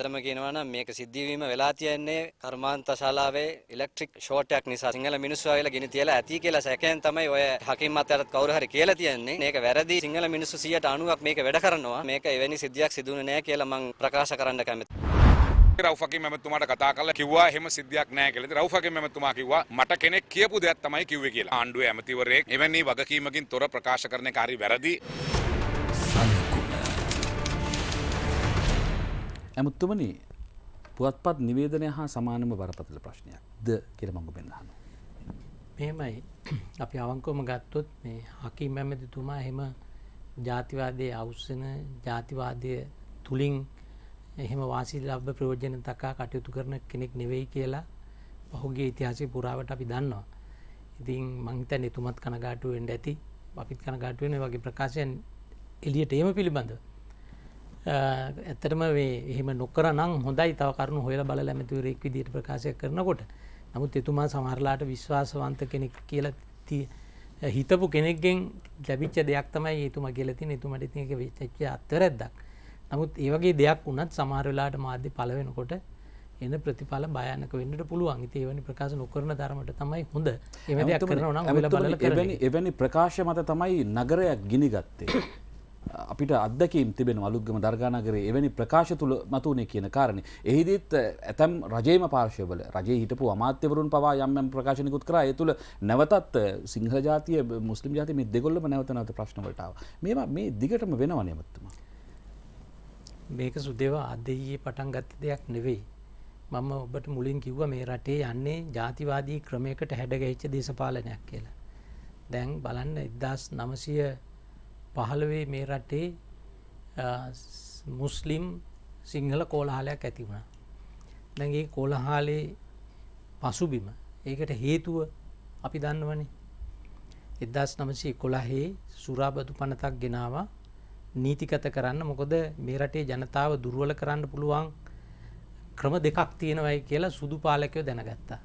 ඇතරම කියනවන මේක සිද්ධවීම වෙලා තියන්නේ කර්මාන්ත ශලාවේ ඉලෙක්ට්‍රික් ෂෝටයක් නිසා සිංහල මිනිස්සු ආවිලා ගිනි තියලා ඇති කියලා සැකයෙන් තමයි ඔය හකිම් මතයටත් කවුරු හරි කියලා තියන්නේ මේක වැරදි සිංහල මිනිස්සු 90ක් මේක වැඩ කරනවා මේක එවැනි සිද්ධියක් සිදුුනේ නැහැ කියලා මම ප්‍රකාශ කරන්න කැමතියි රව්ෆකින් මැමතුමාට කතා කරලා කිව්වා එහෙම සිද්ධියක් නැහැ කියලා. ඉතින් රව්ෆකින් මැමතුමා කිව්වා මට කෙනෙක් කියපු දෙයක් තමයි කිව්වේ කියලා. ආණ්ඩුවේ ඇමතිවරයෙක් එවැනි වගකීමකින් තොර ප්‍රකාශ කරන එක හරි වැරදි. ඇමුත්තුමනි පුවත්පත් නිවේදනය හා සමානම බරපතල ප්‍රශ්නයක් ද කියල මඟු පෙන්න්නහන. මෙහෙමයි අපි අවංකෝම ගත්තොත් මේ හකි මැමැතිතුමා එහෙම ජාතිවාදය අවස්සන ජාතිවාදය තුළින් එහෙම වාසි ලබ්බ ප්‍රයෝජන තකා කටයුතු කරන කෙනෙක් නෙවෙයි කියලා පහුගේ ඉතිහාසය පුරාවට අපි දන්නවා. ඉතින් මංහිතන් එතුමත් කනගාටුවෙන්ට ඇති අපිත් කනගාටුවෙන වගේ ප්‍රකාශයන් එලියට ඒම පිළිබඳව. ඇත්තටම එහෙම නොකර නම් හොඳයි තව කරුණු හොල බල ඇමතිවරෙක් විදිට ප්‍රකාශය කරනකොට. නමුත් එතුමා සමහරලාට විශ්වාසවන්ත කෙනෙක් කියලා හිතපු කෙනෙක්ගෙන් ලැබිච්ච දෙයක් තමයි ඒතුම ගෙලති එතුමට තික වෙච්ච අත්තරැද්දක් නමුත් ඒවගේ දෙයක් වුණත් සමහරලාට මාධ්‍ය පලවෙනකොට එන ප්‍රතිඵල භයනක වෙන්නට පුළුවන්. ඉති එවැනි ප්‍රකාශ නොකරන ධර්මට තමයි හොඳ. එම දෙයක් කරන එවැනි ප්‍රකාශ මත තමයි නගරයක් ගිනිගත්තේ. අපිට අදකම් තිබෙන අලුගම දර්ගානගරේ එවැනි ප්‍රකාශ තුළ මතුනේ කියන කාරණ. එහිදිත් ඇතැම් රජේම පාර්ශවල රජේ හිටපු අමාත්‍යවරුන් පවා යම්යම් ප්‍රකාශනකුත් කර තුළ නැවතත් සිංහ ජාතිය මුස්ලිම් ජාති මේ දෙගොල්ලම නැවතනවත ප්‍රශ්නවලටාව. මේවා මේ දිගටම වෙනවා නමත්තුම. මේක සුදේවා අදයේ පටන් ගත්ත දෙයක් නෙවෙයි. මම ඔබට මුලින් කිව්ව මේ රටේ යන්නේ ජාතිවාදී ක්‍රමයකට හැඩගැහිච්ච දේශපාලනයක් කියලා. දැන් බලන්න එදදාස් නමසය පහළවේ මේ රටේ මුස්ලිම් සිංහල කෝලහලයක් ඇති වුණා. දැගේ කොලහාලේ පසුබිම ඒකට හේතුව අපි දන්නවනේ එදස් නමසි කොළහේ සුරාබදු පනතක් ගෙනවා නීතිකත කරන්න මොකොද මේ රටේ ජනතාව දුර්වල කරන්න පුළුවන් ක්‍රම දෙකක් තියෙනවයි කියලා සුදු පාලකයෝ දැනගත්තා.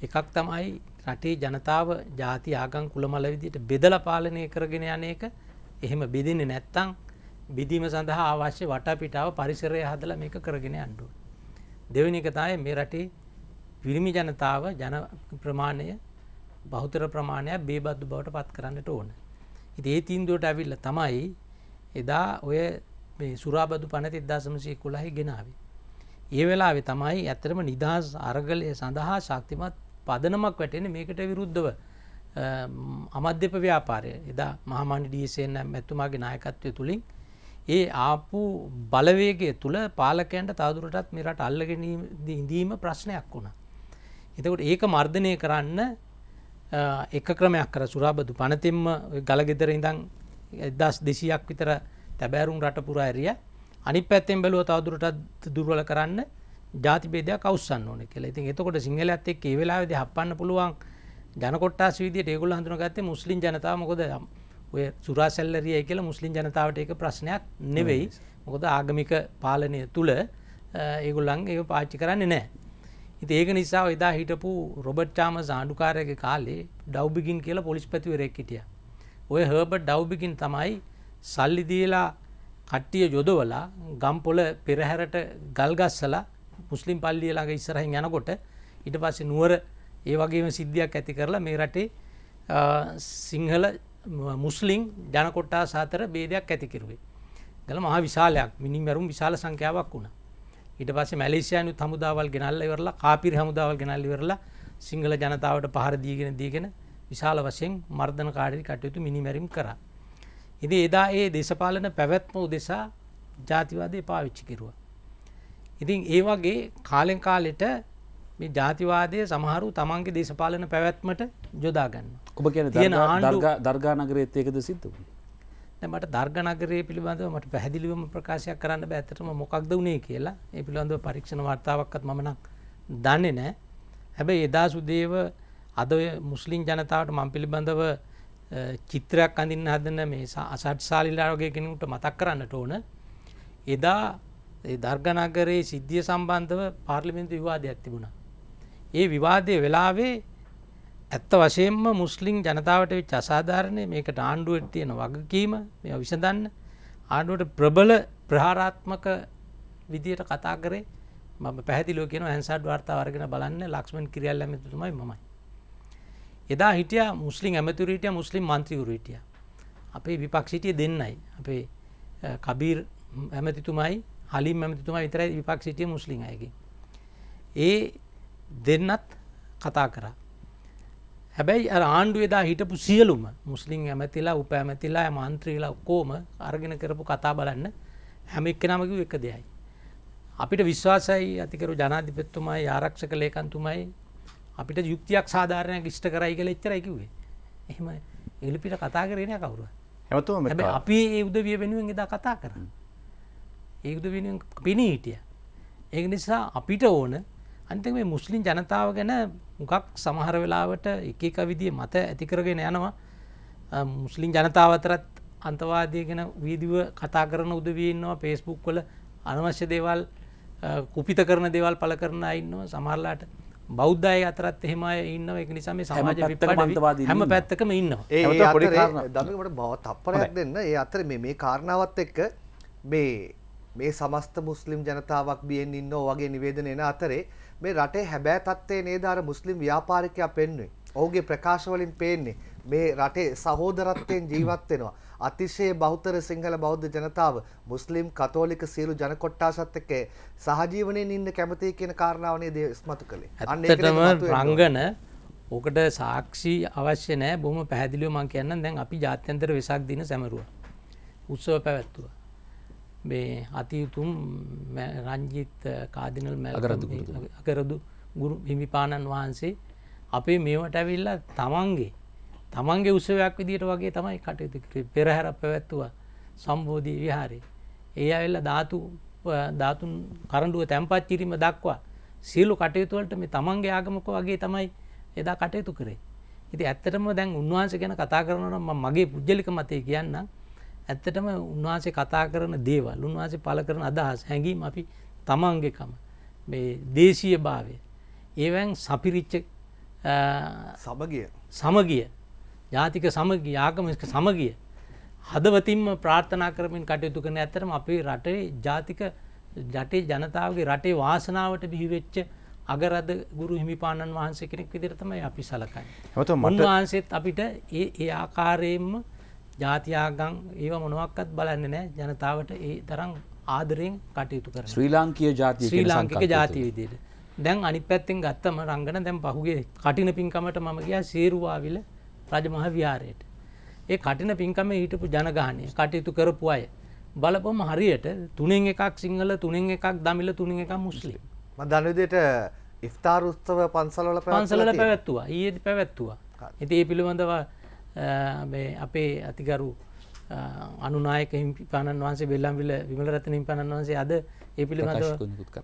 එකක් තමයි රටේ ජනතාව ජාති ආගං කුළමල විදිට බෙදල පාලනය කරගෙන යන එක එහෙම බෙදෙන්නේ නැත්තං බිදීම සඳහා අවශ්‍ය වටපිටාව පරිසරය හදල මේක කරගෙන අන්ඩුව. දෙවනි එකතාය මේ රටේ පිරිමි ජනතාව ජන ප්‍රමාණය බෞතර ප්‍රමාණයක් බේබද්දු බවට පත් කරන්නට ඕන. ඉති ඒ තින්දුවට ඇවිල්ල තමයි එදා ඔය සුරාබදු පනති ඉදදාසමසය කොළහහි ගෙනාවේ. ඒ වෙලාවෙ තමයි ඇතරම නිදහස් අරගලය සඳහා ශක්තිමත් පදනමක් වැටෙන මේකට විරුද්ධව අමධ්‍යප ව්‍යාපාරය. එදා මහමානි ඩීසෙන් මැත්තුමාගේ නායකත්වය තුළින් ඒ ආපු බලවේගේ තුළ පාලකයන්ට තවදුරටත් මෙරට අල්ලගෙන ඉඳීම ප්‍රශ්නයක් වුණා. එතකොට ඒක මර්ධනය කරන්න එක ක්‍රමයක් කර. සුරාබදු පනතිෙම්ම ගලගෙදර ඉඳං එදස් දෙසියක් විතර තැබෑරුම් රටපුර ඇරිය අනි පැත්තෙන් බැලුව තවදුරටත් දුර්වල කරන්න ජාතිබේදයක් අවස්සන්න ඕන කියලා. ඉතින් එතකොට සිංහල ඇත්තෙක් ඒ වෙලාවෙද හපන්න පුළුවන් ජනකොට්ටාස් විදියට ඒගොල්ල හඳුනගත්තේ මුස්ලිම් ජනතාව මොකද ඔය සුරාසැල්ලරිය කියලා මුස්ලිම් ජනතාවට ඒක ප්‍රශ්නයක් නෙවෙයි මොකද ආගමික පාලනය තුළ ඒගොල්ලන් ඒ පාච්චි කරන්නේ නෑ. ඉති ඒක නිසා එදා හිටපු රොබට් චාම සාණ්ඩුකාරයගේ කාලේ ඩව්බිගින් කියලා පොලිස් පැතිවරෙක් හිටිය. ඔය හර්බට් ඩව්බිගින් තමයි සල්ලි දීලා කට්ටිය යොදවලා ගම්පොල පෙරහැරට ගල්ගස්සලා මුස්ලිම් පල්ලිය ළඟ ඉස්සරහින් යනකොට ඊට පස්සේ නුවර ඒ වගේම සිද්ධියක් ඇති කරලා මේ රටේ සිංහල මුස්ලිං ජනකොට්ටා සාතර බේදයක් ඇතිකිරුවේ. ගල මහ විශාලයක් මිනි මැරුම් විශාල සංඛ්‍යාවක් වුණ. ඊට පස්සේ මැලේසියානු හමුදාවල් ගෙනල්ල ඉවරලා කාපිරි හමුදාවල් ගෙනල්ල ඉවරලා සිංහල ජනතාවට පහර දීගෙන දීගෙන විශාල වශයෙන් මර්ධන කාඩි කටයුතු මිනිමැරිම් කර. ඉදි එදා ඒ දේශපාලන පැවැත්ම උදෙසා ජාතිවාදය පාවිච්චි කිරුව. ඉතින් ඒ වගේ කාලෙන් කාලෙට මේ ජාතිවාදය සමහරු තමන්ගේ දේශපාලන පැවැත්මට යොදාගන්න. ඔබ කියන තියෙන දර්ගානගරේත් ඒකද සිද්ධ මට දර්ගනගරේ පිළිබඳව මට පැහැදිලිවම ප්‍රකාශයක් කරන්න බැත්තටම මොකක්ද වනේ කියලා ඒ පිළිබඳව පරීක්ෂණ වර්තාවක්කත් මනක් දන්නේ නෑ හැබැයි එදා සුදේව අද මුස්ලිම් ජනතාවට මං පිළිබඳව චිත්‍රයක් අඳින්න හදන මේ අසට් සාලිලාගේ කෙනෙකුට මතක් කරන්නට ඕන එදා ඒ දර්ගනගරයේ සිද්ධිය සම්බන්ධව පාර්ලිමෙන්තු විවාදයක් තිබුණා. ඒ විවාදය වෙලාවේ ඇත්ත වශයෙන්ම මුස්ලිම් ජනතාවට වෙච් අසාධාරණය මේකට ආණ්ඩුවට තියෙන වගකීම මේ විසඳන්න ආණ්ඩුවට ප්‍රබල ප්‍රහාරාත්මක විදියට කතා කරේ මම පැහැදිලිව කියන හැන්සඩ් වාර්තා වර්ගෙන බලන්න ලක්ෂමන් කිරියල් ඇමතුතුමයි මමයි. එදා හිටිය මුස්ලිම් ඇමතුරීටිය මුස්ලිම් මන්ත්‍රීවරීටිය. අපේ විපක්ෂිටිය දෙන්නයි. අපේ අ, කබීර් ඇමතිතුමයි හලිම් ඇමතිතුමා විතරයි විපක්ෂිටිය මුස්ලිම් අයගේ. ඒ දෙන්නත් කතා කරා. හැබැයි අර ආණ්ඩුව එදා හිටපු සියලුම මුස්ලිම් ඇමතිලා උප ඇමතිලා මන්ත්‍රීලා ඔක්කෝම අරගෙන කරපු කතා බලන්න හැම එක්ක නමකිව එක දෙයයි. අපිට විශ්වාසයි ඇතිකරු ජනාධිපත්තුමයි ආරක්ෂක ලේකන්තුමයි අපිට යුක්තියක් සාධාරණයක් ඉෂ්ට කරයි කළ එච්චරයි කිවේ එහෙම එලිපිට කතා කරන කවුරුව හැමතුම අපි ඒ උදවිය වෙනුවෙන් එදා කතා කර. ඒ උද වෙනුවෙන් පිණී හිටිය. ඒ නිසා අපිට ඕන අන්තික මේ මුස්ලිම් ජනතාව ගැන මොකක් සමහර වෙලාවට එක එක විදිිය මත ඇතිකරගෙන යනවා. අ, මුස්ලිම් ජනතාව අතරත් අන්තවාදය ගැන වීදිව කතා කරන උදවීන්නවා පේස්බුක් වල අනවශ්‍ය දේවල් කුපිත කරන දේවල් පල කරන ඉන්නවා. සමහරලාට බෞද්ධය අතරත් එහෙමයි ඉන්න එක නිසා මේ සමාජ විප්ලවය හැම ඉන්නවා. පැත්තකම ඉන්නවා. ඒ අතරේ දමිකට බව තප්පරයක් දෙන්න. ඒ අතර මේ මේ කාරණාවත් එක්ක මේ මේ සමස්ත මුස්ලිම් ජනතාවක් බියෙන් ඉන්න වගේ නිවේදන එන අතරේ මේ රටේ හැබෑ තත්ත්වය නේද අර මුස්ලිම් ව්‍යාපාරිකයා පෙන්වුවේ. ඔහුගේ ප්‍රකාශ වලින් පේන්නේ මේ රටේ සහෝදරත්වයෙන් ජීවත් වෙනවා. අතිශය බෞද්ධ සිංහල බෞද්ධ ජනතාව මුස්ලිම් කතෝලික සියලු ජන කොට්ටාසත් එක්ක සහජීවනයෙන් ඉන්න කැමතියි කියන කාරණාව නේද ඉස්මතු කළේ. ඇත්තටම. රංගන ඕකට සාක්ෂි අවශ්‍ය නෑ බොහම පැහැදිලිව මං කියන්න දැන් අපි ජාත්‍යන්තර වෙසක් දින සැමරුව උත්සව පැවැත්තුව මේ අතියුතුම් රංජිත් කාදිනල් මැල්. අකරදු ගුරු හිමිපාණන් වහන්සේ අපේ මේවට ඇවිල්ල තමන්ගේ තමන්ගේ උත්සවයක් විදිට වගේ තමයි කටයුතු. පෙරහැර පැවැත්තුවා සම්බෝධී විහාරේ ඒ ඇවෙල්ල ධාතු ධාතුන් කරඩුව තැන්පත් කිරීම දක්වා සියලු කටයුතුවලට මේ තමන්ගේ ආගමක වගේ තමයි එදා කටයුතු කරේ. ඉති ඇත්තටම දැන් උන්වහන්සේ ගැන කතා කරන මගේ පුද්ගලික මතය කියන්න ඇත්තටම උන්වහන්සේ කතා කරන දේවල් උන්වහන්සේ පල කරන අදහස් හැඟීම් අපි තමන්ගෙකම මේ දේශීය භාවය ඒවැන් සපිරිච්ච සමගිය. සමගිය. ජාතික සමගිය ආගමික සමගිය. හදවතින්ම ප්‍රාර්ථනා කරමින් කටයුතු කරන ඇතරම අපේ රටේ ජාතික ජටේ ජනතාවගේ රටේ වාසනාවට බිහිවෙච්ච අගරද ගුරු හිමිපාණන් වහන්සේ කෙනෙක් විදිරතමයි අපි සලකයි. උන්වහන්සේත් අපිට ඒ ඒ ආකාරයෙන්ම ජාතියාගං ඒව මොනවක්කත් බලන්න නෑ ජනතාවට ඒ තරම් ආදරයෙන් කටයුතු කර ශ්‍රී ලාංකීය ජාතිය ශ්‍රී ලාංකික ජාතිය විදියට. දැන් අනි පැත්තෙන් ගත්තම රංගන දැම් පහුගේ කටින පින්කමට මම ගිය සේරුවාවිල රජමහ විහාරයට. ඒ කටින පින්කම හිටපු ජනගානය කටයුතු කරපු අය. බලපොම හරියට තුනෙන් එකක් සිංහල තුනෙන් එකක් දමිල තුනෙන් එකක් මුස්ලිම්. මම දන්න විදිහට ඉෆ්තාර් උත්සව පන්සල්වල පන්සලට පැවැත්වලා පැවැත්තුවා. ඒද පැවැත්තුවා. ඇති ඒ පිළිබඳව අපේ අතිගරු අනුනායක හිමිපාණන් වහන්සේ බෙල්ලම්විල විමලරත්න හිමිපාණන් වහන්සේ අද ඒ පිළිබඳව.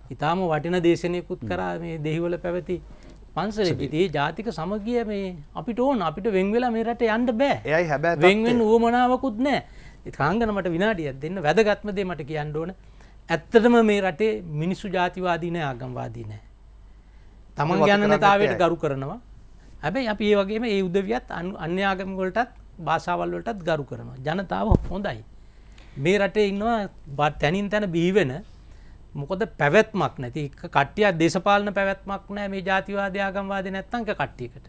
ඉතාම වටින දේශනයකුත් කරා මේ දෙහිවල පැවති පන්සලේ. ජාතික සමගිය මේ අපිට ඕන. අපිට වෙංවෙලා මේ රට යන්න බෑ. එයයි හැබෑ වෙන්වෙන් වුවමනාවකුත් නෑ. කාංගනමට විනාඩියක් දෙන්න වැදගත්මදේ මට කියන්න ඕන. ඇත්තටම මේ රටේ මිනිස්සු ජාතිවාදී නෑ ආගම්වාදී නෑ. තමන් ගැන නතාවට. ගරු කරනවා හැබැයි අපි ඒ වගේම ඒ උදවියත් අනු- අන්‍ය ආගමගොලටත් භාෂාවල්වලටත් ගරු කරනවා. ජනතාව හොඳයි. මේ රටේ ඉන්නවා බත් තැනින් තැන බීවෙන මොකද පැවැත්මක් නැති. එක කට්ටිය දේශපාලන පැවැත්මක් නෑ මේ ජාතිවාදයාගම්වාද නැත්තංක කට්ටියකට.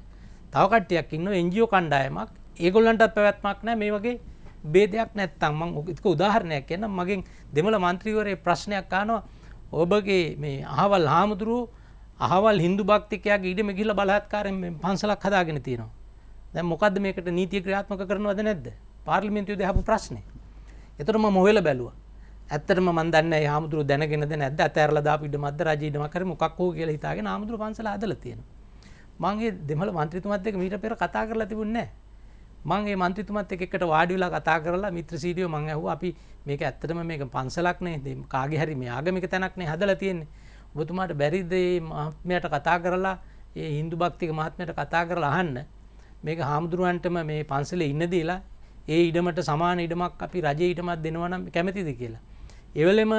තව කට්ටියක් ඉන්න එන්ජියෝ කණ්ඩායමක්. ඒගොල්ලන්ටත් පැවැත්මක් නෑ. මේ වගේ බේදයක් නැත්තම් මං ඔක උදාහරණයක් කියන්න මගෙන් දෙමළ මන්ත්‍රීවරේ ප්‍රශ්නයක් කානවා ඔබගේ මේ අහවල් හාමුදුරුව අහවල් හින්දු භක්තිකයක් ඉඩම ගිල බලහත්කාරෙන් මේ පන්සලක් හදාගෙන තියෙනවා. දැ මොකද මේකට නීතිය ක්‍රියාත්මක කරනවද නැද්ද? පාර්ලිමින්තුය දෙහපු ප්‍රශ්නය එතරම මොහල බැලුව. ඇත්තටම මන්දන්න හාමුදුරු දැනගෙන නැද ඇතරල පිට මද රජීටම කර මොක්කෝ කියල හිතාගෙන ආමුදුර පන්සල අදල තියෙන මගේ දෙමල මන්ත්‍රතුමත් එක මීට පෙර කතා කරලා තිබුන්නේ මගේ මන්ත්‍රතුමත් එකට වාඩිලා කතා කරලා මිත්‍ර සීඩියෝ මං ඇහු අපි මේක ඇත්තටම මේක පන්සලක්නේ කාගේ හරි මේ ආගමික තැනක්නේ හදල තියෙන්නේ. ඔබතුමාට බැරිදේ මහත්මයට කතා කරලා ඒ හින්දු භක්තික මහත්මයට කතා කරලා අහන්න මේක හාමුදුරුවන්ටම මේ පන්සලේ ඉන්න දීලා ඒ ඉඩමට සමාන ඉඩමක් අපි රජය ඉටමත් දෙනවනම් කැමතිද කියලා. එවලෙම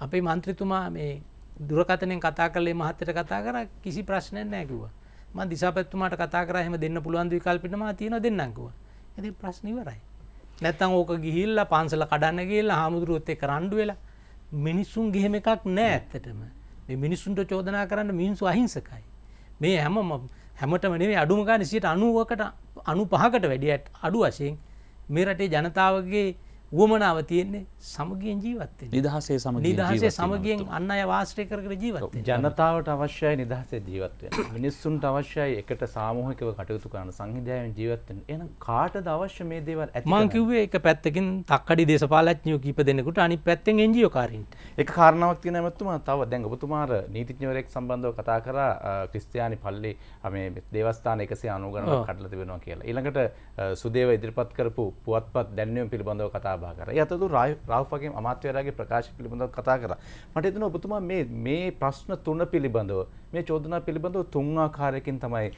අපේ මන්ත්‍රතුමා මේ දුරකතනෙන් කතා කලේ මහත්තයට කතා කර කිසි ප්‍රශ්නයක් නෑකිව ම දිසාපත්තුමාට කතා කරහෙම දෙන්න පුළුවන් විකල්පිටම තියෙන දෙන්නකුව ඇති ප්‍රශ්නිවරයි. නැත්තං ඕක ගිහිල්ල පන්සල කඩන්න කියලා හාමුදුරුවොත් එක රණ්ඩු වෙලා මිනිස්සුන් ගෙහෙම එකක් නෑ ඇත්තටම මේ මිනිස්සුන්ට චෝදනා කරන්න මිනිස්සු අහිංසකයි. මේ හැම හැමට මනේ අඩුමගා සිට අනුවකට අනු පහකට වැඩියට අඩු වශයෙන් මේ රටේ ජනතාවගේ වුවමනාව තියෙන්නේ සමගියෙන් ජීවත්තේ නිදහසේ සම නිදහසේ සමගියෙන් අන්න අය වාශ්‍රය කර ජීවත් ජනතාවට අවශ්‍යයි නිදහසේ ජීවත්වය මිනිස්සුන්ට අවශ්‍යයි එකට සාමූහිකව කටයුතු කරන සංහිධයන් ජීවත්තෙන් එන කාටද අවශ්‍ය මේ දේවල් මං කිව්වේ එක පැත්තකින් තක්කඩි දේශපාලඥයෝ කීප දෙනෙකුට අනි පැත්තෙන් එන්ජියෝකාරින්ට එක කාරණාවක් තියෙන ඇමතුමා තව. දැන් ඔබතුමාර නීතිඥවරයෙක් සම්බන්ධව කතා කරා ක්‍රිස්තියානි පල්ලි මේ දේවස්ථාන එකසේ අනුගණනක් කඩලා තිබෙනවා කියලා. ඊළඟට සුදේව ඉදිරිපත් කරපු පුවත්පත් දැන්වීම පිළිබඳව කතා බහ කරා. ඒ අතරතුර රාව්ෆගේ අමාත්‍යවරයාගේ ප්‍රකාශ පිළිබඳව කතා කරා. මට හිතෙනවා ඔබතුමා මේ මේ ප්‍රශ්න තුන පිළිබඳව මේ චෝදනා පිළිබඳව තුන් ආකාරයකින් තමයි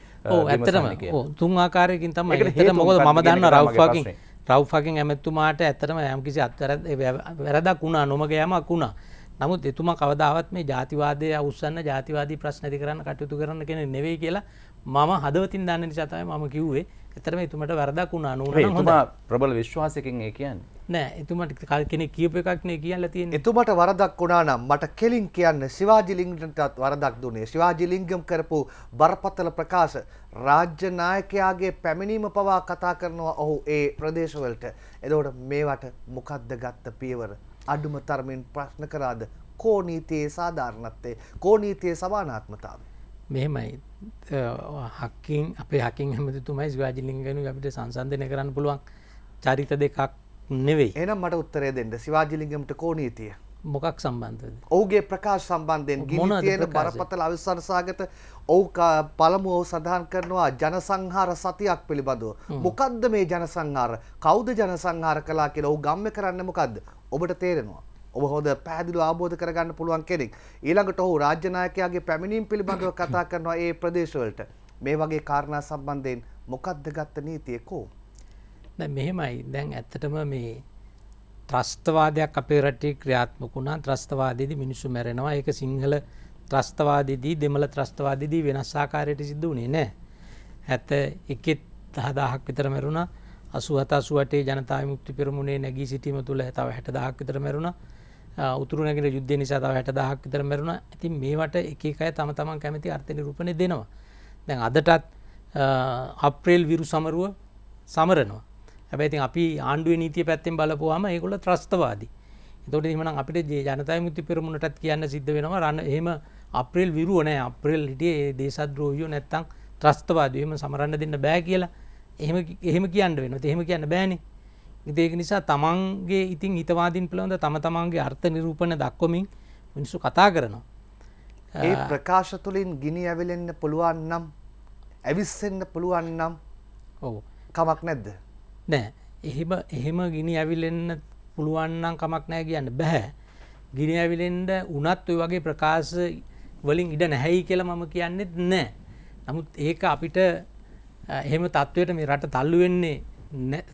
ඔව් තුන් ආකාරයකින් තමයි. ඒකට මොකද මම දන්නවා රාව්ෆගෙන් රාව්ෆගෙන් ඇමතුමාට ඇත්තටම යම්කිසි අත්වැරදක් වුණා නොමග යමක් වුණා. නමුත් එතුමා කවදාවත් මේ ජාතිවාදය උත්සන්න ජාතිවාදී ප්‍රශ්න ඇති කරන්න කටයුතු කරන්න කෙනෙක් නෙවෙයි කියලා මම හදවතින් දන්න නිසා තමයි මම කිව්වේ එතරම එතුමට වරදක් වුණා නූන හොඳ ප්‍රබල විශ්වාසයකින් ඒ කියන්නේ නෑ එතුමට කල් කෙනෙ කියප එකක්නේ කියන්න තියෙන එතුමට වරදක් වුණා නම් මට කෙලින් කියන්න ශිවාජිලිංගටත් වරදක් දුන්නේ. ශිවාජිලිංගම් කරපු බරපතල ප්‍රකාශ රාජ්‍ය නායකයාගේ පැමිණීම පවා කතා කරනවා ඔහු ඒ ප්‍රදේශවලට. එදවට මේවට මොකක්ද ගත්ත පියවර? අඩුම තරමින් ප්‍රශ්න කරාද? කෝ නීතියේ සාධාරණත්තේ කෝ නීතියේ සමානාත්මතාව මෙහෙමයි. හක්කින් අපේ හකින් හැමතිතුමයි ස්වාජිලිංගනු අපිට සංසන්ධනය කරන්න පුළුවන්. චරිත දෙකක් නෙවෙයි. එනම් මට උත්තරය දෙන්න. සිවාජිලිංගමට කෝනීතිය මොකක් සම්බන්ධද? ඔහුගේ ප්‍රකාශ සම්බන්ධයෙන් ගිනි තියෙන බරපතල අවිස්සරසාගත ඔහු පළමු ඔහු සඳහන් කරනවා ජනසංහාර සතියක් පිළිබඳව. මොකද්ද මේ ජනසංහාර? කවුද ජනසංහාර කලා කියලා ඔහු ගම්ම කරන්න මොකද්ද? ඔබට තේරෙනවා. ඔබ හොද පැදිලු ආබෝධ කරගන්න පුළුවන් කෙනෙක්. ඊළඟට ඔහු රාජ්‍යනායකයාගේ පැමිණීම් පිළිබඳව කතා කරනවා ඒ ප්‍රදේශවලට. මේ වගේ කාරණා සම්බන්ධයෙන් මොකක්ද ගත්ත නීතිය කෝ මෙහෙමයි දැන් ඇත්තටම මේ ත්‍රස්තවාදයක් අපේ රටේ ක්‍රියාත්මක වුණා ත්‍රස්තවාදයේදී මිනිස්සු මැරෙනවා ඒක සිංහල ත්‍රස්තවාදයේදී දෙමළ ත්‍රස්තවාදයේදී වෙනස් ආකාරයට සිද්ධ වුණේ නැහැ. ඇත්ත එකෙත් 10000ක් විතර මැරුණා. 87 88 ජනතා විමුක්ති පෙරමුණේ නැගී සිටීම තුළ තව 60000ක් විතර මැරුණා. උතුරු නැගෙන යුද්ධය නිසා තව 60000ක් විතර මැරුණා. ඉතින් මේවට එක එක අය තම තමන් කැමති අර්ථ නිරූපණය දෙනවා. දැන් අදටත් අප්‍රේල් විරු සමරුව සමරනවා. හැබැයි ඉතින් අපි ආණ්ඩුවේ නීතිය පැත්තෙන් බලපුවාම ඒගොල්ලෝ ත්‍රස්තවාදී. එතකොට එහෙමනම් අපිට ජනතා විමුක්ති පෙරමුණටත් කියන්න සිද්ධ වෙනවා. රණ එහෙම අප්‍රේල් විරුව නෑ. අප්‍රේල් හිටියේ දේශද්‍රෝහියෝ නැත්තම් ත්‍රස්තවාදී එහෙම සමරන්න දෙන්න බෑ කියලා. එහෙම එහෙම කියන්න වෙන එහෙම කියන්න බෑනේ. ඒක නිසා තමන්ගේ ඉතින් හිතවාදීන් පිළබඳ තම තමන්ගේ අර්ථ නිරූපණ දක්වමින් මිනිස්සු කතා කරනවා. ඒ ප්‍රකාශ තුළින් ගිනි ඇවිලෙන්න පුළුවන් නම් ඇවිස්සෙන්න්න පුළුවන් නම් ඔවු. කමක් නැද්ද නෑ. එහෙම එහෙම ගිනි ඇවිලෙන්න පුළුවන්නම් කමක් නෑ කියන්න බැහැ ගිනි ඇවිලෙන්ඩ උනත් ඔය වගේ ප්‍රකාශ වලින් ඉඩ නැහැයි කියලා මම කියන්නෙත් නෑ. නමුත් ඒක අපිට එහෙම තත්ත්වයට මේ රට තල්ලු වෙන්නේ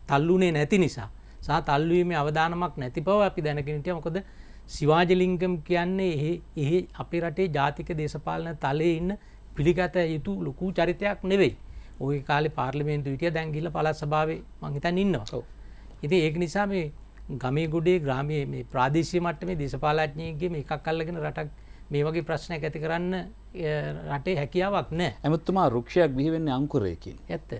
තල්ලුනේ නැති නිසා. සහ තල්ලුවීමේ අවධානමක් නැති බව අපි දැනගෙනටිය මොකද සිවාජලිංගම් කියන්නේ එහි එහි අපේ රටේ ජාතික දේශපාලන තලයේ ඉන්න පිළිගත යුතු ලොකු චරිතයක් නෙවෙයි. ඔය කාලේ පාර්ලිමේන්තු විටිය දැන් ගිහලා පළාත් සභාවේ මං හිතන්නේ ඉන්නවා. ඉතින් ඒක නිසා මේ ගමේ ගොඩේ ග්‍රාමයේ මේ ප්‍රාදේශීය මට්ටමේ දේශපාලඥයෙක්ගේ මේ එකක් අල්ලගෙන රටක් මේ වගේ ප්‍රශ්නයක් ඇති කරන්න රටේ හැකියාවක් නෑ ඇමතුමා රුක්ෂයක් බිහිවෙන්නේ අංකුරයකින්. ඇත්ත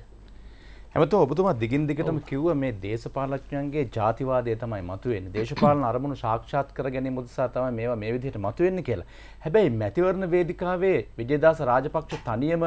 ඇමතු ඔබතුමා දිගින් දිගටම කිව්ව මේ දේශපාලඥයන්ගේ ජාතිවාදය තමයි මතුවෙන්නේ දේශපාලන අරමුණු සාක්ෂාත් කර ගැනීම උදෙසා තමයි මේවා මේ විදිහට මතුවෙන්නේ කියලා. හැබැයි මැතිවරණ වේදිකාවේ විජේදාස රාජපක්ෂ තනියම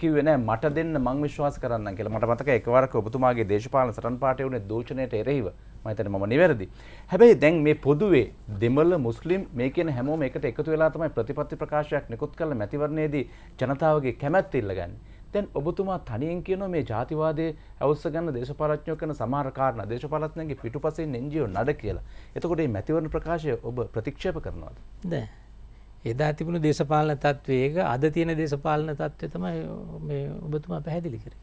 කිව්වේ නෑ මට දෙන්න මං විශ්වාස කරන්නම් කියලා. මට මතකයි එකවරක ඔබතුමාගේ දේශපාලන සටන් පාඨය උනේ දූෂණයට එරෙහිව. මම හිතන්නේ මම නිවැරදි. හැබැයි දැන් මේ පොදුවේ දෙමළ මුස්ලිම් මේ කියන හැමෝම එකට එකතු වෙලා තමයි ප්‍රතිපත්ති ප්‍රකාශයක් නිකුත් කළ මැතිවරණයේදී ජනතාවගේ කැමැත්ත ඉල්ලගන්නේ. දැන් ඔබතුමා තනියෙන් කියනවා මේ ජාතිවාදයේ අවශ්‍ය ගන්න දේශපාලඥයෝ කරන සමහර කාරණා දේශපාලඥයන්ගේ පිටුපසින් එන්ජියෝ නඩ කියලා. එතකොට මේ මැතිවරණ ප්‍රකාශය ඔබ ප්‍රතික්ෂේප කරනවද? නෑ. එදා තිබුණු දේශපාලන තත්ත්වයක අද තියෙන දේශපාලන තත්ත්වය තමයි මේ ඔබතුමා පැහැදිලි කරේ.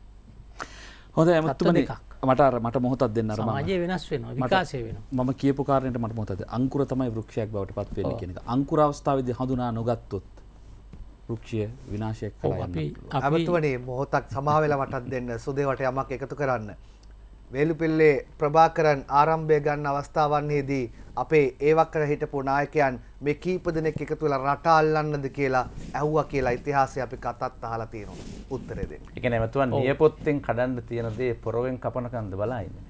හොඳ ඇමතුමනි දෙකක්. මට අර මට මොහොතක් දෙන්න අර මම. සමාජය වෙනස් වෙනවා, විකාශය වෙනවා. මම කියපු කාරණයට මට මොහොතක් දෙන්න. අංකුර තමයි වෘක්ෂයක් බවට පත් වෙන්නේ. කියන එක. අංකුර අවස්ථාවේදී හඳුනා නොගත්තොත් වෘක්ෂය විනාශයක්. ඇමතුවනේ මොහොතක් සමාවෙලා මටත් දෙන්න සුදේවට යමක් එකතු කරන්න. වේලුපිල්ලේ ප්‍රභාකරන් ආරම්භය ගන්න අවස්ථාවන්හිදී අපේ ඒවක්කර හිටපු නායකයන් මේ කීප දෙනෙක් එකතු වෙලා රට අල්ලන්නද කියලා ඇහුවා කියලා ඉතිහාසය අපි කතත් අහලා තියෙනවා. උත්තරේ දෙන්න. එක නැමතුවන් ඔව්. නියපොත්තෙන් කඩන්න තියෙන දේ පොරවෙන් කපනකන්ද බලායින්න.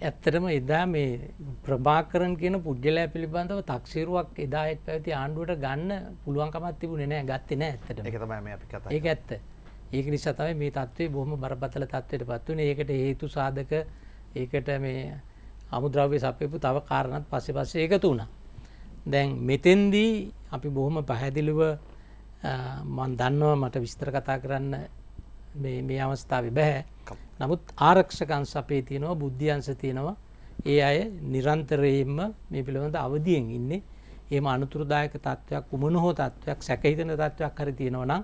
ඇත්තටම එදා මේ ප්‍රභාකරන් කියන පුද්ගලයා පිළිබඳව තක්සේරුවක් එදා එත් පැවති ආණ්ඩුවට ගන්න පුළුවන්කමක් තිබුණේ නෑ ගත්තේ නෑ ඇත්තටම. ඒක තමයි මේ අපි කතා ඒක ඇත්ත. ඒක නිසා තමයි මේ තත්ත්වය බොහොම බරපතල තත්ත්වයට පත් වුණේ. ඒකට හේතු සාධක ඒකට මේ අමුද්‍රව්‍ය සපයපු තව කාරණාත් පස්සේ පස්සේ එකතු වුණා. දැන් මෙතෙන්දී අපි බොහොම පැහැදිලිව මම දන්නවා මට විස්තර කතා කරන්න මේ මේ අවස්ථාවේ බෑ. නමුත් ආරක්ෂක අංශ අපේ තියෙනවා බුද්ධි අංශ තියෙනවා. ඒ අය නිරන්තරයෙන්ම මේ පිළිබඳ අවදියෙන් ඉන්නේ. එහෙම අනුතුරුදායක තත්ත්වයක් කුමන හෝ තත්ත්වයක් සැකහිතන තත්ත්වයක් හරි තියෙනවා නම්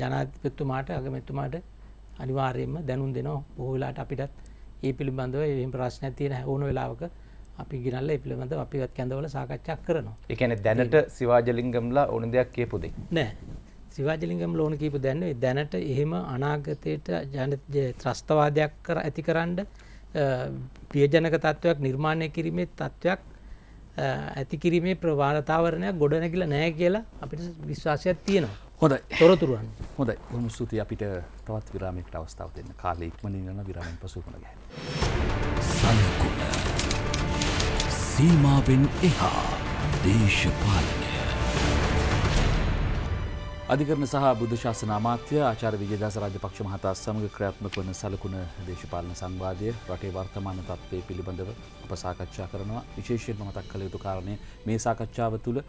ජනාධිපතිතුමාට අගමැතිතුමාට අනිවාර්යයෙන්ම දැනුම් දෙනවා. බොහෝ වෙලාවට අපිටත් ඒ පිළිබඳව එහෙම ප්‍රශ්නයක් තියෙන ඕන වෙලාවක අපි ගිනල්ලා ඒ පිළිබඳව අපිවත් කැඳවල සාකච්ඡා කරනවා. ඒ කියන්නේ දැනට සිවාජලිංගම්ලා ඕන දෙයක් කියපු දෙයක්. නෑ සිවාජලිංගම් ලෝන කීප දැන්න දැනට එහෙම අනාගතයට ජන ත්‍රස්තවාදයක් කර ඇති කරන්න ප්‍රියජනක තත්ත්වයක් නිර්මාණය කිරීමේ තත්ත්වයක් ඇති කිරීමේ ප්‍රවාරතාවරණයක් ගොඩනැගිල නෑ කියලා අපිට විශ්වාසයක් තියෙනවා. හොඳයි. තොරතුරුවන් හොඳයි. බොහොම ස්තුතියි අපිට තවත් විරාමයකට අවස්ථාව දෙන්න. කාලේ ඉක්මනින් යන විරාමයෙන් පසු ගැහෙන්න. සලකුණ සීමාවෙන් එහා දේශපාලනය අධිකරණ සහ බුද්ධ ශාසන අමාත්‍ය ආචාර්ය විජේදාස රාජපක්ෂ මහතා සමග ක්‍රියාත්මක වන සලකුණ දේශපාලන සංවාදය රටේ වර්තමාන තත්ත්වය පිළිබඳව අප සාකච්ඡා කරනවා. විශේෂයෙන්ම මතක් කළ යුතු කාරණය මේ සාකච්ඡාව තුළ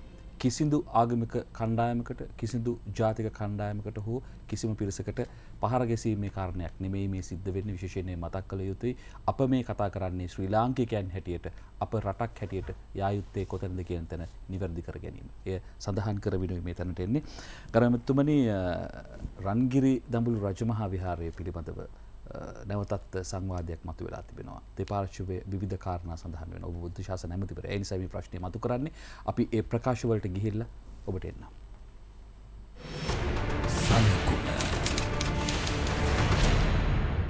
කිසිදු ආගමික කණ්ඩායමකට කිසිදු ජාතික කණ්ඩායමකට හෝ කිසිම පිරිසකට පහර ගැසීමේ කාරණයක් නෙමෙයි මේ සිද්ධ වෙන්නේ විශේෂයෙන් මතක් කළ යුතුයි අප මේ කතා කරන්නේ ශ්‍රී ලාංකිකයන් හැටියට අප රටක් හැටියට යා යුත්තේ කොතැනද කියන තැන නිවැරදි කර ගැනීම. එය සඳහන් කරවිනුයි මේ තැනට එන්නේ. ගරමතුමනි රන්ගිරි දඹුළු රජමහා විහාරය පිළිබඳව අ, නැවතත් සංවාදයක් මතු වෙලා තිබෙනවා. දෙපාර්ශ්වය විවිධ කාරණා සඳහන් වෙන ඔබ බුද්ධ ශාසන ඇමතිවර. ඒ නිසා මේ ප්‍රශ්නේ මතු කරන්නේ අපි ඒ ප්‍රකාශ වලට ගිහිල්ලා ඔබට එන්නම්.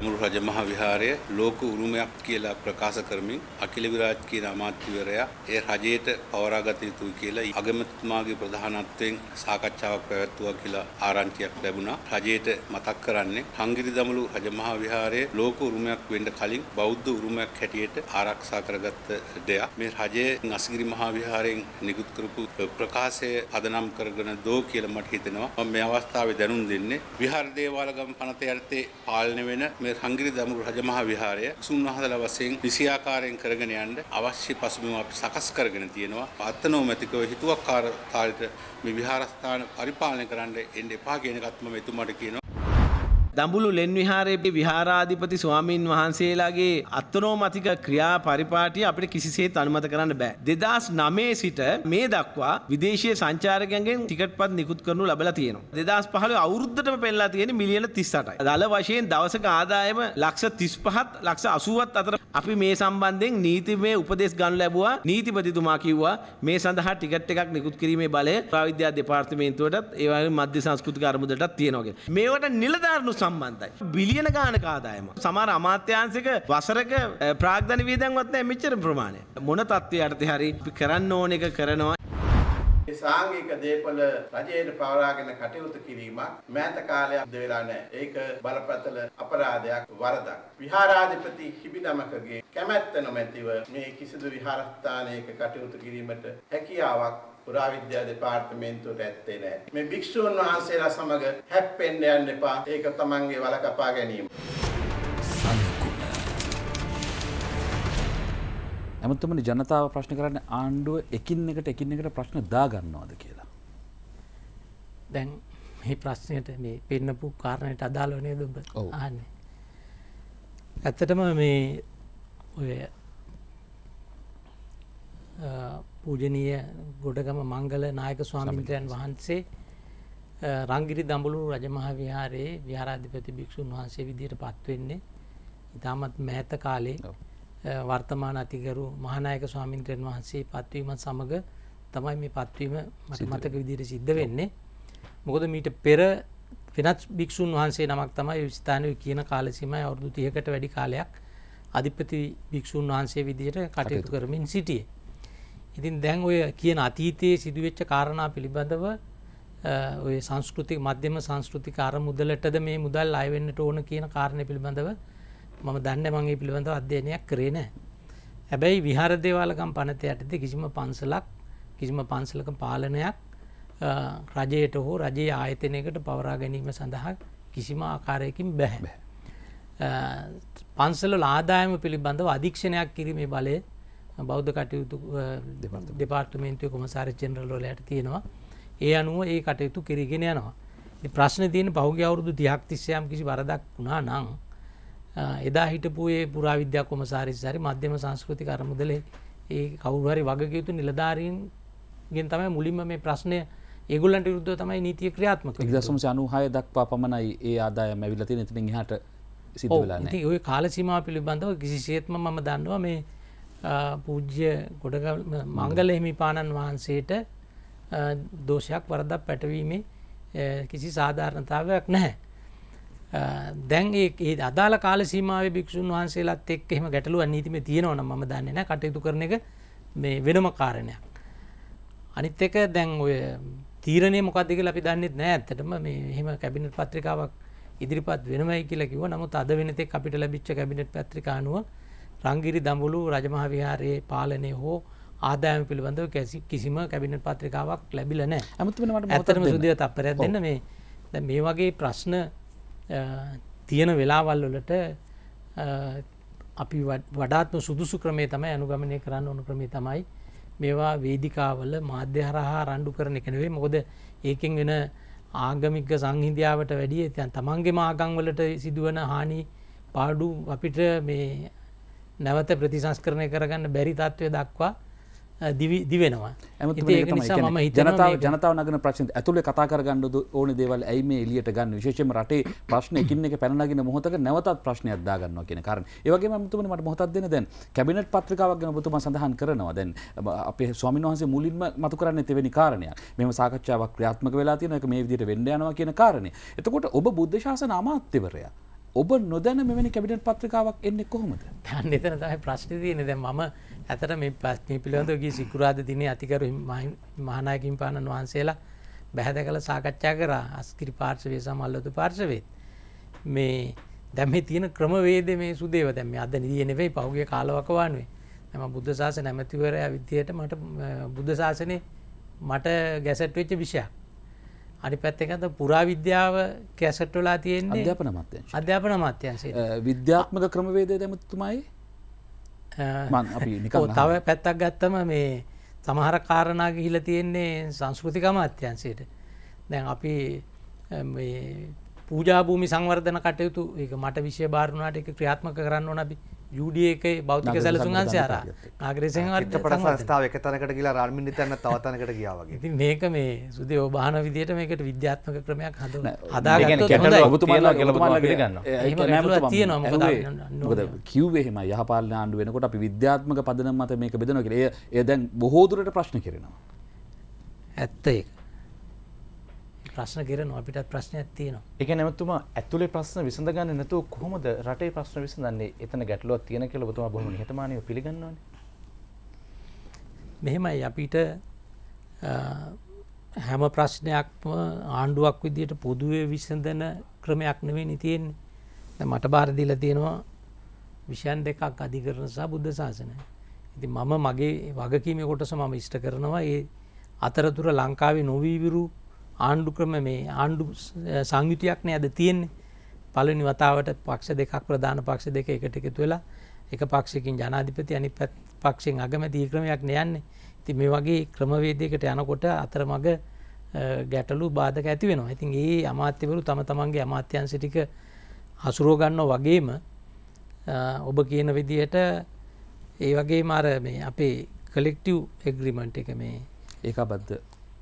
මුළු රජ මහා විහාරය ලෝක උරුමයක් කියලා ප්‍රකාශ කරමින් අකිල විරාජ් කියන අමාත්‍යවරයා ඒ රජයට පවරාගත යුතුයි කියලා අගමැතිතුමාගේ ප්‍රධානත්වයෙන් සාකච්ඡාවක් පැවැත්වුවා කියලා ආරංචියක් ලැබුණා. රජයට මතක් කරන්නේ හංගිරි දමළු රජ මහා විහාරය ලෝක උරුමයක් වෙන්න කලින් බෞද්ධ උරුමයක් හැටියට ආරක්ෂා කරගත්ත දෙයක්. මේ රජය අස්ගිරි මහා විහාරයෙන් නිකුත් කරපු ප්‍රකාශය පදනම් කරගෙන දෝ කියලා මට හිතෙනවා. මම මේ අවස්ථාවේ දැනුම් දෙන්නේ විහාර දේවාලගම පනත යටතේ පාලනය වෙන මේ සංගිරි දමුරු රජමහා විහාරය සුන්වහදල වශයෙන් නිසියාකාරයෙන් කරගෙන යන්න අවශ්‍ය පසුබිම අපි සකස් කරගෙන තියෙනවා. අත්නෝමැතිකව හිතුවක්කාර තාලෙට මේ විහාරස්ථාන පරිපාලනය කරන්න එන්න එපා කියන එකත් මම එතුමාට කියනවා. දඹුලු ලෙන් විහාරයේ විහාරාධිපති ස්වාමීන් වහන්සේලාගේ අත්නෝමතික ක්‍රියා පරිපාටිය අපිට කිසිසේත් අනුමත කරන්න බෑ. දෙදස් නමේ සිට මේ දක්වා විදේශය සංචාරකයන්ගෙන් ටිකට් පත් නිකුත් කරනු ලබලා තියෙනවා. දෙදස් පහළ අවුරුද්ධටම පෙල්ලා තියෙන මිලියන තිස්සටයි. දල වශයෙන් දවසක ආදායම ලක්ෂ තිස්පහත් ලක්ෂ අසුවත් අතර අපි මේ සම්බන්ධයෙන් නීතිමය උපදෙස් ගන්න ලැබුවා නීතිපතිතුමා කිව්වා මේ සඳහා ටිකට් එකක් නිකුත් කිරීමේ බලය ප්‍රවිද්‍යා දෙපාර්තමේන්තුවටත් ඒවගේ මධ්‍ය සංස්කෘතික අරමුදටත් තියෙනවාගේ. මේවට නිලධාරණු සම්බන්ධයි. බිලියන ගානක ආදායම. සමහර අමාත්‍යාංශික වසරක අ, ප්‍රාග්ධන වියදම්වත් නැහැ මෙච්චර ප්‍රමාණය. මොන තත්ත්වයකටද හරි අපි කරන්න ඕන එක කරනවා. ඒ සාංගික දේපල රජයට පවරාගෙන කටයුතු කිරීමක් මෑත කාලයක් ද වෙලා නැහැ. ඒක බලපතල අපරාධයක් වරදක්. විහාරාධිපති හිබිනමකගේ කැමැත්ත නොමැතිව මේ කිසිදු විහාරස්ථානයක කටයුතු කිරීමට හැකියාවක් පුරාවිද්‍යා දෙපාර්තමේන්තුවට ඇත්තේ නැහැ. මේ භික්ෂූන් වහන්සේලා සමග හැප්පෙන්න යන්න එපා. ඒක තමන්ගේ වල කපා ගැනීම. ඇමතුමනි ජනතාව ප්‍රශ්න කරන්න ආණ්ඩුව එකින් එකට එකින් එකට ප්‍රශ්න දාගන්නවාද කියලා. දැන් මේ ප්‍රශ්නයට මේ පෙන්නපු කාරණයට අදාළවනේ දුබ ඔව්. ආන්නේ. ඇත්තටම මේ ඔය පූජනීය ගොඩගම මංගල නායක ස්වාමින්ත්‍රයන් වහන්සේ රංගිරි දඹුළු රජමහා විහාරයේ විහාරාධිපති භික්‍ෂූන් වහන්සේ විදියට පත්වෙන්නේ ඉතාමත් මෑත කාලේ වර්තමාන අතිකරු මහනායක ස්වාමින්ත්‍රයන් වහන්සේ පත්වීමත් සමඟ තමයි මේ පත්වීම මතක විදියට සිද්ධ වෙන්නේ. මොකද මීට පෙර වෙනත් භික්‍ෂූන් වහන්සේ නමක් තමයි විස්ථානය කියන කාලසිම අවුරදු තියකට වැඩි කාලයක් අධිපති භික්‍ෂූන් වහන්සේ විදියට කටයුතු කරමින් සිටියේ. ඉතින් දැන් ඔය කියන අතීතයේ සිදුවෙච්ච කාරණා පිළිබඳව ඔය සංස්කෘතික මධ්‍යම සංස්කෘතික අර මුදලටද මේ මුදල් අයවෙන්නට ඕන කියන කාරණය පිළිබඳව මම දන්න මගේ පිළිබඳව අධ්‍යයනයක් කරේ නෑ. හැබැයි විහාර දේවාලකම් පනත යටතේ කිසිම පන්සලක් කිසිම පන්සලක පාලනයක් රජයට හෝ රජයේ ආයතනයකට පවරා ගැනීම සඳහා කිසිම ආකාරයකින් බැහැ. පන්සල ආදායම පිළිබඳව අධීක්ෂණයක් කිරීමේ බලය බෞද්ධ කටයුතු දෙපාර්තමේන්තුව. කොමසාර චෙන්ද්‍රලෝලයට තියෙනවා. ඒ අනුව ඒ කටයුතු කිරිගෙන යනවා. ප්‍රශ්න තියෙන පහුගේ අවුරුදු තියක් තිස්සයම් කිසි වරදක් වුණා නං එදා හිටපුයේ පුරාවිද්‍යා කොමසාරිස්සරි මධ්‍යම සංස්කෘති කරමුදලේ ඒ කවුහරි වගකයුතු නිලධාරීන් ගෙන් තමයි මුලින්ම මේ ප්‍රශ්නය ඒගුල්ලන්ට විරුද්ධ තමයි නීතිය ක්‍රියාත්මක දසම අනුහය දක්වා පමණයි ඒ ආදාය මැවිලති නතින හට සිති ඔය කාලසීමා පිළිබඳව කිසිසේත්ම මම දන්නවා මේ පූජ්‍ය ගොඩග මංගල හිමිපාණන් වහන්සේට දෝෂයක් වරදක් පැටවීමේ කිසි සාධාරණතාවයක් නැහැ. දැන් ඒ අදාල කාල සීමාව භික්ෂූන් වහන්සේලත් එක් එහෙම ගැටලුව නීතිම තියෙනවන ම දන්නන කටයුතු කරන එක මේ වෙනම කාරණයක්. අනිත් එක දැන් ඔය තීරණය මොකක්දක අපි දන්නෙත් නෑ ඇත්තටම මේ එහෙම කැබිනට පත්‍රිකාවක් ඉදිරිපත් වෙනමයි කියලා කිව නමුත් අද වෙනතෙක් අපිට ලැබිච්ච කැබිනට් පත්‍රිකානුව රංගිරි දඹුලු රජමහා විහාරයේ පාලනය හෝ ආදායම පිළිබඳව කැසි කිසිම කැබිනට පත්‍රිකාවක් ලැබිල නෑ ඇමතුමට ඇතරම සුදිය තපරයක් දෙන්න මේ මේ වගේ ප්‍රශ්න තියෙන වෙලාවල් වලට අපි වඩාත්ම සුදුසු ක්‍රමේ තමයි අනුගමනය කරන්න ඕන ක්‍රමේ තමයි මේවා වේදිකාවල මාධ්‍ය හරහා රණ්ඩු කරන එකනවේ මොකද ඒකෙන් වෙන ආගමික සංහින්දියාවට වැඩිය තැන් තමන්ගේ මාගංවලට සිදුවන හානි පාඩු අපිට මේ නැවත ප්‍රතිසංස්කරණය කරගන්න බැරි තත්ත්වය දක්වා දිවෙනවා. ම ජනතාව ජනතාව නගන ප්‍රශ්න ඇතුළේ කතා කරගන්නද ඕන දේවල් ඇයි මේ එලියට ගන්න? විශේෂම රටේ ප්‍රශ්න එකින් එක පැනගෙන මොහොතක නැවතත් ප්‍රශ්නයක් දාගන්නවා කියන කාරණ. ඒවගේ මතුමන මට මොහොතක් දෙන දැන් කැබිනට පත්‍රිකාවක් ගැන පුතුම සඳහන් කරනවා. දැන් අපේ ස්වාමීන් වහන්සේ මුලින්ම මතු කරන්න තෙවැනි කාරණයක්. මෙම සාකච්ඡාවක් ක්‍රියාත්මක වෙලා තියෙන එක මේ විදිහට වෙන්න යනවා කියන කාරණේ. එතකොට ඔබ බුද්ධ ශාසන අමාත්‍යවරයා ඔබ නොදැන මෙවැනි කැබිනට පත්‍රිකාවක් එන්නේ කොහොමද? තන්න එතන තමයි ප්‍රශ්න තියෙන දැන් මම ඇතට මේ ප්‍රශ්නය පිළිබඳවගේ සිකුරාද දිනේ අතිකරු මහනායකින් පාණන් වහන්සේලා බැහැද කළ සාකච්ඡා කර. අස්කිරි පාර්ශවය සමල්ලතු පාර්ශවේත් මේ දැම තියෙන ක්‍රමවේද මේ සුදේව. දැම අද නිදියනෙවෙයි පහුගේ කාලවකවානුවේ. නම බුද්ධ ශාස නැමතිවරයා විද්‍යයට මට බුද්ධ ශාසනය මට ගැසට් වෙච්ච විෂයක්. අනි පැත්තකත පුරා විද්‍යාව කැසට්ටොලා තියෙන්නේ අධ්‍යාපන මත්‍යය අධ්‍යාපන මත්‍යන්සේ විද්‍යාත්මක ක්‍රමවේදය දැමතුමයි තව පැත්තක් ගත්තම මේ සමහර කාරණා ගිහිල තියෙන්නේ සංස්කෘතික අමාත්‍යන්සේට දැන් අපි පූජාභූමි සංවර්ධන කටයුතු එක මට විශෂය භාරණනාට එක ක්‍රියාත්මක කරන්න ඕන අපි යුඩිය එක බෞතික සැලසුන්න්සේ අර ආග්‍රේසංවර්ත ප්‍රසස්ථාව එක තැනකට කියලා රර්මිනි තැන්න තවතනකට කියාවගේ ති මේක මේ සුදේ ඔබාන විදියට මේකට විද්‍යාත්මක ක්‍රමයක් හද හදා කිව්වෙහෙම යහපාලන ආණ්ඩු වෙනකොට අපි විද්‍යාත්මක පදන මත මේක බෙදන කරේ එය දැන් බොහෝදුරට ප්‍රශ්න කරනවා. ඇත්ත ඒක ප්‍රශ්න කරන අපිටත් ප්‍රශ්නයක් තියෙනවා. එක නැමතුම ඇතුලේ ප්‍රශ්න විසඳගන්න නැතු කොහොමද රටේ ප්‍රශ්න විසඳන්නේ? එතන ගැටලුවක් තියෙන කියලා ඔබතුමා බොහොම නිහතමානීව පිළිගන්නවනේ. මෙහෙමයි අපිට හැම ප්‍රශ්නයක්ම ආණ්ඩුවක් විදියට පොදුවේ විසඳන ක්‍රමයක් නෙවෙයි තියෙන්නේ. මට බාර දීලා තියෙනවා විෂයන් දෙකක් අධිකරණ සහ බුද්ධ ශාසනය. ඉතින් මම මගේ වගකීමේ කොටස මම ඉෂ්ට කරනවා. ඒ අතරතුර ලංකාවේ නොවීවිරු ආණ්ඩු ක්‍රම මේ ආණ්ඩු සංයුතියක් නෑ ඇද තියෙන්නේ? පලනි වතාවට පක්ෂ දෙකක් ප්‍රධාන පක්ෂ දෙක එකට එකතු වෙලා එක පක්ෂකින් ජනාධිපති අනි පක්ෂෙන් අගමැති ක්‍රමයක් නයන්නේ ති මේ වගේ ක්‍රමවේදයකට යනකොට අතර මග ගැටලු බාධක ඇති වෙනවා. ඉතින් ඒ අමාත්‍යවරු තම තමන්ගේ අමාත්‍යන්සිටික හසුරෝගන්න වගේම ඔබ කියන විදියට ඒ වගේ මාර මේ අපේ කලෙක්ටව් එග්‍රිමන්ට් එක මේ ඒකාබද්ධ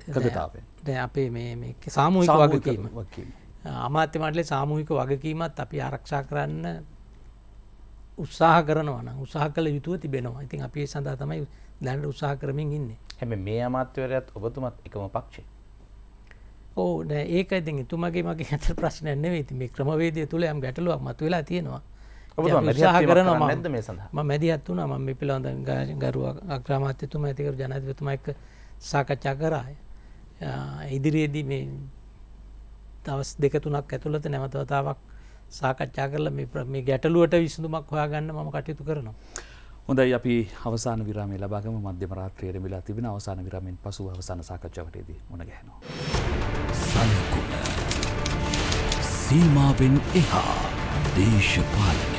එකගතාවෙන්. අපේ මේ සාමූහික වගකීම. අමාත්‍ය මණ්ඩලේ සාමූහික වගකීමත් අපි ආරක්ෂා කරන්න උත්සාහ කරනවා නම් උත්සාහ කළ යුතුව තිබෙනවා. ඉතින් අපි සඳහා තමයි දැනට උත්සාහ කරමින් ඉන්නේ. හැබැයි මේ අමාත්‍යවරයාත් ඔබතුමත් එකම පක්ෂේ. ඕ ඒක ඉතින් එතුමගේ මගේ ඇත ප්‍රශ්නයක් නෙවෙයි. මේ ක්‍රමවේදය තුල යම් ගැටලුවක් තියෙනවා. කරන්නේ මම- නැද්ද මේ මැදිහත් වුණා මේ පිළිබඳව ගා- ගරු අග්‍රාමාත්‍යතුමා ඇතිකරු ජනාධිපතිතුමා එක්ක සාකච්ඡා කරා. ආ, ඉදිරියේදී මේ දවස් දෙක තුනක් ඇතුළත නැවත වතාවක් සාකච්ඡා කරලා මේ ගැටලුවට විසඳුමක් හොයාගන්න මම කටයුතු කරනවා. හොඳයි අපි අවසාන විරාමය ලබාගම මධ්‍යම රාත්‍රියේ රැඳිලා තිබෙන අවසාන විරාමයෙන් පසුව අවසාන සාකච්ඡාවටදී මුණ ගැහෙනවා. සලකුණ සීමාවෙන් එහා දේශපාලනය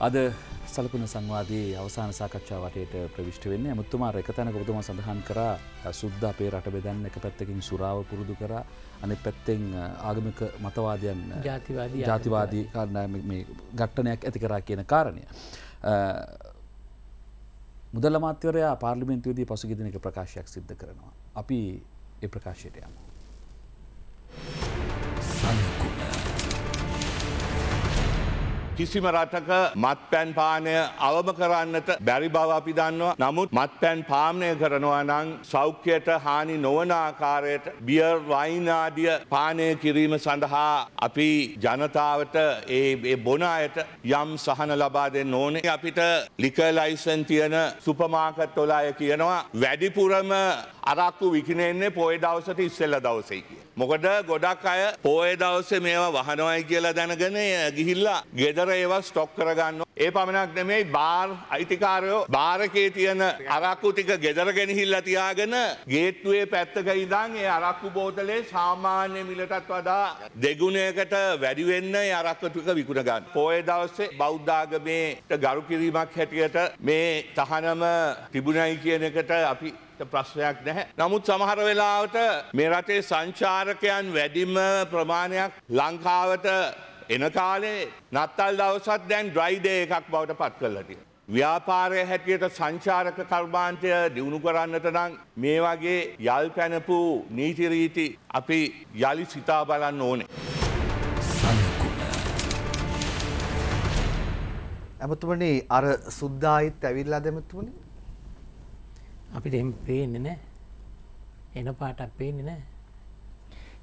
අද සලකුණ සංවාදී අවසාන සාකච්ඡා වටයට ප්‍රවිෂ්ට වෙන්න ඇමුත්තුමා එකතැනක ඔබතුමා සඳහන් කරා සුද්ද අපේ රට බෙදන්න එක පැත්තකින් සුරාව පුරුදු කරා අනෙ පැත්තෙන් ආගමික මතවාදයන් ජාතිවාදී ජාතිවාදී කාරණා මේ ගට්ටනයක් ඇති කරා කියන කාරණය. මුදල් අමාත්‍යවරයා පාර්ලිමෙන්තුවේදී පසුගිදින එක ප්‍රකාශයක් සිද්ධ කරනවා. අපි ඒ ප්‍රකාශයට යමු. සලකුණ කිසිම රටක මත්පැන් පානය අවම කරන්නට බැරි බව අපි දන්නවා. නමුත් මත්පැන් පාමනය කරනවා නම් සෞඛ්‍යයට හානි නොවන ආකාරයට බියර් වයිනාදිය පානය කිරීම සඳහා අපි ජනතාවට ඒ ඒ බොන අයට යම් සහන ලබා දෙන්න ඕනේ. අපිට ලික ලයිසන් තියෙන සුපමාකත් ඔලාය කියනවා වැඩිපුරම අරක්කු විකිනෙන්නේ පොය දවසට ඉස්සෙල්ල දවසයි කිය. මොකද ගොඩක් අය පෝය දවසේ මේවා වහනවයි කියලා දැනගෙන ගිහිල්ලා ගෙදර ඒවා ස්ටොක් කරගන්න. ඒ පමණක් නෙමෙයි බාර් අයිතිකාරයෝ බාරකේ තියෙන අරක්කු ටික ගෙදර ගෙනහිල්ලා තියාගෙන ගේට්ටුවේ පැත්තක ඉඳන් ඒ අරක්කු බෝතලේ සාමාන්‍ය මිලටත් වඩා දෙගුණයකට වැඩි වෙන්න ඒ අරක්කු ටික විකුණ ගන්න. පෝය දවසේ බෞද්ධාගමේට ගරු කිරීමක් හැටියට මේ තහනම තිබුණයි කියන එකට අපි ප්‍රශ්නයක් නැහැ. නමුත් සමහර වෙලාවට මේ රටේ සංචාරකයන් වැඩිම ප්‍රමාණයක් ලංකාවට එන කාලේ නත්තල් දවසත් දැන් ඩ්‍රයිඩේ එකක් බවට පත් කරලටිය. ව්‍යාපාරය හැටියට සංචාරක කර්මාන්තය දියුණු කරන්නට නම් මේ වගේ යල් පැනපු නීතිරීති අපි යළි සිතා බලන්න ඕනේ. ඇමතුමනි අර සුද්දායිත් ඇවිල්ලා දෙමතුමනි අපිට එම් පේන්නේ නෑ එන පාටක් පේන්නේ නෑ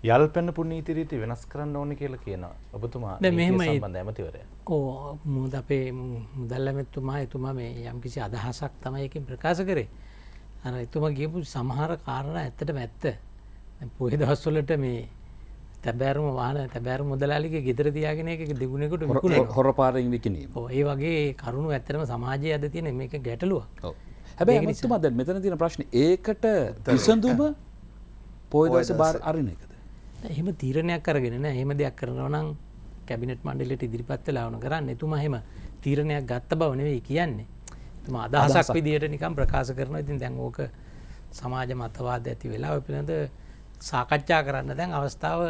යල් පැන්න පුනීතිරීති වෙනස් කරන්න ඕන කියලා කියනවා ඔබතුමා සම්බන්ධ ඇමතිවරය. ඕ මුද අපේ මුදල්ලමැත්තුමා එතුමා මේ යම් කිසි අදහසක් තමයකින් ප්‍රකාශ කරේ. අර එතුම ගියපු සමහර කාරණ ඇත්තට මැත්ත පොහ දවස්වලට මේ තැබෑරුම වාන තැබෑර මුදලාලික ගෙදර තියාගෙන එක දෙගුණෙකුට විකුණ. හොරපාරෙන් විකිනීම ඒ වගේ කරුණු ඇත්තරම සමාජය අද තියෙන මේක ගැටලුව හැබැයි මතුමද මෙතන තියෙන ප්‍රශ්න ඒකට විසඳුම පෝයදස බාර අරින එකද එහෙම තීරණයක් කරගෙන නෑ එහෙම දෙයක් කරනවා නම් කැබිනට් මණ්ඩලයට ඉදිරිපත් වෙලා වුණ කරන්න එතුමා එහෙම තීරණයක් ගත්ත බව නෙවෙයි කියන්නේ. එතුමා අදහසක් විදියට නිකන් ප්‍රකාශ කරනවා. ඉතින් දැන් ඕක සමාජ මතවාද ඇති වෙලා ඔය පිළිබඳ සාකච්ඡා කරන්න දැන් අවස්ථාව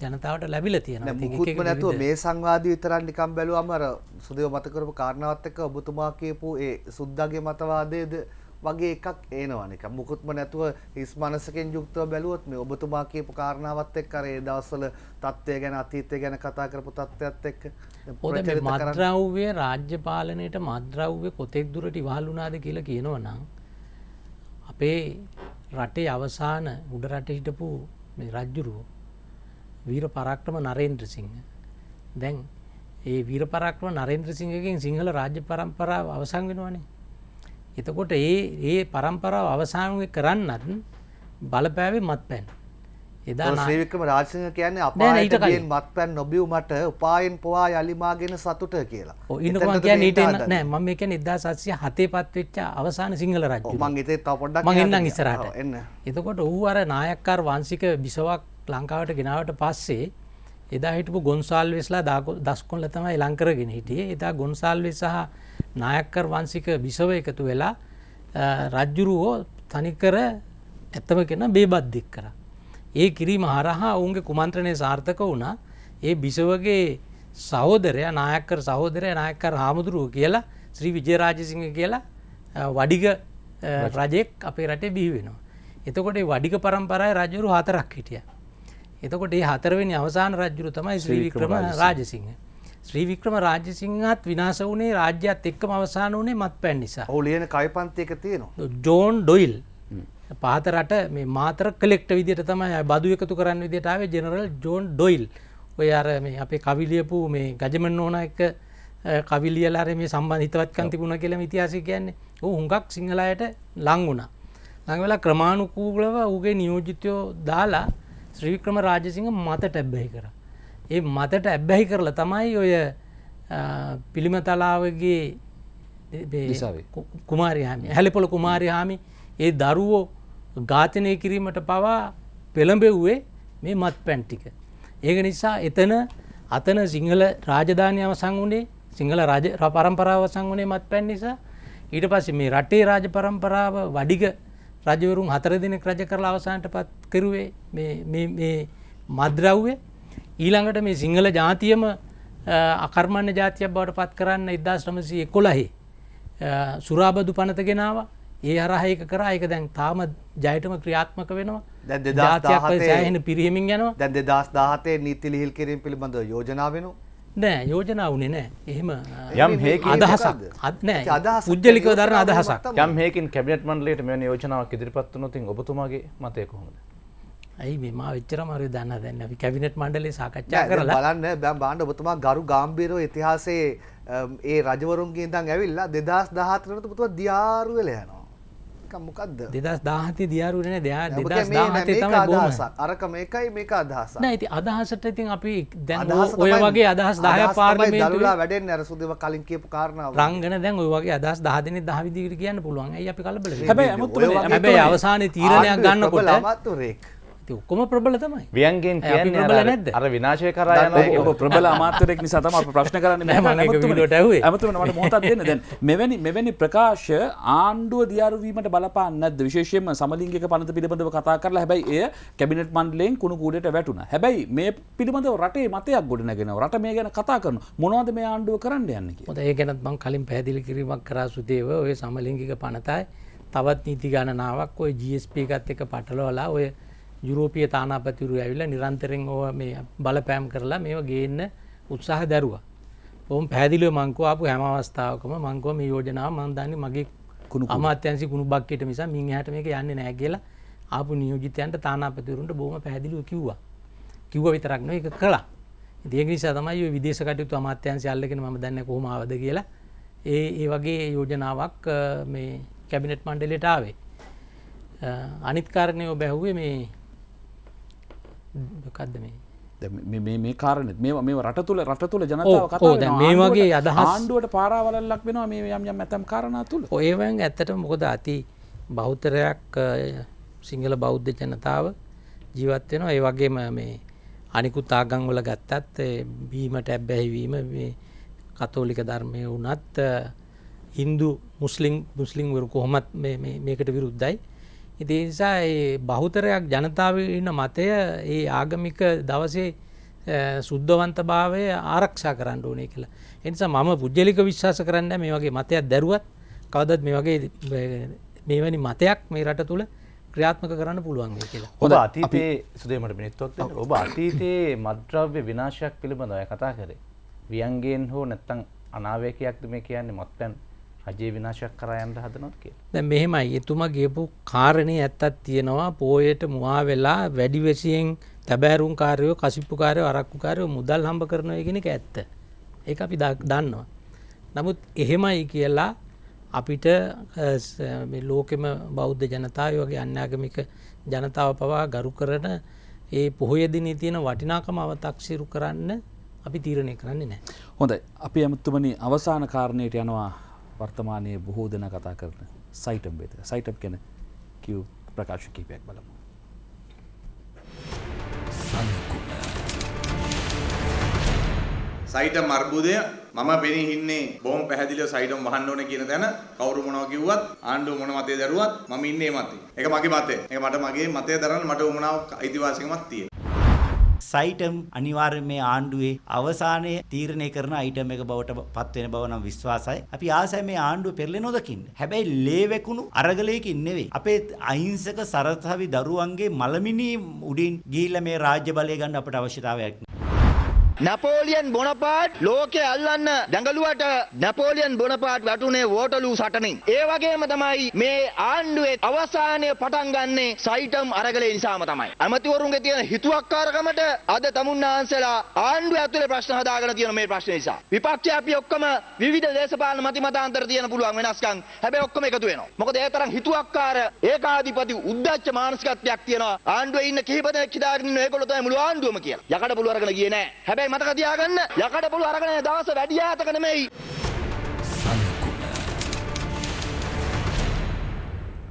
ජනතාවට ලැබිලා එක මුකුත්ම නැතුව මේ සංවාදී විතරක් නිකන් බැලුවම අර සුදේව මත කරපු කාරණාවත් එක්ක ඔබතුමා කියපු ඒ සුද්දාගේ මතවාදයේද වගේ එකක් ඒනවා නිකන්. මුකුත්ම නැතුව හිස් මනසකින් යුක්තව බැලුවොත් මේ ඔබතුමා කියපු කාරණාවත් එක්ක අර ඒ දවස්වල තත්ත්වය ගැන අතීතය ගැන කතා කරපු තත්ත්වයත් එක්ක මද්‍රව්‍ය රාජ්‍ය පාලනයට මද්‍රව්‍ය කොතෙක් දුරට ඉවහල් වුණාද කියලා කියනවා නම් අපේ රටේ අවසාන උඩ රට හිටපු මේ රජ්ජුරුව වීර පරක්‍රම නරේන්ද්‍ර සිංහ. දැන් ඒ වීර පරක්‍රම නරේන්ද්‍ර සිංහගෙන් සිංහල රාජ්‍ය පරම්පරාව අවසං වෙනවානේ එතකොට ඒ ඒ පරම්පරාව අවසානය කරන්නත් බලපෑවේ මත් පැන් එදා ඔය නා- ශ්‍රී වික්‍රම රාජසිංහ කියන්නේ අපායට. ගියන් මත්පැන් නොබිව් මට උපායෙන් පොවා යලිමාගෙන සතුට කියලා. ඔව්, ඉන්නකෝ මම එතනද කියන්නේ ඊට. නෑ මම මේ කියන්නේ 1707 පත් වෙච්ච අවසාන සිංහල රජු. ඔව්, මං ඉතින් තව පොඩ්ඩක් මං එහාට එන්නම්. ඉස්සරහට. එන්න. එතකොට ඌ අර නායක්කාර වංශික බිසවක් ලංකාවට ගෙනාවට පස්සේ එදා හිටපු ගොන්සාල්වෙස්ලා දාකො- දස්කොල්ල තමයි ලං කරගෙන හිටියේ. එදා ගොන්සාල්වෙස් සහ නායක්කර් වංශික බිසව එකතු වෙලා රජ්ජුරුවෝ තනිකර ඇත්තම කෙන බේබද්දික් කරා. ඒ කිරීම හරහා ඔවුන්ගේ කුමන්ත්‍රණය සාර්ථක වුණා ඒ බිසවගේ සහෝදරය නායකර සහෝදරය නායකර හාමුදුරුව කියලා ශ්‍රී විජයරාජසිංහ කියලා වඩිග රජෙක් අපේ රටේ බිහි වෙනවා. එතකොට වඩික පරම්පරාවේ රජවරු හතරක් හිටියා. එතකොට ඒ හතරවෙනි අවසාන රජුරු තමයි ශ්‍රී වික්‍රම රාජසිංහ. ශ්‍රී වික්‍රම රාජසිංහත් විනාශ වුණේ රාජ්‍යත් එක්කම අවසාන වුණේ මත්පැන් නිසා. ඔහු ලියන කවිපන්තියක තියෙනවා. ජෝන් ඩොයිල් පහත රට මේ මාතර කලෙක්ට විදිට තමයි බදු එකතු කරන්න විදිට ආවේ ජෙනරල් ජෝන් ඩොයිල් ඔය අර මේ අපේ කවිලියපු මේ ගජමන් ඕන එක කවිලියලාර මේ සම්බන්ධ හිතවත්කන් තිබුණ කියලා ඉතිහාසය කියන්නේ ඔහු හුඟක් සිංහලයට ලං වුණා. ලංවෙලා ක්‍රමාණුකූලව ඌගේ නියෝජිතයෝ දාලා ශ්‍රීවික්‍රම රාජසිංහ මතට ඇබ්බැහි කර. ඒ මතට ඇබ්බැහි කරලා තමයි ඔය පිළිම තලාවගේ දිසාවේ. කුමාරයාමි හැලිපොල කුමාරයාමි ඒ දරුවෝ ඝාතනය කිරීමට පවා පෙළඹෙව්වේ මේ මත් පැන්ටික. ඒක නිසා එතන අතන සිංහල රාජධානය අවසං වුණේ සිංහල රජ පරම්පරාව සංවනේ මත් පැන් නිසා ඊට පස්සේ මේ රටේ රාජ පරම්පරාව වඩිග රජවරුන් හතර දෙනෙක් රජ කරලා අවසානට පත් කරුවේ මේ මද්‍රව්‍ය ඊළඟට මේ සිංහල ජාතියම අකර්මණ ජාතියක් බවට පත් කරන්න ඉදදා ශ්‍රමසී එකොලහි සුරාබදු පනතගෙනාව ඒ අරහයක කර. එක දැන් තාම ජයටම ක්‍රියාත්මක වෙනවා. ජාතියක් සෑහෙන පිරිහමින් යනවා. දැන් දෙදස් දාහතේ නීති ලිහිල් කිරීම පිළිබඳ යෝජනා වෙන නෑ යෝජනා වනේ නෑ. එහෙම යම් හේකින් අදහසක්. අත්නෑ පුද්ජලිකව දරන අදහසක්. යම් හේකින් කැබිනට් මණ්ඩලයට මෙවැනි යෝජනාවක් ඉදිරිපත් වුණොත් ඔබතුමාගේ මතය කොහොමද? ඇයි මේ විච්චර මරු දන්න දැන්න අපි කැවිනට් මණ්ඩලේ සාකච්ඡා කරලා. බලන්න බැම් බාණ්ඩ ඔබතුමා ගරු ගාම්බීරෝ ඉතිහාසයේ ඒ රජවරුන්ගේ ඉඳන් ඇවිල්ලා දෙදස් දහතරනට පුතුව දියාරු වෙල යනවා මොකක්ද දෙදස් දාහතය දියාරුවන දෙයා දෙදස් දාහතය තම අදහසක්. අරක මේකයි මේක අදහස ඇති අදහසට ඉතින් අපි දැන් ඔය වගේ අදහස් දාය පාර්ලිමේ දරුලා වැඩෙන් නැර සුදව කලින් කියපු කාරණාව. රංගන දැන් ඔය වගේ අදහස් දහදින දහවිදිකට කියන්න පුළුවන්. ඇයි අපි කලබල හැබැයි අවසානය තීරණයක් ගන්නකොට අමත්තුරෙක් ඔක්කොම ප්‍රබල තමයි. වියන්ගෙන් කියන්නේ ප්‍රබල නැද්ද? අර විනාශය කරා යන ඔබ ප්‍රබල අමාත්‍යරෙක් නිසා තමයි අපි ප්‍රශ්න කරන්නේ. වීඩියෝට ඇහුවේ. ඇමතුමනි මට මොහොතක් දෙන්න? දැන් මෙවැනි මෙවැනි ප්‍රකාශ ආණ්ඩුව දියාරු වීමට බලපාන්නේ නැද්ද? විශේෂයෙන්ම සමලිංගික පනත පිළිබඳව කතා කරලා හැබැයි එය කැබිනට් මණ්ඩලයෙන් කුණු කූඩේට වැටුණා. හැබැයි මේ පිළිබඳව රටේ මතයක් ගොඩනගෙනවා. රට මේ ගැන කතා කරනවා. මොනවද මේ ආණ්ඩුව කරන්න යන්නේ ඒ ගැනත් මම කලින් පැහැදිලි කිරීමක් කරා සුදේව. ඔය සමලිංගික පනතයි තවත් නීති ගණනාවක් ඔය GSP එකත් එක්ක පටලවලා ඔය යුරෝපිය තානාපතිවරු ඇවිල්ලා නිරන්තරයෙන් ඕව මේ බලපෑම් කරලා මේවා ගේන්න උත්සාහ දැරුවා. ඔවුන් පැහැදිලිව මංකෝ ආපු හැම අවස්ථාවකම මංකෝ මේ යෝජනාව මම දන්නේ මගේ කුණු අමාත්‍යංශි කුණු බක්කේට මිස මින් එහාට මේක යන්නේ නැහැ කියලා ආපු නියෝජිතයන්ට තානාපතිවරුන්ට බොහොම පැහැදිලිව කිව්වා. කිව්වා විතරක් නෙවෙයි ඒක කළා. ඒක නිසා තමයි ඔය විදේශ කටයුතු අමාත්‍යංශය අල්ලගෙන මම දන්නේ කොහොම ආවද කියලා ඒ ඒ වගේ යෝජනාවක් මේ කැබිනට් මණ්ඩලයට ආවේ. අනිත් කාරණේ ඔබ ඇහුවේ මේ මොකක්ද මේ? මේ කාරණෙත් මේ මේ රට තුළ රට තුළ ජනතාව මේ වගේ අදහස් ආණ්ඩුවට පාරාවලල්ලක් වෙනවා මේ යම් යම් ඇතම් කාරණා තුළ ඔයවන් ඇත්තට මොකද අති බෞතරයක් සිංහල බෞද්ධ ජනතාව ජීවත් වෙනවා. ඒ වගේම මේ අනිකුත් ආගං වල ගත්තත් බීමට ඇබ්බැහිවීම මේ කතෝලික ධර්මය වනත් හින්දු මුස්ලිම් මුස්ලිම්වරු කොහොමත් මේකට විරුද්ධයි ඉති නිසා බහුතරයක් ජනතාව ඉන්න මතය ඒ ආගමික දවසේ සුද්ධවන්ත භාවය ආරක්ෂා කරන්න ඕනේ කියලා. එනිසා මම පුද්ජලික විශ්වාස කරන්න මේ වගේ මතයක් දැරුවත් කවදත් මේ වගේ මේවැනි මතයක් මේ රට තුළ ක්‍රියාත්මක කරන්න පුළුවන් කියලා. ඔබ අතීතයේ සුදේමට මිනිත්තුවක් ඔබ අතීතයේ මද්‍රව්‍ය විනාශයක් පිළිබඳව කතා කරේ. වියන්ගෙන් හෝ නැත්තං අනාවේකයක්ද මේ කියන්නේ මත්පැන් රජයේ විනාශයක් කරා යන්න හදනොත් කියලා. දැන් මෙහෙමයි එතුමා ගියපු කාරණේ ඇත්තක් තියෙනවා පෝයට මුවා වෙලා වැඩි වෙසියෙන් තැබෑරුම් කාර්යෝ කසිප්පු කාර්යෝ අරක්කු කාර්යෝ මුදල් හම්බ කරනවා කියන එක ඇත්ත. ඒක අපි දන්නවා. නමුත් එහෙමයි කියලා අපිට මේ ලෝකෙම බෞද්ධ ජනතාව වගේ අන්‍යාගමික ජනතාව පවා ගරු කරන ඒ පොහොය දිනේ තියෙන වටිනාකම අවතක්සිරු කරන්න අපි තීරණය කරන්නේ නැහැ. හොඳයි. අපි අමුතුමනි අවසාන කාරණයට යනවා වර්තමානයේ බොහෝ දෙන කතා කරන සයිටම් වෙත සයිටප් ගැන කිව් ප්‍රකාශ කීපයක් බලමු. සයිටම් අර්බුදය මම පෙනී හින්නේ බොහොම පැහැදිලිව සයිටම් වහන්න ඕනේ කියන තැන කවුරු මොනවා කිව්වත් ආණ්ඩුව මොන මතය දරුවත් මම ඉන්නේ මතේ. ඒක මගේ මතය. ඒක මට මගේ මතය දරන්න මට උමනාවක් අයිතිවාසිකමක් තියෙනවා. සයිටම් අනිවාර්යයෙන් මේ ආණ්ඩුවේ අවසානයේ තීරණය කරන අයිටම් එක බවට පත් වෙන බව නම් විශ්වාසයි. අපි ආසයි මේ ආණ්ඩුව පෙරලෙනවද කින්න. හැබැයි ලේ වැකුණු අරගලයකින් නෙවෙයි. අපේ අහිංසක සරසවි දරුවන්ගේ මලමිනි උඩින් ගිහිල්ලා මේ රාජ්‍ය බලය ගන්න අපට අවශ්‍යතාවයක් නෑ. නැපෝලියන් බොනපාට් ලෝකෙ අල්ලන්න දැඟලුවට නැපෝලියන් බොනපාට් වැටුනේ වෝටලූ සටනින්. ඒ වගේම තමයි මේ ආණ්ඩුවේ අවසානය පටන් ගන්නේ සයිටම් අරගලේ නිසාම තමයි. ඇමතිවරුන්ගේ තියෙන හිතුවක්කාරකමට අද තමුන්නාන්සලා ආණ්ඩුව ඇතුලේ ප්‍රශ්න හදාගෙන තියෙන මේ ප්‍රශ්න නිසා. විපක්ෂය අපි ඔක්කොම විවිධ දේශපාලන මති මතාන්තර තියෙන පුළුවන් වෙනස්කම් හැබැයි ඔක්කොම එකතු වෙනවා. මොකද ඒ තරම් හිතුවක්කාර ඒකාධිපති උද්දච්ච මානසිකත්වයක් තියෙනවා. ආණ්ඩුවේ ඉන්න කිහිප දෙනෙක් හිතාගෙන ඉන්න ඒගොල්ලෝ තමයි මුළු ආණ්ඩුවම කියලා. යකඩ පුළු අරගෙන ගියේ නෑ. හැබැයි මතක තියාගන්න යකඩ පුළු අරගෙන දවස වැඩි ඈතක නෙමෙයි.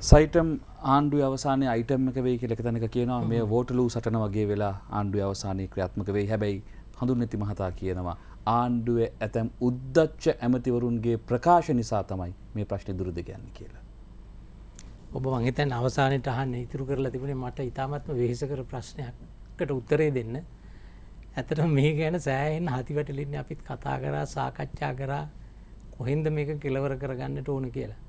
සයිටම් ආණ්ඩුව අවසානය අයිටම් එක වෙයි කියලක තැනක කියනවා මේ වෝටලූ සටන වගේ වෙලා ආණ්ඩුව අවසානය ක්‍රියාත්මක වෙයි හැබැයි හඳුන් නැති මහතා කියනවා ආණ්ඩුව ඇතැම් උද්දච්ච ඇමතිවරුන්ගේ ප්‍රකාශ නිසා තමයි මේ ප්‍රශ්න දුරද ගැන්න කියලා. ඔබ මංහිතැන් අවසානයට අහන්න ඉතුරු කරලා තිබුණේ මට ඉතාමත්ම වෙහෙසකර ප්‍රශ්නයක්කට උත්තරේ දෙන්න. ඇතට මේ ගැන සෑහෙන් හතිවැටලින්න අපිත් කතා කරා සාකච්ඡා කරා කොහෙන්ද මේක කෙලවර කරගන්නට ඕන කියලා.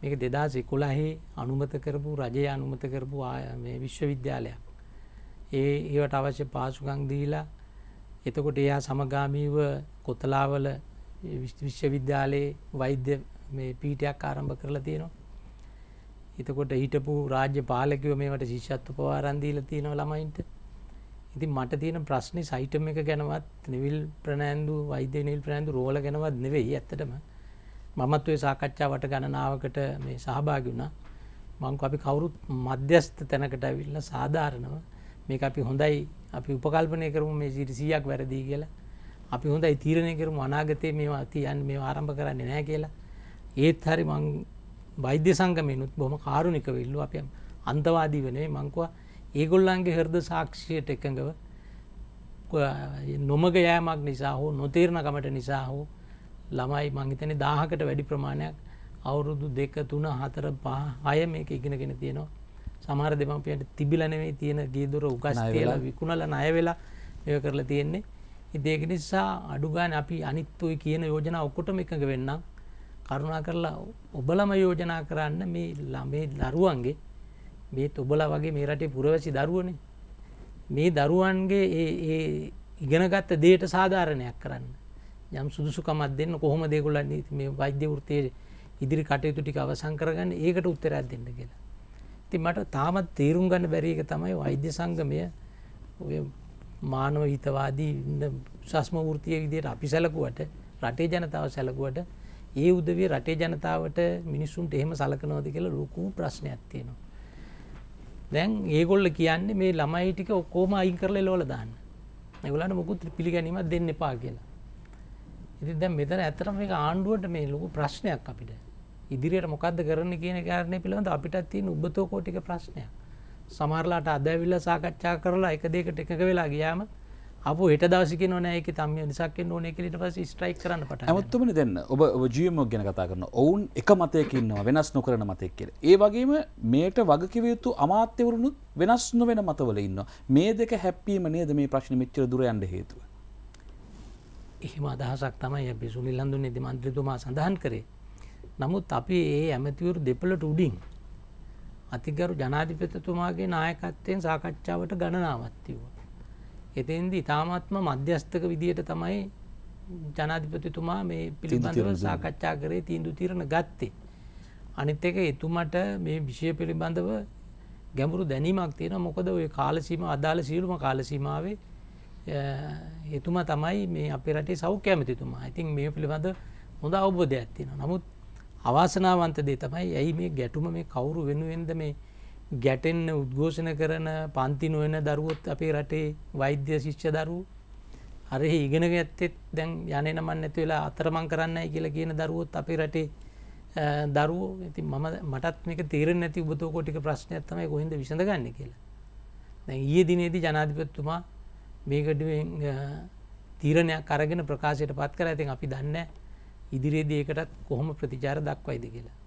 මේක දෙදා සිකුලහි අනුමත කරපු රජය අනුමත කරපු මේ විශ්වවිද්‍යාලයක්. ඒ ඒවට අවශ්‍ය පාසුකං දීලා එතකොට එයා සමගාමීව කොතලාවල විශ්වවිද්‍යාලයේ වෛද්‍ය මේ පීටයක් ආරම්භ කරලා තියෙනවා. එතකොට හිටපු රාජ්‍ය පාලකව මේට ශිෂ්‍යත්ව පවාරන්දීල තියෙනව ළමයින්ට ඉතින් මට තියෙන ප්‍රශ්නේ සයිටම් එක ගැනවත් නිවිල් ප්‍රනෑන්දු වෛද්‍ය නිල් ප්‍රනෑන්දු රෝල ගැනවත් නෙවෙයි ඇත්තටම. මමත් ඔය සාකච්ඡාවට ගණනාවකට මේ සහභාගි වුණා. මංකු අපි කවුරුත් මධ්‍යස්ථ තැනකට ඇවිල්ලා සාධාරණව මේක අපි හොඳයි අපි උපකල්පනය කරමු මේ සිරිසියක් වැරදිී කියලා. අපි හොඳයි තීරණය කරමු අනාගතය මේවා තියන් මේ ආරම්භ කරන්නේ නෑ කියලා. ඒත් හරි මං වෛද්‍ය සංගමයනුත් බොහම කාරුණික විල්ලු අප අන්තවාදී වනේ මංකවා ඒගොල්ලන්ගේ හෘද සාක්ෂියට එකඟව නොමග යෑමක් නිසා හෝ නොතේරණකමට නිසා හෝ ළමයි මංහිතන දාහකට වැඩි ප්‍රමාණයක් අවුරුදු දෙක තුන හතර පහ අය මේක ඉගෙනගෙන තියෙනවා. සමහර දෙමපියට තිබිලනෙවේ තියෙන ගේදුර උගස් කියලා විකුණල නය වෙලා එය කරලා තියෙන්නේ. ඉදේක නිසා අඩුගාන අපි අනිත්තුයි කියන යෝජන ඔක්කොටම එකඟ වෙන්නම්. කරුණා කරලා ඔබලම යෝජනා කරන්න මේ ළමේ දරුවන්ගේ මේත් ඔබලා වගේ මේ රටේ පුරවැසි දරුවනේ මේ දරුවන්ගේ ඒ ඉගෙනගත්ත දේට සාධාරණයක් කරන්න යම් සුදුසුකමත් දෙන්න කොහොම දෙකුලන්න මේ වෛද්‍ය වෘතය ඉදිරි කටයුතු ටික අවසං කරගන්න ඒකට උත්තරයක් දෙන්න කියලා. ති මට තාමත් තේරුම් ගන්න බැරික තමයි වෛද්‍ය සංගමය ඔය මානව හිතවාදී සස්ම වෘතිය විදියට අපි සැලකුවට රටේ ජනතාව සැලකුවට ඒ උදවිය රටේ ජනතාවට මිනිස්සුන්ට එහෙම සලකනවද කියලා ලොකූ ප්‍රශ්නයක් තියෙනවා. දැන් ඒගොල්ල කියන්නේ මේ ළමයි ටික ඔක්කෝම අයින් කරල ලෝල දාන්න. එගලට මොකුත් පිළිගැනීමත් දෙන්න එපා කියලා. ඉති දැම් මෙතන ඇතරම මේ ආණ්ඩුවට මේ ලොකු ප්‍රශ්නයක් අපිට. ඉදිරියට මොකක්ද කරන්න කියන කාරණය පිළිබඳ අපිටත් තියෙන උබතෝකෝටික ප්‍රශ්නයක්. සමරලාට අදැවිල්ල සාකච්ඡා කරලා එක දෙකට එකක වෙලා ගියාම අප හෙට දවසික නොනෑක තම නිසක් නොන එකලට පස ස්ට්‍රයික් කරන්න පට ඇමත්තුමන දෙන්න ඔබ ජියමක් ගැන කතා කරන ඔවුන් එක මතයකින්නවා වෙනස් නොකරන මතෙක් කියල. ඒ වගේම මේට වගකිවයුතු අමාත්‍යවරුණුත් වෙනස් නොවෙන මතවල ඉන්න මේ දෙක හැප්පීම නේද මේ ප්‍රශ්න මිච්චර දුරයන්ට හේතුව? එහෙම අදහසක් තමයි අපි සුනිල්ලඳුන් ඇති මන්ත්‍රතුමා සඳහන් කරේ. නමුත් අපි ඒ ඇමතිවරු දෙපලට උඩින් අතිගරු ජනාධිපතතුමාගේ නායකත්වයෙන් සාකච්ඡාවට ගණනාවත්තිවා එතෙන්දි ඉතාමත්ම මධ්‍යස්ථක විදියට තමයි ජනාධිපතිතුමා මේ පිළිබඳව සාකච්ඡා කරේ තීන්දු තිරණ ගත්තේ. අනිත් එක එතුමට මේ විෂය පිළිබඳව ගැඹුරු දැනීමක් තියෙන මොකද ඔය කාලසීම අදාළ සියලුම කාලසීමාවේ එතුම තමයි මේ අපේ රටේ සෞඛ්‍ය ඇමතිතුමා. ඉතින් මේ පිළිබඳ හොඳ අවබෝධයක් තියෙන නමුත් අවාසනාවන්ත දේ තමයි ඇයි මේ ගැටුම මේ කවුරු වෙනුවෙන්ද මේ ගැටෙන්න උද්ඝෝෂණ කරන පන්ති නොවන දරුවොත් අපේ රටේ වෛද්‍ය ශිෂ්‍ය දරු අර ඉගෙන ඇත්තෙත් දැන් යන නමන් නැති වෙලා අතරමං කරන්නයි කියලා කියන දරුවොත් අපේ රටේ දරුවෝ ඇති මම මටත් මේක තේර නැති උබතෝ කොටික ප්‍රශ්නයක් තමයි කොහිද විසඳ ගන්න කියලා. දැන් ඊය දිනේදී ජනාධිපත්තුමා මේකටුවෙන් තීරණයක් අරගෙන ප්‍රකාශයට පත් කර ඇතින් අපි දන්න ඉදිරියේදී ඒකටත් කොහොම ප්‍රතිචාර දක්වයිද කියලා.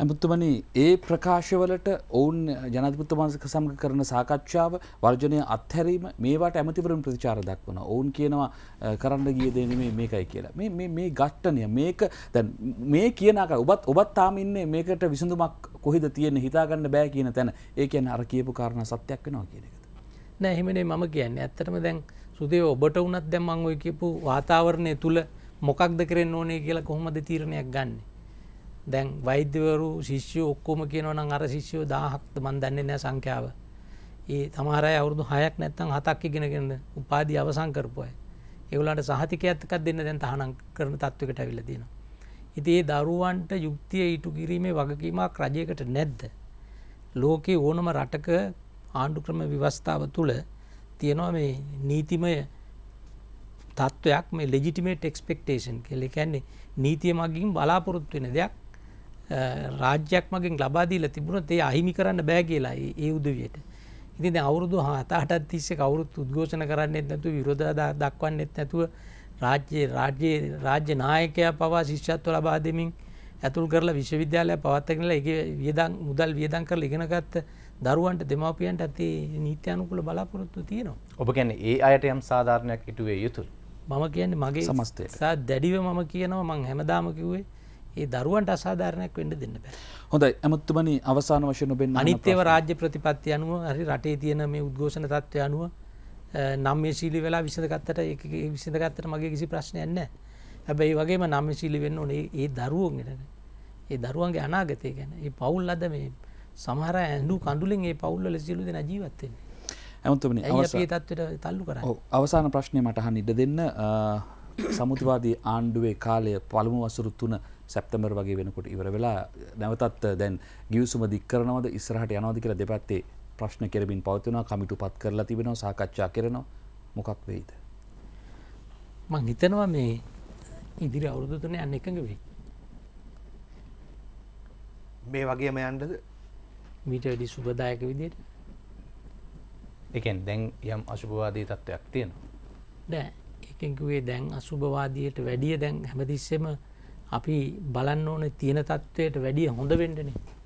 ඇමුතුමනි ඒ ප්‍රකාශවලට ඔවුන් ජනතිපුත්තමාසක සමග කරන සාකච්ඡාව වර්ජනය අත්හැරීම මේවාට ඇමතිවරුන් ප්‍රතිචාර දක්වන ඔවුන් කියනවා අ, කරන්න ගිය දෙනීමේ මේකයි කියලා මේ- මේ මේ ගට්ටනය මේක දැන් මේ කියනක ඔබත් ඔබත් තාම ඉන්නේ මේකට විසඳුමක් කොහෙද තියෙන හිතාගන්න බෑ කියන තැන ඒ කියන අර කියපු කාරණ සත්‍යයක් වෙනවා කියන එක නෑ එහෙමනේ මම කියන්නේ ඇත්තටම දැන් සුදේ ඔබට වුණත් දැන් මම ඔය කියපු වාතාවරණය තුල මොකක්ද කරන්න ඕනේ කියලා කොහොමද තීරණයක් ගන්න. දැන් වෛද්‍යවරු ශිෂ්‍යයෝ ඔක්කොම කියනවා නම් අර ශිෂ්‍යයෝ 1000ක්ද මන් දන්නේ නැහැ සංඛ්‍යාව. ඒ සමහර අය අවුරුදු 6ක් නැත්නම් 7ක් ඉගෙනගෙන උපාධිය අවසන් කරපු අය. ඒගොල්ලන්ට සහතිකයක් එකක් දෙන්න දැන් තහනම් කරන තත්වයකට අවිල්ලා තියෙනවා. ඉතින් ඒ දරුවන්ට යුක්තිය ඊටු කිරීමේ වගකීමක් රජයකට නැද්ද? ලෝකේ ඕනම රටක ආණ්ඩු ක්‍රම ව්‍යවස්ථාව තුළ තියෙනවා මේ නීතිමය තත්ත්වයක් මේ ලෙජිටිමේට් එක්ස්පෙක්ටේෂන් කියල කැන්නේ නීතිය මගින් බලාපොරොත්තු වෙන දෙයක් අ, රාජ්‍යයක් මගින් ලබාදීල තිබුණත් ඒ අහිමි කරන්න බෑ කියලා ඒ- උදවියට ඉතින් දැන් අවුරුදු හතටත් තිස්සේ කවුරුත් උද්ඝෝෂණ කරන්නෙත් නැතු විරෝධ දක්වන්නෙත් නැතුව රාජ්‍ය රාජ්‍ය රාජ්‍ය නායකයා පවා ශිෂ්‍යත්ව ලබා දෙමින් ඇතුල් කරලා විශ්වවිද්‍යාලය පවත්තගෙනලා එක වියදන් මුදල් වියදන් කරලා ඉගෙනගත්ත දරුවන්ට දෙමවපියන්ට ඇති නීති අනුකුල බලාපොරොත්තු තියෙනවා ඔබ ගැන ඒ අයට යම් සාධාරණයක් ඉටුවේ යුතුයි. මම කියන්නේ මගේ සමස්තයට. සා දැඩිව මම කියනවා මං හැමදාම කිව්වේ ඒ දරුවන්ට අසාධාරණයක් වෙන්න දෙන්න බෑ. හොඳයි ඇමතුමනි අවසාන වශයෙන් ඔබෙන් අනිත්‍යව ප්‍රශ්න. රාජ්‍ය ප්‍රතිපත්ති අනුව හරි රටේ තියෙන මේ උද්ඝෝෂණ තත්ත්වය අනුව නම්යශීලි වෙලා විසඳගත්තට ඒක විසඳගත්තට මගේ කිසි ප්‍රශ්නයක් නැහැ. හැබැයි වගේම නම්යශීලි වෙන්න ඕනේ ඒ- දරුවෝ ඒ දරුවන්ගේ අනාගතය ගැන ඒ පවුල් අද මේ සමහර ඇඳු කඳුලින් ඒ පවුල්වල සියලු දෙනා ජීවත් වෙන්නේ. ඇමතුමනි අවසාන- තත්ත්වයට තල්ලු කරන්නේ? ඔව්, අවසාන ප්‍රශ්නය මට අහන්න ඉඩ දෙන්න සමුතිවාදී ආණ්ඩුවේ කාලය පළමු වසරු තුන සැප්තමර් වගේ වෙනකොට ඉවර වෙලා නැවතත් දැන් ගියවසුම දික් කරනවද ඉස්සරහට යනවද කියලා දෙපැත්තේ ප්‍රශ්න කෙරමින් පවතිනවා කමිටු පත් කරලා තිබෙනවා සාකච්ඡා කරනවා. මොකක් වෙයිද? මං හිතනවා මේ ඉදිරි අවුරුදු තුනේ යන්න එකඟ වෙයි. මේ වගේම යන්නද? මීට වැඩි සුබදායක විදියට. එකෙන් දැන් යම් අශුභවාදී තත්ත්වයක් තියෙනවා. නෑ. එකකුවේ දැන් අසුභවාදයට වැඩිය දැන් හැමතිස්සෙම අපි බලන්න ඕන තියෙන තත්ත්වයට වැඩිය හොඳ වෙන්ඩනේ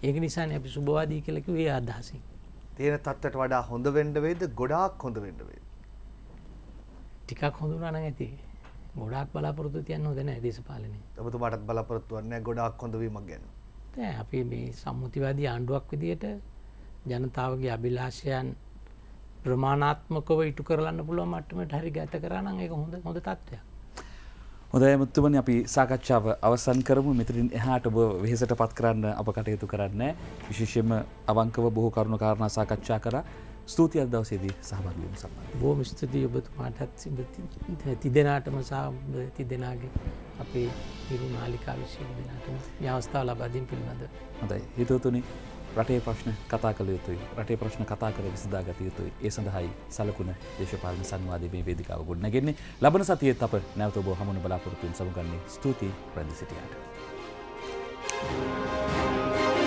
ඒක නිසාන අපි සුභවාදී කලෙකු ඒ අදහසින්. තියෙන තත්ත්වයට වඩා හොඳ වෙන්න වේද ගොඩාක් හොඳ වෙන්න වේද? ටිකක් හොඳුනන ඇති. ගොඩක් බලාපොරොත්තු තියන්න හොද නෑ දේශපාලනය ඔබතුමාටත් බලාපොරොත්තු වන්නේ ගොඩාක් හොඳ වීමක් ගැන. අපි මේ සම්මුතිවාදී ආණ්ඩුවක් විදියට ජනතාවගේ අභිලාශයන් ප්‍රමාණාත්මකව ඉටු කරන්න පුළුව මට්ටමට හරි ගත කරන්න එක හොඳ හොඳ තත්ත්වයක් හොඳයි මුත්තුමනි අපි සාකච්ඡාව අවසන් කරමු. මෙතරින් එහාට ඔබ වෙහෙසට පත් කරන්න අප කටයුතු කරන්න විශේෂයෙන්ම අවංකව බොහෝ කරුණු කාරණා සාකච්ඡා කර. ස්තුතියි අද දවසේදී සහභාගී වීම සම්බන්ධයෙන්. බොහොම ස්තුතියි ඔබතුමාටත් තිදෙනාටම සහ තිදෙනාගේ අපේ හිරු නාලිකා විශෂය දෙනාටම මේ අවස්ථාව ලබාදීම පිළිබඳ. හොඳයි. හිතවතුනි රටේ ප්‍රශ්න කතා කළ යුතුයි රටේ ප්‍රශ්න කතා කර විසදා ගත යුතුයි ඒ සඳහායි සලකුණ දේශපාලන සංවාදය මේ වේදිකාව ගොඩනගෙන්නේ ලබන සතියත් අප නැවත ඔබ හමුණ බලාපොරොත්තුවෙන් සමුගන්නේ ස්තුතියි ප්‍රදිසිටියට. Thank you.